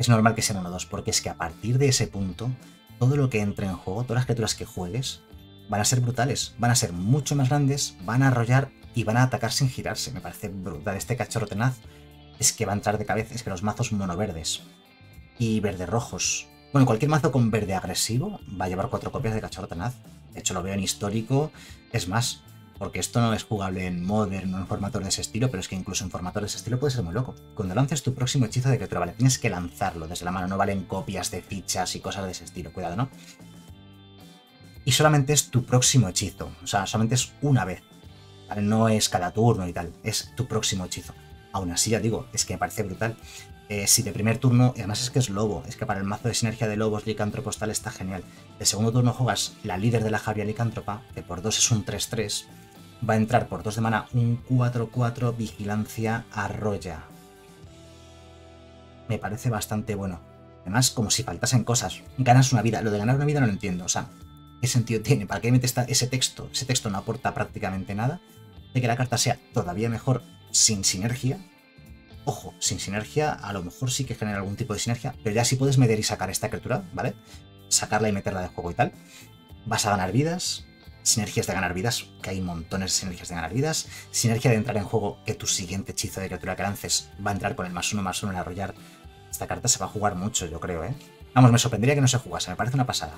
Es normal que sea un 1-2, porque es que a partir de ese punto, todo lo que entre en juego, todas las criaturas que juegues, van a ser brutales, van a ser mucho más grandes, van a arrollar y van a atacar sin girarse. Me parece brutal. Este cachorro tenaz es que va a entrar de cabeza, es que los mazos monoverdes y verde rojos. Bueno, cualquier mazo con verde agresivo va a llevar cuatro copias de cachorro tenaz. De hecho, lo veo en histórico. Es más, porque esto no es jugable en Modern o en formatos de ese estilo, pero es que incluso en formatos de ese estilo puede ser muy loco. Cuando lances tu próximo hechizo de criatura, vale, tienes que lanzarlo desde la mano, no valen copias de fichas y cosas de ese estilo, cuidado, ¿no? Y solamente es tu próximo hechizo, o sea, solamente es una vez. No es cada turno y tal, es tu próximo hechizo. Aún así, ya digo, es que me parece brutal. Eh, si de primer turno, además es que es lobo, es que para el mazo de sinergia de lobos licántropos tal está genial. De segundo turno juegas la líder de la Javia licántropa, que por dos es un 3-3, va a entrar por 2 de mana un 4-4 Vigilancia Arroya. Me parece bastante bueno. Además, como si faltasen cosas. Ganas una vida. Lo de ganar una vida no lo entiendo. O sea, ¿qué sentido tiene? ¿Para qué metes ese texto? Ese texto no aporta prácticamente nada. De que la carta sea todavía mejor sin sinergia. Ojo, sin sinergia, a lo mejor sí que genera algún tipo de sinergia, pero ya si puedes meter y sacar esta criatura, ¿vale? Sacarla y meterla de juego y tal. Vas a ganar vidas, sinergias de ganar vidas, que hay montones de sinergias de ganar vidas, sinergia de entrar en juego, que tu siguiente hechizo de criatura que lances va a entrar con el más uno más uno en arrollar. Esta carta se va a jugar mucho, yo creo, ¿eh? Vamos, me sorprendería que no se jugase, me parece una pasada.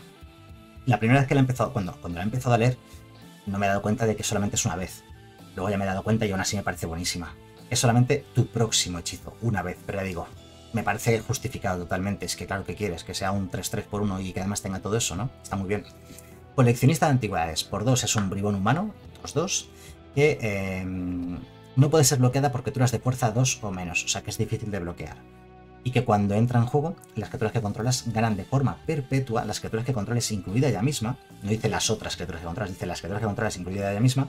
La primera vez que la he empezado, cuando, cuando la he empezado a leer, no me he dado cuenta de que solamente es una vez. Luego ya me he dado cuenta y aún así me parece buenísima. Es solamente tu próximo hechizo, una vez, pero ya digo, me parece justificado totalmente. Es que claro que quieres, que sea un 3-3 por 1 y que además tenga todo eso, ¿no? Está muy bien. Coleccionista de antigüedades. Por dos es un bribón humano, 2-2, que em, no puede ser bloqueada por criaturas de fuerza 2 o menos, o sea que es difícil de bloquear. Y que cuando entra en juego, las criaturas que controlas ganan de forma perpetua las criaturas que controles, incluida ella misma. No dice las otras criaturas que controlas, dice las criaturas que controlas, incluida ella misma.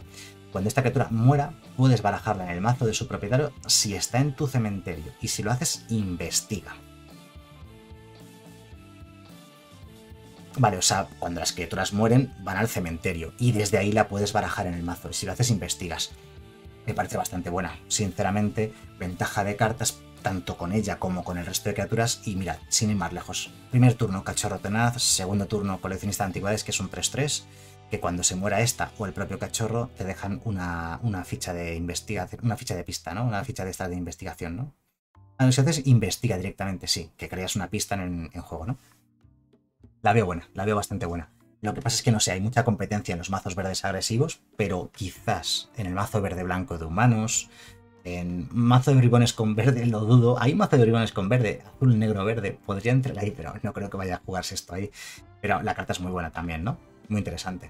Cuando esta criatura muera, puedes barajarla en el mazo de su propietario si está en tu cementerio. Y si lo haces, investiga. Vale, o sea, cuando las criaturas mueren, van al cementerio y desde ahí la puedes barajar en el mazo. Y si lo haces, investigas. Me parece bastante buena. Sinceramente, ventaja de cartas tanto con ella como con el resto de criaturas. Y mirad, sin ir más lejos. Primer turno, cachorro tenaz. Segundo turno, coleccionista de antigüedades, que es un 3-3. Que cuando se muera esta o el propio cachorro, te dejan una, ficha de investigación, una ficha de pista, ¿no? Una ficha de esta de investigación, ¿no? A haces, investiga directamente, sí, que creas una pista en, en juego, ¿no? la veo buena, la veo bastante buena. Lo que pasa es que no sé, hay mucha competencia en los mazos verdes agresivos, pero quizás en el mazo verde-blanco de humanos, en mazo de bribones con verde, lo dudo. Hay mazo de bribones con verde, azul, negro, verde. Podría entrar ahí, pero no creo que vaya a jugarse esto ahí. Pero la carta es muy buena también, ¿no? Muy interesante.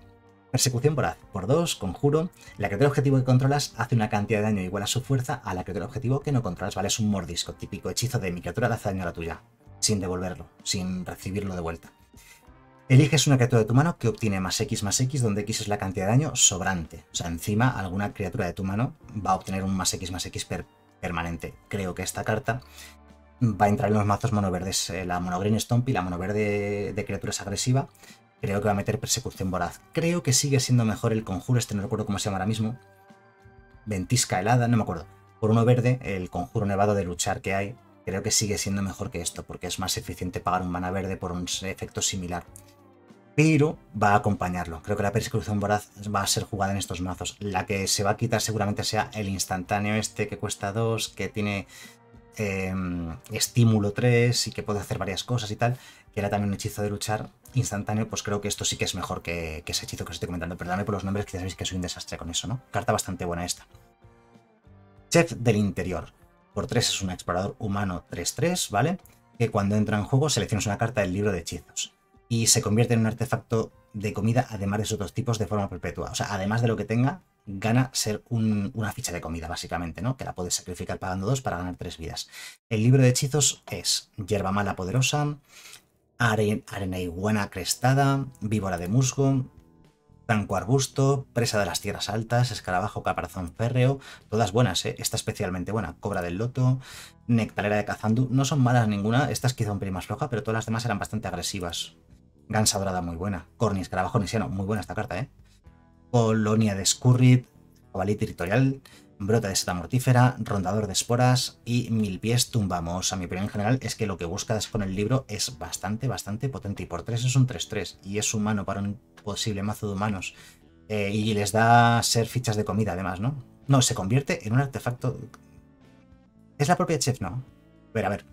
Persecución por, 2, conjuro. La criatura objetivo que controlas hace una cantidad de daño igual a su fuerza a la criatura objetivo que no controlas, ¿vale? Es un mordisco, típico hechizo de mi criatura hace daño a la tuya, sin devolverlo, sin recibirlo de vuelta. Eliges una criatura de tu mano que obtiene más X más X, donde X es la cantidad de daño sobrante. O sea, encima alguna criatura de tu mano va a obtener un más X más X permanente. Creo que esta carta va a entrar en los mazos monoverdes, eh, la monogreen Stomp y la monoverde de criaturas agresiva, creo que va a meter persecución voraz. Creo que sigue siendo mejor el conjuro, este no recuerdo cómo se llama ahora mismo. Ventisca helada, no me acuerdo. Por uno verde, el conjuro nevado de luchar que hay, creo que sigue siendo mejor que esto, porque es más eficiente pagar un mana verde por un efecto similar. Pero va a acompañarlo. Creo que la persecución voraz va a ser jugada en estos mazos. La que se va a quitar seguramente sea el instantáneo este que cuesta 2, que tiene em, estímulo 3 y que puede hacer varias cosas y tal, que era también un hechizo de luchar instantáneo, pues creo que esto sí que es mejor que, ese hechizo que os estoy comentando. Perdóname por los nombres, que ya sabéis que soy un desastre con eso, ¿no? Carta bastante buena esta. Chef del interior. Por 3 es un explorador humano 3-3, ¿vale? Que cuando entra en juego seleccionas una carta del libro de hechizos. Y se convierte en un artefacto de comida, además de sus otros tipos, de forma perpetua. O sea, además de lo que tenga, gana ser una ficha de comida, básicamente, ¿no? Que la puedes sacrificar pagando dos para ganar tres vidas. El libro de hechizos es Hierba Mala Poderosa, arena iguana crestada, víbora de musgo, tanco arbusto, presa de las tierras altas, escarabajo caparazón férreo, todas buenas, ¿eh? Esta especialmente buena, cobra del loto, nectalera de cazandú, no son malas ninguna, esta es quizá un pelín más floja, pero todas las demás eran bastante agresivas. Gansa dorada muy buena, corni, escarabajo nisiano, muy buena esta carta, ¿eh? Colonia de Scurrit, jabalí territorial, brota de seta mortífera, rondador de esporas y mil pies tumbamos. A mi opinión en general es que lo que buscas con el libro es bastante, bastante potente. Y por 3 es un 3-3 y es humano para un posible mazo de humanos. Eh, y les da ser fichas de comida además, ¿no? No, se convierte en un artefacto... Es la propia chef, ¿no? Pero a ver.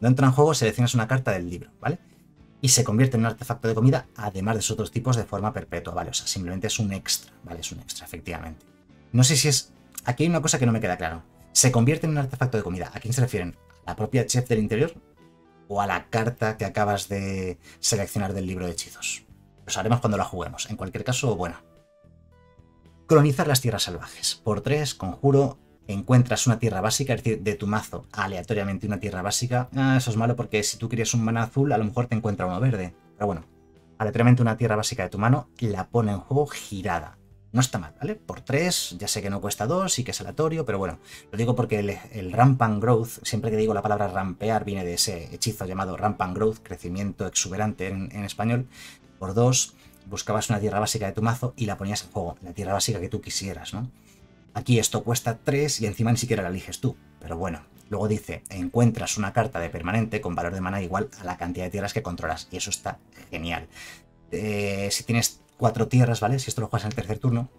No entra en juego, seleccionas una carta del libro, ¿vale? Y se convierte en un artefacto de comida, además de sus otros tipos, de forma perpetua, ¿vale? O sea, simplemente es un extra, ¿vale? Es un extra, efectivamente. No sé si es Aquí hay una cosa que no me queda claro. ¿Se convierte en un artefacto de comida? ¿A quién se refieren? ¿A la propia chef del interior? ¿O a la carta que acabas de seleccionar del libro de hechizos? Lo sabremos cuando la juguemos. En cualquier caso, bueno. Colonizar las tierras salvajes. Por tres, conjuro, encuentras una tierra básica, es decir, de tu mazo aleatoriamente una tierra básica. Ah, eso es malo porque si tú querías un mana azul, a lo mejor te encuentra uno verde. Pero bueno, aleatoriamente una tierra básica de tu mano la pone en juego girada. No está mal, ¿vale? Por 3, ya sé que no cuesta 2 y que es aleatorio, pero bueno, lo digo porque el, el Rampant Growth, siempre que digo la palabra rampear, viene de ese hechizo llamado Rampant Growth, crecimiento exuberante en, español. Por 2, buscabas una tierra básica de tu mazo y la ponías en juego, la tierra básica que tú quisieras, ¿no? Aquí esto cuesta 3 y encima ni siquiera la eliges tú, pero bueno. Luego dice, encuentras una carta de permanente con valor de mana igual a la cantidad de tierras que controlas, y eso está genial. Eh, si tienes cuatro tierras, ¿vale? Si esto lo juegas en el tercer turno,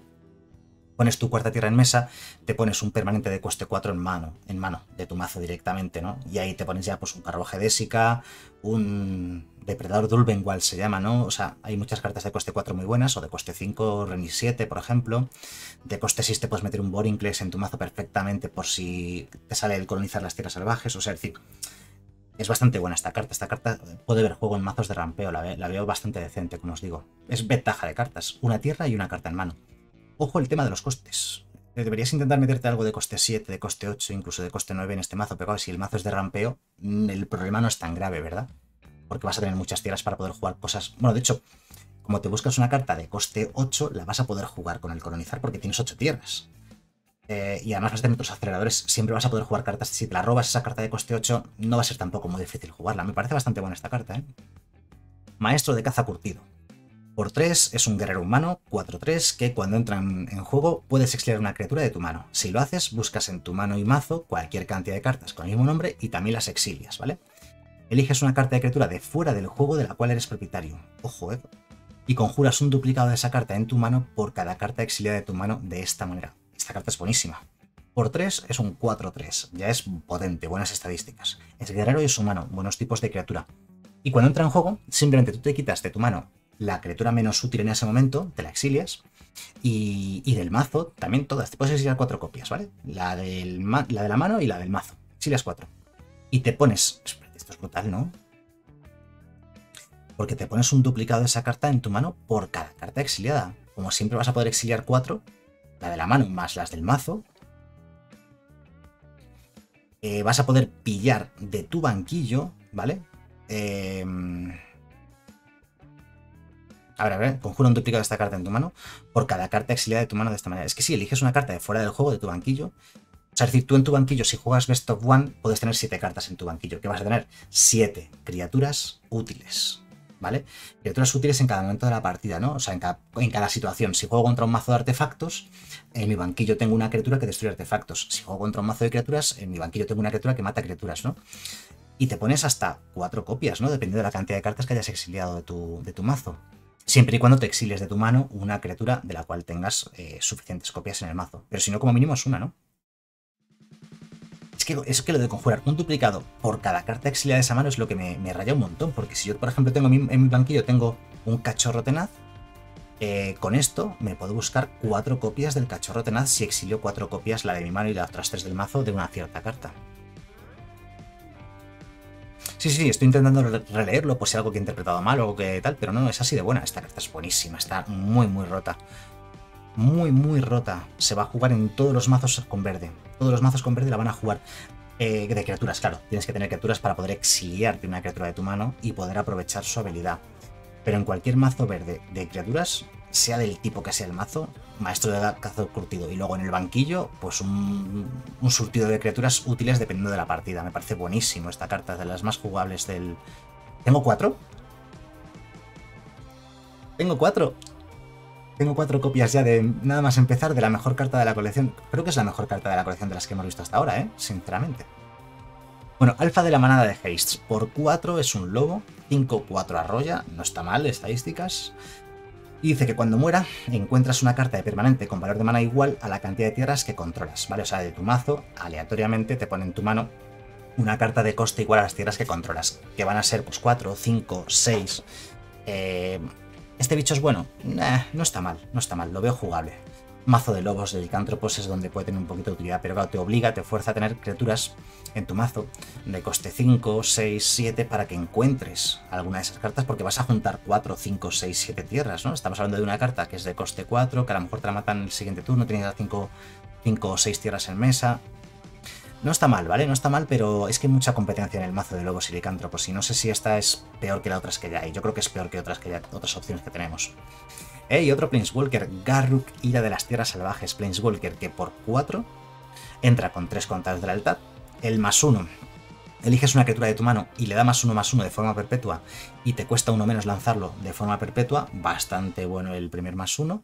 pones tu cuarta tierra en mesa, te pones un permanente de coste 4 en mano, en mano, de tu mazo directamente, ¿no? Y ahí te pones ya pues un carruaje désica, un depredador Dulbenwald se llama, ¿no? O sea, hay muchas cartas de coste 4 muy buenas, o de coste 5, Renis 7, por ejemplo. De coste 6 te puedes meter un Borinclex en tu mazo perfectamente por si te sale el colonizar las tierras salvajes, o sea, es decir, es bastante buena esta carta. Esta carta puede ver juego en mazos de rampeo. La, veo bastante decente, como os digo. Es ventaja de cartas. Una tierra y una carta en mano. Ojo el tema de los costes. Deberías intentar meterte algo de coste 7, de coste 8, incluso de coste 9 en este mazo. Pero si el mazo es de rampeo, mm, el problema no es tan grave, ¿verdad? Porque vas a tener muchas tierras para poder jugar cosas... Bueno, de hecho, como te buscas una carta de coste 8, la vas a poder jugar con el colonizar porque tienes 8 tierras. Eh, y además tener otros aceleradores, siempre vas a poder jugar cartas. Si te la robas esa carta de coste 8, no va a ser tampoco muy difícil jugarla. Me parece bastante buena esta carta, ¿eh? Maestro de caza curtido. Por 3 es un guerrero humano, 4-3, que cuando entra en, juego puedes exiliar una criatura de tu mano. Si lo haces, buscas en tu mano y mazo cualquier cantidad de cartas con el mismo nombre y también las exilias, ¿vale? Eliges una carta de criatura de fuera del juego de la cual eres propietario. Ojo, ¿eh? Y conjuras un duplicado de esa carta en tu mano por cada carta exiliada de tu mano de esta manera. Esta carta es buenísima. Por 3 es un 4-3, ya es potente, buenas estadísticas. Es guerrero y es humano, buenos tipos de criatura. Y cuando entra en juego, simplemente tú te quitas de tu mano la criatura menos útil en ese momento, te la exilias, y, del mazo también todas. Te puedes exiliar cuatro copias, ¿vale? La, del la de la mano y la del mazo. Exilias cuatro. Y te pones... Esto es brutal, ¿no? Porque te pones un duplicado de esa carta en tu mano por cada carta exiliada. Como siempre vas a poder exiliar cuatro, la de la mano más las del mazo, eh, vas a poder pillar de tu banquillo, ¿vale? Em, a ver, a ver, conjura un duplicado de esta carta en tu mano por cada carta exiliada de tu mano de esta manera. Es que si eliges una carta de fuera del juego de tu banquillo, o sea, es decir, tú en tu banquillo, si juegas Best of One, puedes tener siete cartas en tu banquillo, que vas a tener siete criaturas útiles. ¿vale? Criaturas útiles en cada momento de la partida, ¿no? O sea, en cada, situación. Si juego contra un mazo de artefactos, en mi banquillo tengo una criatura que destruye artefactos. Si juego contra un mazo de criaturas, en mi banquillo tengo una criatura que mata criaturas, ¿no? Y te pones hasta cuatro copias, ¿no? Dependiendo de la cantidad de cartas que hayas exiliado de tu, de tu mazo. Siempre y cuando te exiles de tu mano una criatura de la cual tengas eh, suficientes copias en el mazo. Pero si no, como mínimo es una, ¿no? Es que, es que lo de conjurar un duplicado por cada carta exiliada de esa mano es lo que me, raya un montón. Porque si yo, por ejemplo, tengo en mi, banquillo tengo un cachorro tenaz, eh, con esto me puedo buscar cuatro copias del cachorro tenaz si exilio cuatro copias, la de mi mano y las otras tres del mazo, de una cierta carta. Sí, sí, estoy intentando releerlo por si algo que he interpretado mal o que tal, pero no, es así de buena. Esta carta es buenísima, está muy, muy rota. Muy, muy rota. Se va a jugar en todos los mazos con verde todos los mazos con verde la van a jugar. Eh, de criaturas, claro. Tienes que tener criaturas para poder exiliarte una criatura de tu mano y poder aprovechar su habilidad. Pero en cualquier mazo verde de criaturas, sea del tipo que sea el mazo, maestro de cazo curtido. Y luego en el banquillo, pues un, un, surtido de criaturas útiles dependiendo de la partida. Me parece buenísimo esta carta, de las más jugables del... ¿Tengo cuatro? Tengo cuatro. Tengo cuatro copias ya de nada más empezar de la mejor carta de la colección. Creo que es la mejor carta de la colección de las que hemos visto hasta ahora, ¿eh? Sinceramente. Bueno, alfa de la manada de Haste. Por 4 es un lobo, 5-4 arrolla, no está mal, estadísticas. Y dice que cuando muera, encuentras una carta de permanente con valor de mana igual a la cantidad de tierras que controlas, ¿vale? O sea, de tu mazo, aleatoriamente te pone en tu mano una carta de coste igual a las tierras que controlas, que van a ser pues 4, 5, 6. Eh, ¿Este bicho es bueno? no está mal, no está mal, lo veo jugable. Mazo de lobos de licántropos es donde puede tener un poquito de utilidad, pero claro, te obliga, te fuerza a tener criaturas en tu mazo de coste 5, 6, 7 para que encuentres alguna de esas cartas porque vas a juntar 4, 5, 6, 7 tierras, ¿no? Estamos hablando de una carta que es de coste 4, que a lo mejor te la matan el siguiente turno, tienes 5, 5 o 6 tierras en mesa, no está mal, ¿vale? No está mal, pero es que hay mucha competencia en el mazo de lobos y licántropos y no sé si esta es peor que las otras que ya hay. Yo creo que es peor que otras, que ya, otras opciones que tenemos. Y otro Planeswalker, Garruk, Ira de las Tierras Salvajes, Planeswalker, que por 4 entra con 3 contados de lealtad. El más 1, eliges una criatura de tu mano y le da más 1 más 1 de forma perpetua y te cuesta uno menos lanzarlo de forma perpetua. Bastante bueno el primer más 1.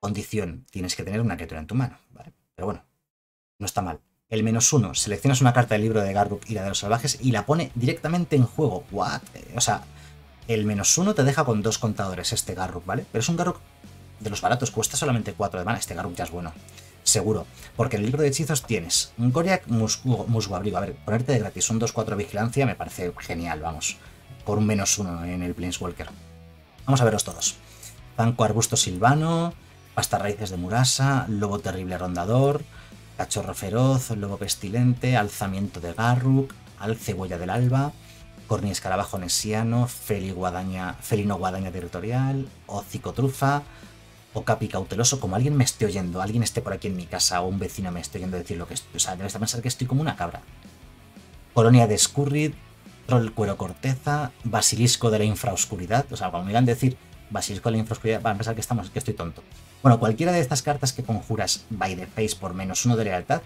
Condición, tienes que tener una criatura en tu mano. Pero bueno, no está mal el menos uno, seleccionas una carta del libro de Garruk la de los salvajes y la pone directamente en juego. ¿What? O sea, el menos uno te deja con dos contadores este Garruk, ¿vale? Pero es un Garruk de los baratos, cuesta solamente cuatro de mana. Este Garruk ya es bueno. Seguro. Porque en el libro de hechizos tienes un Goriak Musguabrigo. A ver, ponerte de gratis un 2-4 vigilancia me parece genial, vamos. Por un menos uno en el Planeswalker. Vamos a verlos todos. Zanco Arbusto Silvano, Pasta Raíces de Murasa, Lobo Terrible Rondador, Cachorro feroz, lobo pestilente, alzamiento de Garruk, alce huella del alba, corni escarabajo nesiano, felino guadaña territorial, hocico trufa, o capi cauteloso, como alguien me esté oyendo, alguien esté por aquí en mi casa o un vecino me esté oyendo decir lo que estoy. O sea, debes pensar que estoy como una cabra. Colonia de Scurrid, troll cuero corteza, basilisco de la infraoscuridad. O sea, cuando me a decir basilisco de la infraoscuridad, van a pensar que, estamos, que estoy tonto. Bueno, cualquiera de estas cartas que conjuras by the face por menos uno de lealtad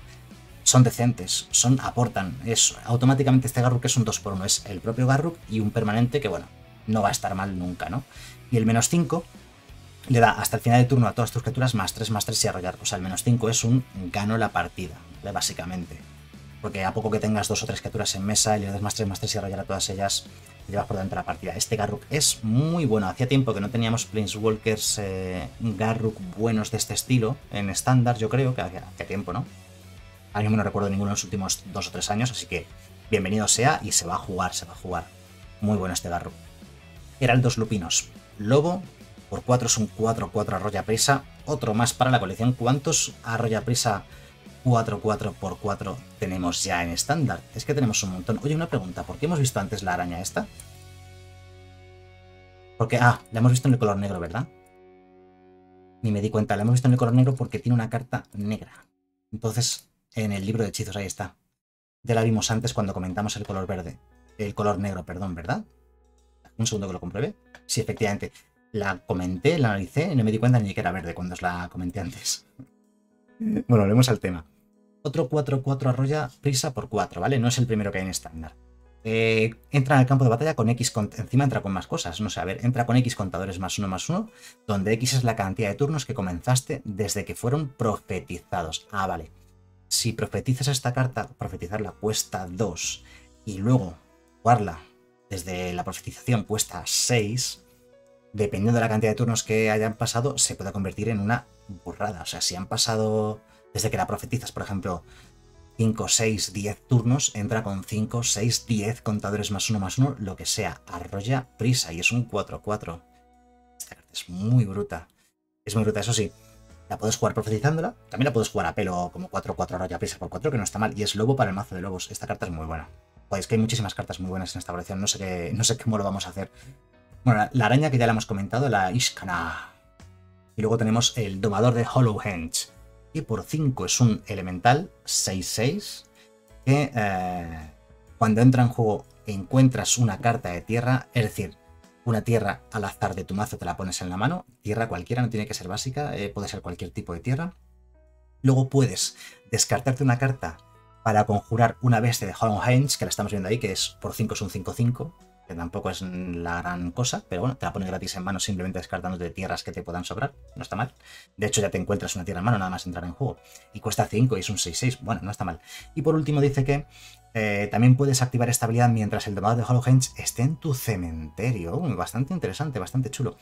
son decentes, son aportan. Es automáticamente este Garruk es un 2x1, es el propio Garruk y un permanente que, bueno, no va a estar mal nunca, ¿no? Y el menos 5 le da hasta el final del turno a todas tus criaturas más 3 más 3 y arrollar. O sea, el menos 5 es un gano la partida, básicamente. Porque a poco que tengas dos o tres criaturas en mesa y le das más 3 más 3 y arrollar a todas ellas, llevas por dentro de la partida. Este Garruk es muy bueno. Hacía tiempo que no teníamos Planeswalkers eh, Garruk buenos de este estilo en estándar, yo creo, que hacía, tiempo, ¿no? Ahora mismo no recuerdo ninguno en los últimos dos o tres años, así que bienvenido sea y se va a jugar, se va a jugar. Muy bueno este Garruk. Heraldos Lupinos. Lobo, por 4 es un 4-4 arrolla prisa. Otro más para la colección. ¿Cuántos arrolla prisa 4-4x4 tenemos ya en estándar. Es que tenemos un montón. Oye, una pregunta. ¿Por qué hemos visto antes la araña esta? Porque, ah, la hemos visto en el color negro, ¿verdad? Ni me di cuenta. La hemos visto en el color negro porque tiene una carta negra. Entonces, en el libro de hechizos ahí está. Ya la vimos antes cuando comentamos el color verde. El color negro, perdón, ¿verdad? Un segundo que lo compruebe. Sí, efectivamente. La comenté, la analicé y no me di cuenta ni que era verde cuando os la comenté antes. Bueno, volvemos al tema. Otro 4-4 arrolla prisa por 4, ¿vale? No es el primero que hay en estándar. eh, entra en el campo de batalla con X, encima entra con más cosas, no sé, a ver, entra con X contadores más uno más uno, donde X es la cantidad de turnos que comenzaste desde que fueron profetizados. Ah, vale. Si profetizas esta carta, profetizarla cuesta 2 y luego jugarla desde la profetización cuesta 6, dependiendo de la cantidad de turnos que hayan pasado, se puede convertir en una burrada. O sea, si han pasado, desde que la profetizas, por ejemplo, 5, 6, 10 turnos, entra con 5, 6, 10 contadores más uno más uno, lo que sea. Arrolla prisa y es un 4-4. Esta carta es muy bruta. Es muy bruta, eso sí. La puedes jugar profetizándola. También la puedes jugar a pelo como 4-4 arrolla prisa por 4, que no está mal. Y es lobo para el mazo de lobos. Esta carta es muy buena. Pues que hay muchísimas cartas muy buenas en esta colección. No sé, qué, no sé cómo lo vamos a hacer. Bueno, la, araña que ya la hemos comentado, la Ishkana. Y luego tenemos el domador de Hollow Henge por 5 es un elemental 6-6 que eh, cuando entra en juego encuentras una carta de tierra, es decir, una tierra al azar de tu mazo te la pones en la mano, tierra cualquiera, no tiene que ser básica, eh, puede ser cualquier tipo de tierra. Luego puedes descartarte una carta para conjurar una bestia de Hollow Hands, que la estamos viendo ahí, que es por 5 es un 5-5, que tampoco es la gran cosa, pero bueno, te la pone gratis en mano simplemente descartando de tierras que te puedan sobrar, no está mal. De hecho, ya te encuentras una tierra en mano nada más entrar en juego. Y cuesta 5 y es un 6-6, bueno, no está mal. Y por último dice que eh, también puedes activar esta habilidad mientras el domador de Hollow esté en tu cementerio. bastante interesante, bastante chulo.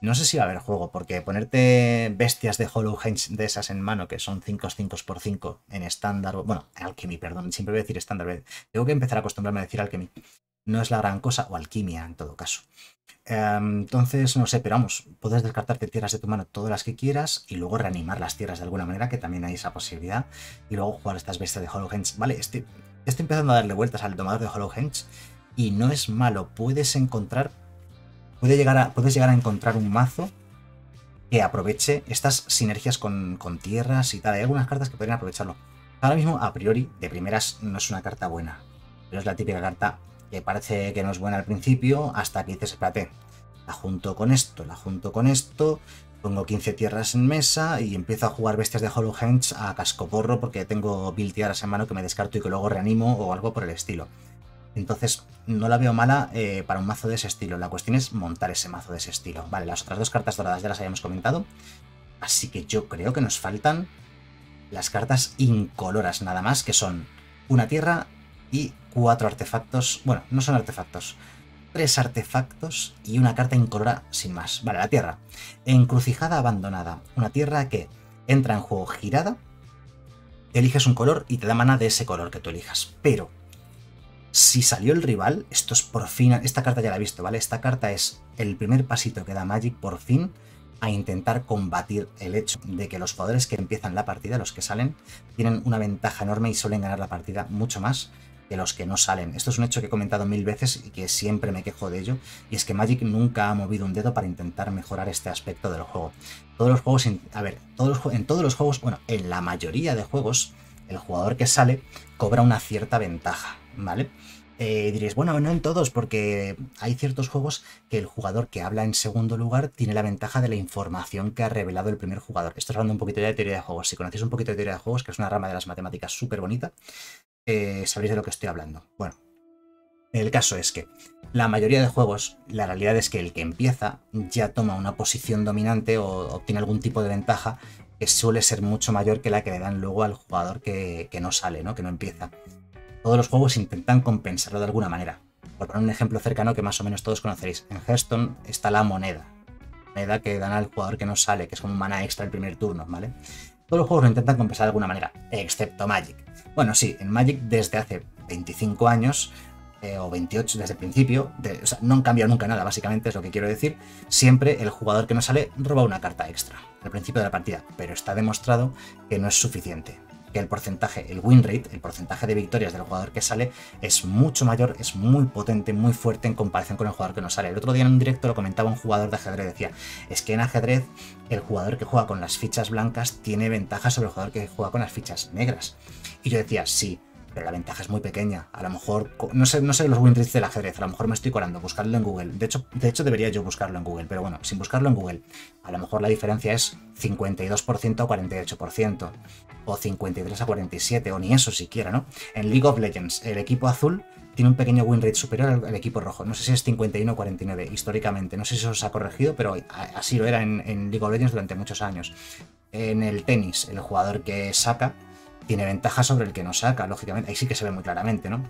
No sé si va a haber juego, porque ponerte bestias de Hollow de esas en mano, que son 5 5 por 5 en estándar, bueno, Alchemy, perdón, siempre voy a decir estándar, tengo que empezar a acostumbrarme a decir Alchemy no es la gran cosa, o alquimia en todo caso. Em, entonces, no sé, pero vamos, puedes descartarte tierras de tu mano todas las que quieras y luego reanimar las tierras de alguna manera, que también hay esa posibilidad, y luego jugar estas bestias de Hollow Vale, estoy, empezando a darle vueltas al tomador de Hollow y no es malo, puedes encontrar, llegar a, puedes llegar a encontrar un mazo que aproveche estas sinergias con, con tierras y tal. Hay algunas cartas que podrían aprovecharlo. Ahora mismo, a priori, de primeras, no es una carta buena, pero es la típica carta que parece que no es buena al principio, hasta que dices, espérate, la junto con esto, la junto con esto, pongo 15 tierras en mesa y empiezo a jugar bestias de Hollow Henge a cascoporro porque tengo mil tierras en mano que me descarto y que luego reanimo o algo por el estilo. Entonces, no la veo mala eh, para un mazo de ese estilo. La cuestión es montar ese mazo de ese estilo. Vale, las otras dos cartas doradas ya las habíamos comentado. Así que yo creo que nos faltan las cartas incoloras nada más, que son una tierra y cuatro artefactos. Bueno, no son artefactos. Tres artefactos y una carta incolora sin más. Vale, la tierra. Encrucijada abandonada. Una tierra que entra en juego girada. Eliges un color y te da mana de ese color que tú elijas. Pero, si salió el rival, esto es por fin. Esta carta ya la he visto, ¿vale? Esta carta es el primer pasito que da Magic por fin a intentar combatir el hecho de que los jugadores que empiezan la partida, los que salen, tienen una ventaja enorme y suelen ganar la partida mucho más que los que no salen. Esto es un hecho que he comentado mil veces y que siempre me quejo de ello, y es que Magic nunca ha movido un dedo para intentar mejorar este aspecto del juego. Todos los juegos, a ver, todos en todos los juegos, bueno, en la mayoría de juegos, el jugador que sale cobra una cierta ventaja, ¿vale? Eh, diréis, bueno, no en todos, porque hay ciertos juegos que el jugador que habla en segundo lugar tiene la ventaja de la información que ha revelado el primer jugador. Esto es hablando un poquito de teoría de juegos. Si conocéis un poquito de teoría de juegos, que es una rama de las matemáticas súper bonita, eh, sabréis de lo que estoy hablando. Bueno, el caso es que la mayoría de juegos, la realidad es que el que empieza ya toma una posición dominante o obtiene algún tipo de ventaja que suele ser mucho mayor que la que le dan luego al jugador que, que no sale, ¿no? que no empieza todos los juegos intentan compensarlo de alguna manera. Por poner un ejemplo cercano que más o menos todos conoceréis, en Hearthstone está la moneda. Moneda que dan al jugador que no sale, que es como un mana extra el primer turno, ¿vale? Todos los juegos lo intentan compensar de alguna manera, excepto Magic. Bueno, sí, en Magic desde hace 25 años, eh, o 28 desde el principio, o sea, no han cambiado nunca nada, básicamente es lo que quiero decir. Siempre el jugador que no sale roba una carta extra al principio de la partida, pero está demostrado que no es suficiente que el porcentaje, el win rate, el porcentaje de victorias del jugador que sale es mucho mayor, es muy potente, muy fuerte en comparación con el jugador que no sale. El otro día en un directo lo comentaba un jugador de ajedrez, decía, es que en ajedrez el jugador que juega con las fichas blancas tiene ventaja sobre el jugador que juega con las fichas negras. Y yo decía, sí, pero la ventaja es muy pequeña. A lo mejor, no sé, no sé los win rates del ajedrez, a lo mejor me estoy colando, buscarlo en Google. De hecho, de hecho, debería yo buscarlo en Google, pero bueno, sin buscarlo en Google, a lo mejor la diferencia es 52% o 48%, o 53 a 47, o ni eso siquiera, ¿no? En League of Legends, el equipo azul tiene un pequeño win rate superior al, equipo rojo. No sé si es 51 o 49 históricamente. No sé si eso se ha corregido, pero así lo era en, en League of Legends durante muchos años. En el tenis, el jugador que saca tiene ventaja sobre el que no saca, lógicamente. Ahí sí que se ve muy claramente, ¿no?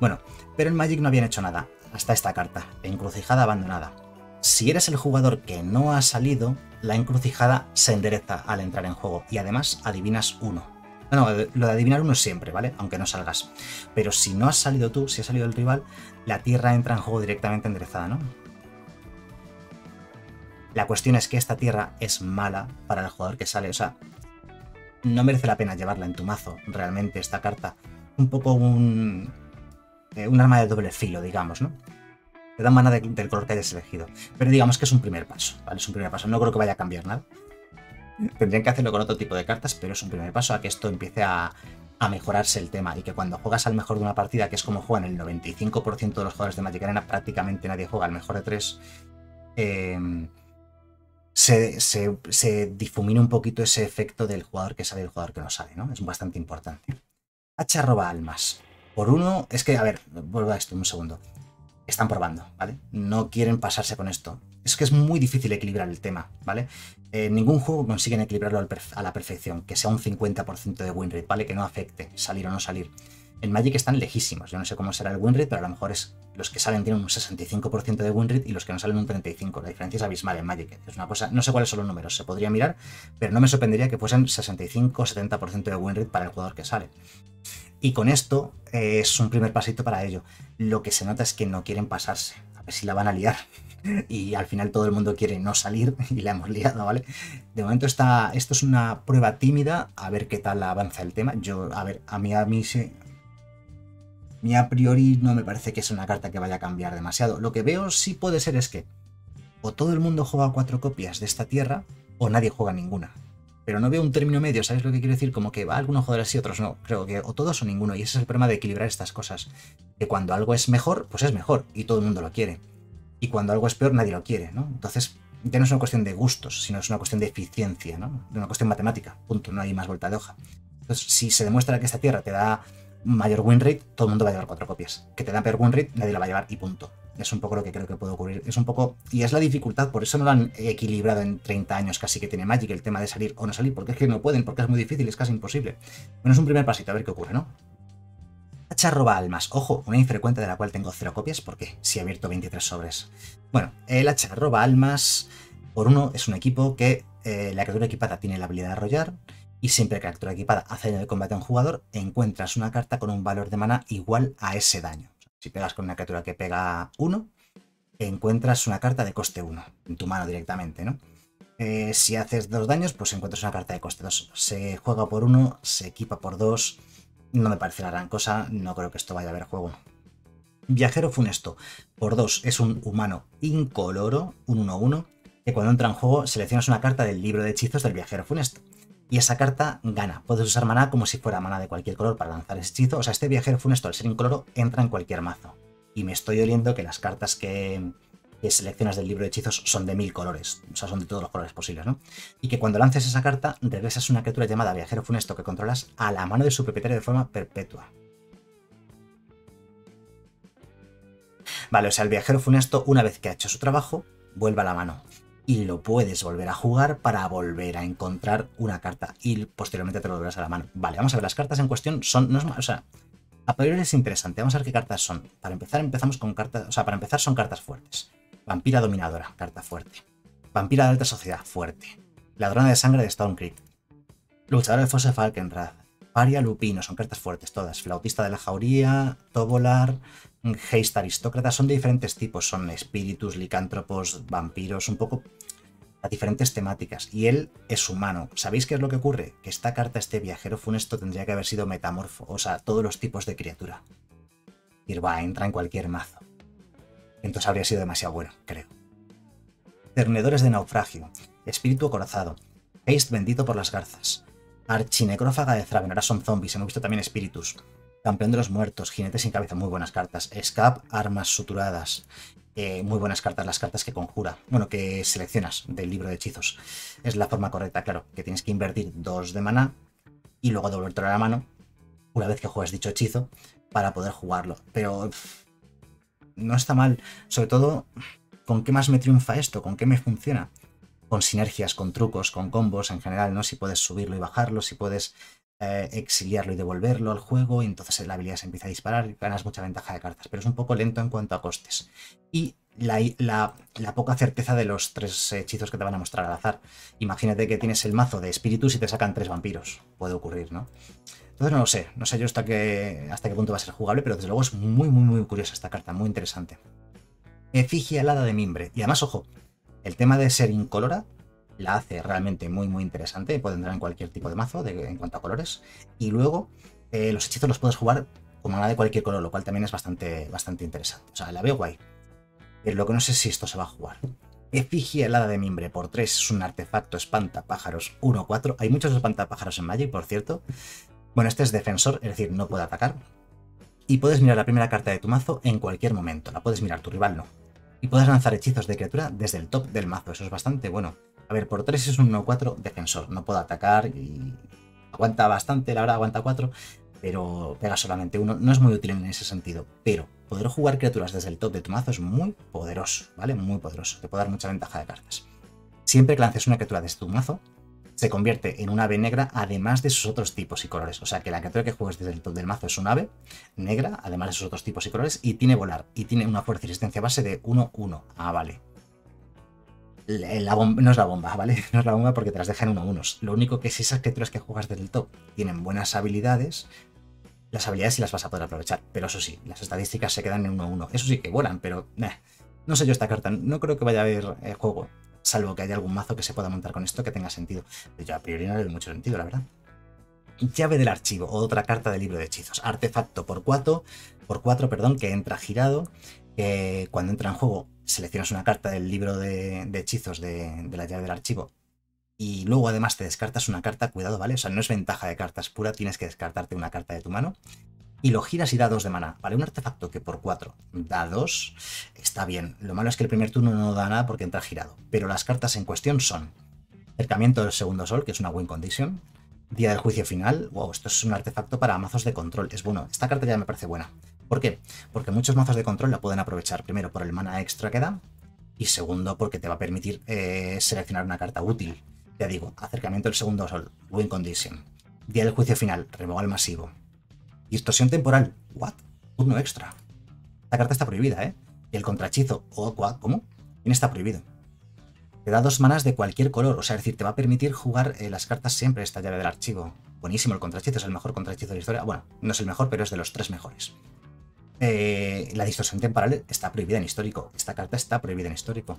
Bueno, pero en Magic no habían hecho nada hasta esta carta, encrucijada abandonada. Si eres el jugador que no ha salido, la encrucijada se endereza al entrar en juego y además adivinas uno. No, lo de adivinar uno es siempre, ¿vale? Aunque no salgas. Pero si no has salido tú, si ha salido el rival, la tierra entra en juego directamente enderezada, ¿no? La cuestión es que esta tierra es mala para el jugador que sale. O sea, no merece la pena llevarla en tu mazo, realmente, esta carta. Un poco un, eh, un arma de doble filo, digamos, ¿no? Te da mana del color que hayas elegido. Pero digamos que es un primer paso, ¿vale? Es un primer paso. No creo que vaya a cambiar nada. Tendrían que hacerlo con otro tipo de cartas, pero es un primer paso a que esto empiece a, mejorarse el tema y que cuando juegas al mejor de una partida, que es como juegan el 95% de los jugadores de Magic Arena, prácticamente nadie juega al mejor de tres, em, se, difumina un poquito ese efecto del jugador que sale y el jugador que no sale, ¿no? Es bastante importante. H roba almas. Por uno, es que, a ver, vuelvo a esto un segundo. Están probando, ¿vale? No quieren pasarse con esto. Es que es muy difícil equilibrar el tema, ¿vale? En ningún juego consiguen equilibrarlo a la perfección, que sea un 50% de win rate, ¿vale? Que no afecte salir o no salir. En Magic están lejísimos. Yo no sé cómo será el win rate, pero a lo mejor es los que salen tienen un 65% de win rate y los que no salen un 35%. La diferencia es abismal en Magic. Es una cosa, no sé cuáles son los números, se podría mirar, pero no me sorprendería que fuesen 65 o 70% de win rate para el jugador que sale. Y con esto eh, es un primer pasito para ello. Lo que se nota es que no quieren pasarse. A ver si la van a liar. Y al final todo el mundo quiere no salir y la hemos liado, ¿vale? De momento está, esto es una prueba tímida, a ver qué tal avanza el tema. Yo, a ver, a mí, a mí se, mi a priori no me parece que es una carta que vaya a cambiar demasiado. Lo que veo sí puede ser es que o todo el mundo juega cuatro copias de esta tierra o nadie juega ninguna pero no veo un término medio, ¿sabes lo que quiero decir? Como que va algunos jugadores y otros no. Creo que o todos o ninguno. Y ese es el problema de equilibrar estas cosas. Que cuando algo es mejor, pues es mejor y todo el mundo lo quiere. Y cuando algo es peor, nadie lo quiere, ¿no? Entonces, ya no es una cuestión de gustos, sino es una cuestión de eficiencia, ¿no? De una cuestión matemática. Punto. No hay más vuelta de hoja. Entonces, si se demuestra que esta tierra te da mayor win rate, todo el mundo va a llevar cuatro copias. Que te da peor win rate, nadie la va a llevar y punto. Es un poco lo que creo que puede ocurrir. Es un poco. Y es la dificultad, por eso no lo han equilibrado en 30 años casi que tiene Magic el tema de salir o no salir, porque es que no pueden, porque es muy difícil, es casi imposible. Bueno, es un primer pasito, a ver qué ocurre, ¿no? Hacha roba almas. Ojo, una infrecuente de la cual tengo cero copias, porque si he abierto 23 sobres. Bueno, el hacha roba almas. Por uno, es un equipo que eh, la criatura equipada tiene la habilidad de arrollar. Y siempre que la criatura equipada hace daño de combate a un jugador, encuentras una carta con un valor de mana igual a ese daño. Si pegas con una criatura que pega 1, encuentras una carta de coste 1 en tu mano directamente, ¿no? Eh, si haces dos daños, pues encuentras una carta de coste 2. Se juega por 1, se equipa por 2. No me parece la gran cosa, no creo que esto vaya a haber juego. Viajero funesto. Por 2 es un humano incoloro, un 1-1, que cuando entra en juego seleccionas una carta del libro de hechizos del viajero funesto y esa carta gana. Puedes usar maná como si fuera maná de cualquier color para lanzar ese hechizo. O sea, este viajero funesto al ser incoloro entra en cualquier mazo. Y me estoy oliendo que las cartas que, seleccionas del libro de hechizos son de mil colores. O sea, son de todos los colores posibles, ¿no? Y que cuando lances esa carta, regresas una criatura llamada viajero funesto que controlas a la mano de su propietario de forma perpetua. Vale, o sea, el viajero funesto, una vez que ha hecho su trabajo, vuelve a la mano y lo puedes volver a jugar para volver a encontrar una carta y posteriormente te lo volverás a la mano. Vale, vamos a ver, las cartas en cuestión son, no es, o sea, a priori es interesante, vamos a ver qué cartas son. Para empezar empezamos con cartas, o sea, para empezar son cartas fuertes. Vampira dominadora, carta fuerte. Vampira de alta sociedad, fuerte. Ladrona de sangre de Stone Creek. Luchadora de Fosse Falkenrath. Paria Lupino, son cartas fuertes todas. Flautista de la Jauría, Tobolar, Haste Aristócrata, son de diferentes tipos. Son espíritus, licántropos, vampiros, un poco a diferentes temáticas. Y él es humano. ¿Sabéis qué es lo que ocurre? Que esta carta, este viajero funesto, tendría que haber sido metamorfo. O sea, todos los tipos de criatura. Y va, entra en cualquier mazo. Entonces habría sido demasiado bueno, creo. Ternedores de naufragio. Espíritu acorazado. Haste bendito por las garzas. Archinecrófaga de Thraven, ahora son zombies, hemos visto también espíritus. Campeón de los muertos, jinete sin cabeza, muy buenas cartas. Escap, armas suturadas. Eh, muy buenas cartas, las cartas que conjura. Bueno, que seleccionas del libro de hechizos. Es la forma correcta, claro, que tienes que invertir dos de mana y luego a la mano una vez que juegues dicho hechizo para poder jugarlo. Pero no está mal. Sobre todo, ¿con qué más me triunfa esto? ¿Con qué me funciona? Con sinergias, con trucos, con combos en general, ¿no? Si puedes subirlo y bajarlo, si puedes eh, exiliarlo y devolverlo al juego, y entonces la habilidad se empieza a disparar y ganas mucha ventaja de cartas. Pero es un poco lento en cuanto a costes. Y la, poca certeza de los tres hechizos que te van a mostrar al azar. Imagínate que tienes el mazo de espíritus y te sacan tres vampiros. Puede ocurrir, ¿no? Entonces no lo sé, no sé yo hasta qué, hasta qué punto va a ser jugable, pero desde luego es muy, muy, muy curiosa esta carta, muy interesante. Efigie alada de mimbre. Y además, ojo, el tema de ser incolora la hace realmente muy, muy interesante. Puede entrar en cualquier tipo de mazo en cuanto a colores. Y luego, eh, los hechizos los puedes jugar como nada de cualquier color, lo cual también es bastante, bastante interesante. O sea, la veo guay. Pero lo que no sé si esto se va a jugar. Efigie helada de mimbre por 3 es un artefacto espantapájaros 1-4. Hay muchos espantapájaros en Magic, por cierto. Bueno, este es defensor, es decir, no puede atacar. Y puedes mirar la primera carta de tu mazo en cualquier momento. La puedes mirar, tu rival no. Y puedes lanzar hechizos de criatura desde el top del mazo. Eso es bastante bueno. A ver, por 3 es un 1-4 defensor. No puede atacar y aguanta bastante, la verdad aguanta 4 pero pega solamente uno. No es muy útil en ese sentido, pero poder jugar criaturas desde el top de tu mazo es muy poderoso, ¿vale? Muy poderoso, te puede dar mucha ventaja de cartas. Siempre que lances una criatura desde tu mazo, se convierte en una ave negra además de sus otros tipos y colores. O sea que la criatura que juegues desde el top del mazo es un ave negra, además de sus otros tipos y colores, y tiene volar, y tiene una fuerza y resistencia base de 1-1. Ah, vale. Bomba, no es la bomba, ¿vale? No es la bomba porque te las dejan 1-1. Lo único que es esas criaturas que juegas desde el top tienen buenas habilidades, las habilidades sí las vas a poder aprovechar, pero eso sí, las estadísticas se quedan en 1-1. Eso sí que vuelan, pero no sé yo esta carta, no creo que vaya a haber eh, juego, salvo que haya algún mazo que se pueda montar con esto que tenga sentido. Pero yo a priori no le doy mucho sentido, la verdad. Llave del archivo, otra carta del libro de hechizos. Artefacto por 4, por 4, perdón, que entra girado, que cuando entra en juego seleccionas una carta del libro de, hechizos de, la llave del archivo y luego además te descartas una carta, cuidado, ¿vale? O sea, no es ventaja de cartas pura, tienes que descartarte una carta de tu mano. Y lo giras y da 2 de mana. Vale, un artefacto que por 4 da 2, está bien. Lo malo es que el primer turno no da nada porque entra girado. Pero las cartas en cuestión son Acercamiento del Segundo Sol, que es una win condition. Día del Juicio Final. Wow, esto es un artefacto para mazos de control. Es bueno. Esta carta ya me parece buena. ¿Por qué? Porque muchos mazos de control la pueden aprovechar. Primero por el mana extra que da. Y segundo porque te va a permitir eh, seleccionar una carta útil. Ya digo, acercamiento del segundo sol, win condition. Día del juicio final, removal masivo. Distorsión temporal, what? Turno extra. Esta carta está prohibida, ¿eh? Y el contrachizo, o ¿cómo? ¿Quién está prohibido? Te da dos manas de cualquier color, o sea, es decir, te va a permitir jugar eh, las cartas siempre esta llave del archivo. Buenísimo, el contrachizo es el mejor contrachizo de la historia. Bueno, no es el mejor, pero es de los tres mejores. Eh, la distorsión temporal está prohibida en histórico. Esta carta está prohibida en histórico.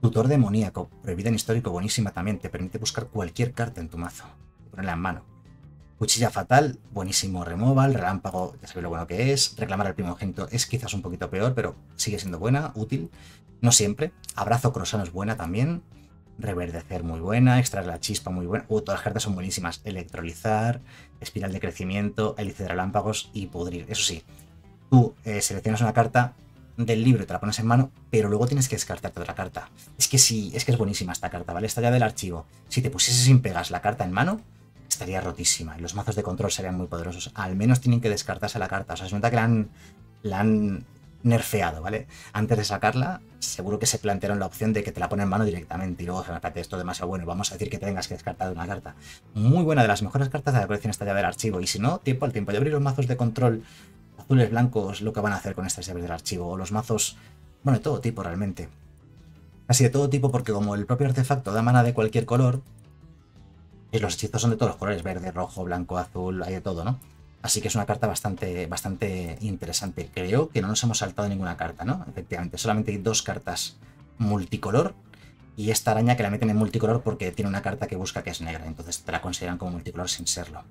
Tutor demoníaco, prohibida en histórico, buenísima también. Te permite buscar cualquier carta en tu mazo ponerla en mano. Cuchilla fatal, buenísimo removal. Relámpago, ya sabéis lo bueno que es. Reclamar al primogénito es quizás un poquito peor, pero sigue siendo buena, útil. No siempre. Abrazo crosano es buena también. Reverdecer muy buena. Extraer la chispa muy buena. Uh, todas las cartas son buenísimas. Electrolizar, espiral de crecimiento, hélice de relámpagos y pudrir. Eso sí, tú eh, seleccionas una carta del libro te la pones en mano, pero luego tienes que descartarte otra carta. Es que sí, es que es buenísima esta carta, ¿vale? Esta ya del archivo. Si te pusieses sin pegas la carta en mano, estaría rotísima y los mazos de control serían muy poderosos. Al menos tienen que descartarse la carta. O sea, es nota que la han, la han nerfeado, ¿vale? Antes de sacarla, seguro que se plantearon la opción de que te la ponen en mano directamente y luego, espérate, esto es demasiado bueno, vamos a decir que tengas que descartar una carta. Muy buena, de las mejores cartas de la colección esta llave del archivo. Y si no, tiempo al tiempo de abrir los mazos de control azules, blancos, lo que van a hacer con estas llaves del archivo, o los mazos, bueno, de todo tipo realmente. Casi de todo tipo porque como el propio artefacto da mana de cualquier color, y los hechizos son de todos los colores, verde, rojo, blanco, azul, hay de todo, ¿no? Así que es una carta bastante, bastante interesante. Creo que no nos hemos saltado ninguna carta, ¿no? Efectivamente, solamente hay dos cartas multicolor y esta araña que la meten en multicolor porque tiene una carta que busca que es negra, entonces te la consideran como multicolor sin serlo.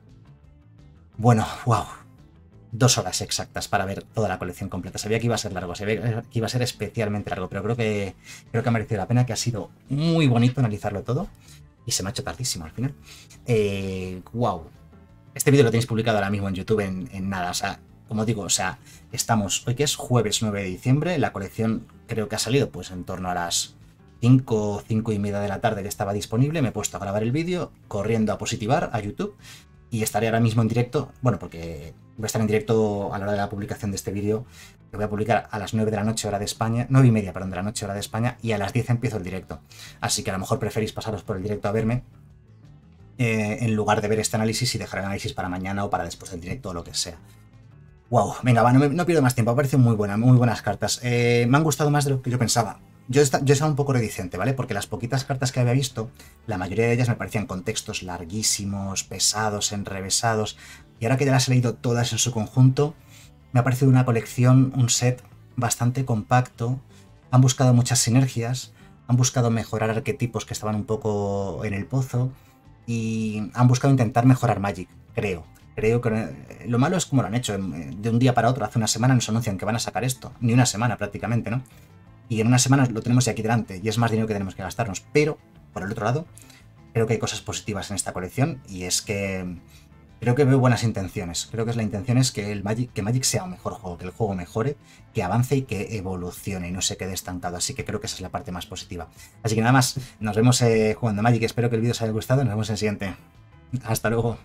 Bueno, wow, dos horas exactas para ver toda la colección completa. Sabía que iba a ser largo, sabía que iba a ser especialmente largo, pero creo que, creo que ha merecido la pena, que ha sido muy bonito analizarlo todo. Y se me ha hecho tardísimo al final. Eh, wow. Este vídeo lo tenéis publicado ahora mismo en YouTube en, nada. O sea, como digo, o sea, estamos hoy que es jueves 9 de diciembre. La colección creo que ha salido pues en torno a las 5, 5 y media de la tarde que estaba disponible. Me he puesto a grabar el vídeo, corriendo a positivar a YouTube y estaré ahora mismo en directo, bueno, porque voy a estar en directo a la hora de la publicación de este vídeo, que voy a publicar a las 9 de la noche hora de España, 9 y media, perdón, de la noche hora de España, y a las 10 empiezo el directo. Así que a lo mejor preferís pasaros por el directo a verme, eh, en lugar de ver este análisis y dejar el análisis para mañana o para después del directo o lo que sea. Wow, venga, va, no, pierdo más tiempo, ha parecido muy buena, muy buenas cartas. Eh, me han gustado más de lo que yo pensaba yo, yo estaba un poco reticente, ¿vale? Porque las poquitas cartas que había visto, la mayoría de ellas me parecían contextos larguísimos, pesados, enrevesados. Y ahora que ya las he leído todas en su conjunto, me ha parecido una colección, un set bastante compacto. Han buscado muchas sinergias, han buscado mejorar arquetipos que estaban un poco en el pozo y han buscado intentar mejorar Magic, creo. Creo que lo malo es como lo han hecho. De un día para otro, hace una semana nos anuncian que van a sacar esto. Ni una semana prácticamente, ¿no? y en unas semanas lo tenemos aquí delante y es más dinero que tenemos que gastarnos. Pero, por el otro lado, creo que hay cosas positivas en esta colección y es que creo que veo buenas intenciones. Creo que la intención es que, el Magic, que Magic sea un mejor juego, que el juego mejore, que avance y que evolucione y no se quede estancado. Así que creo que esa es la parte más positiva. Así que nada más, nos vemos eh, jugando Magic. Espero que el vídeo os haya gustado. Nos vemos en el siguiente. Hasta luego.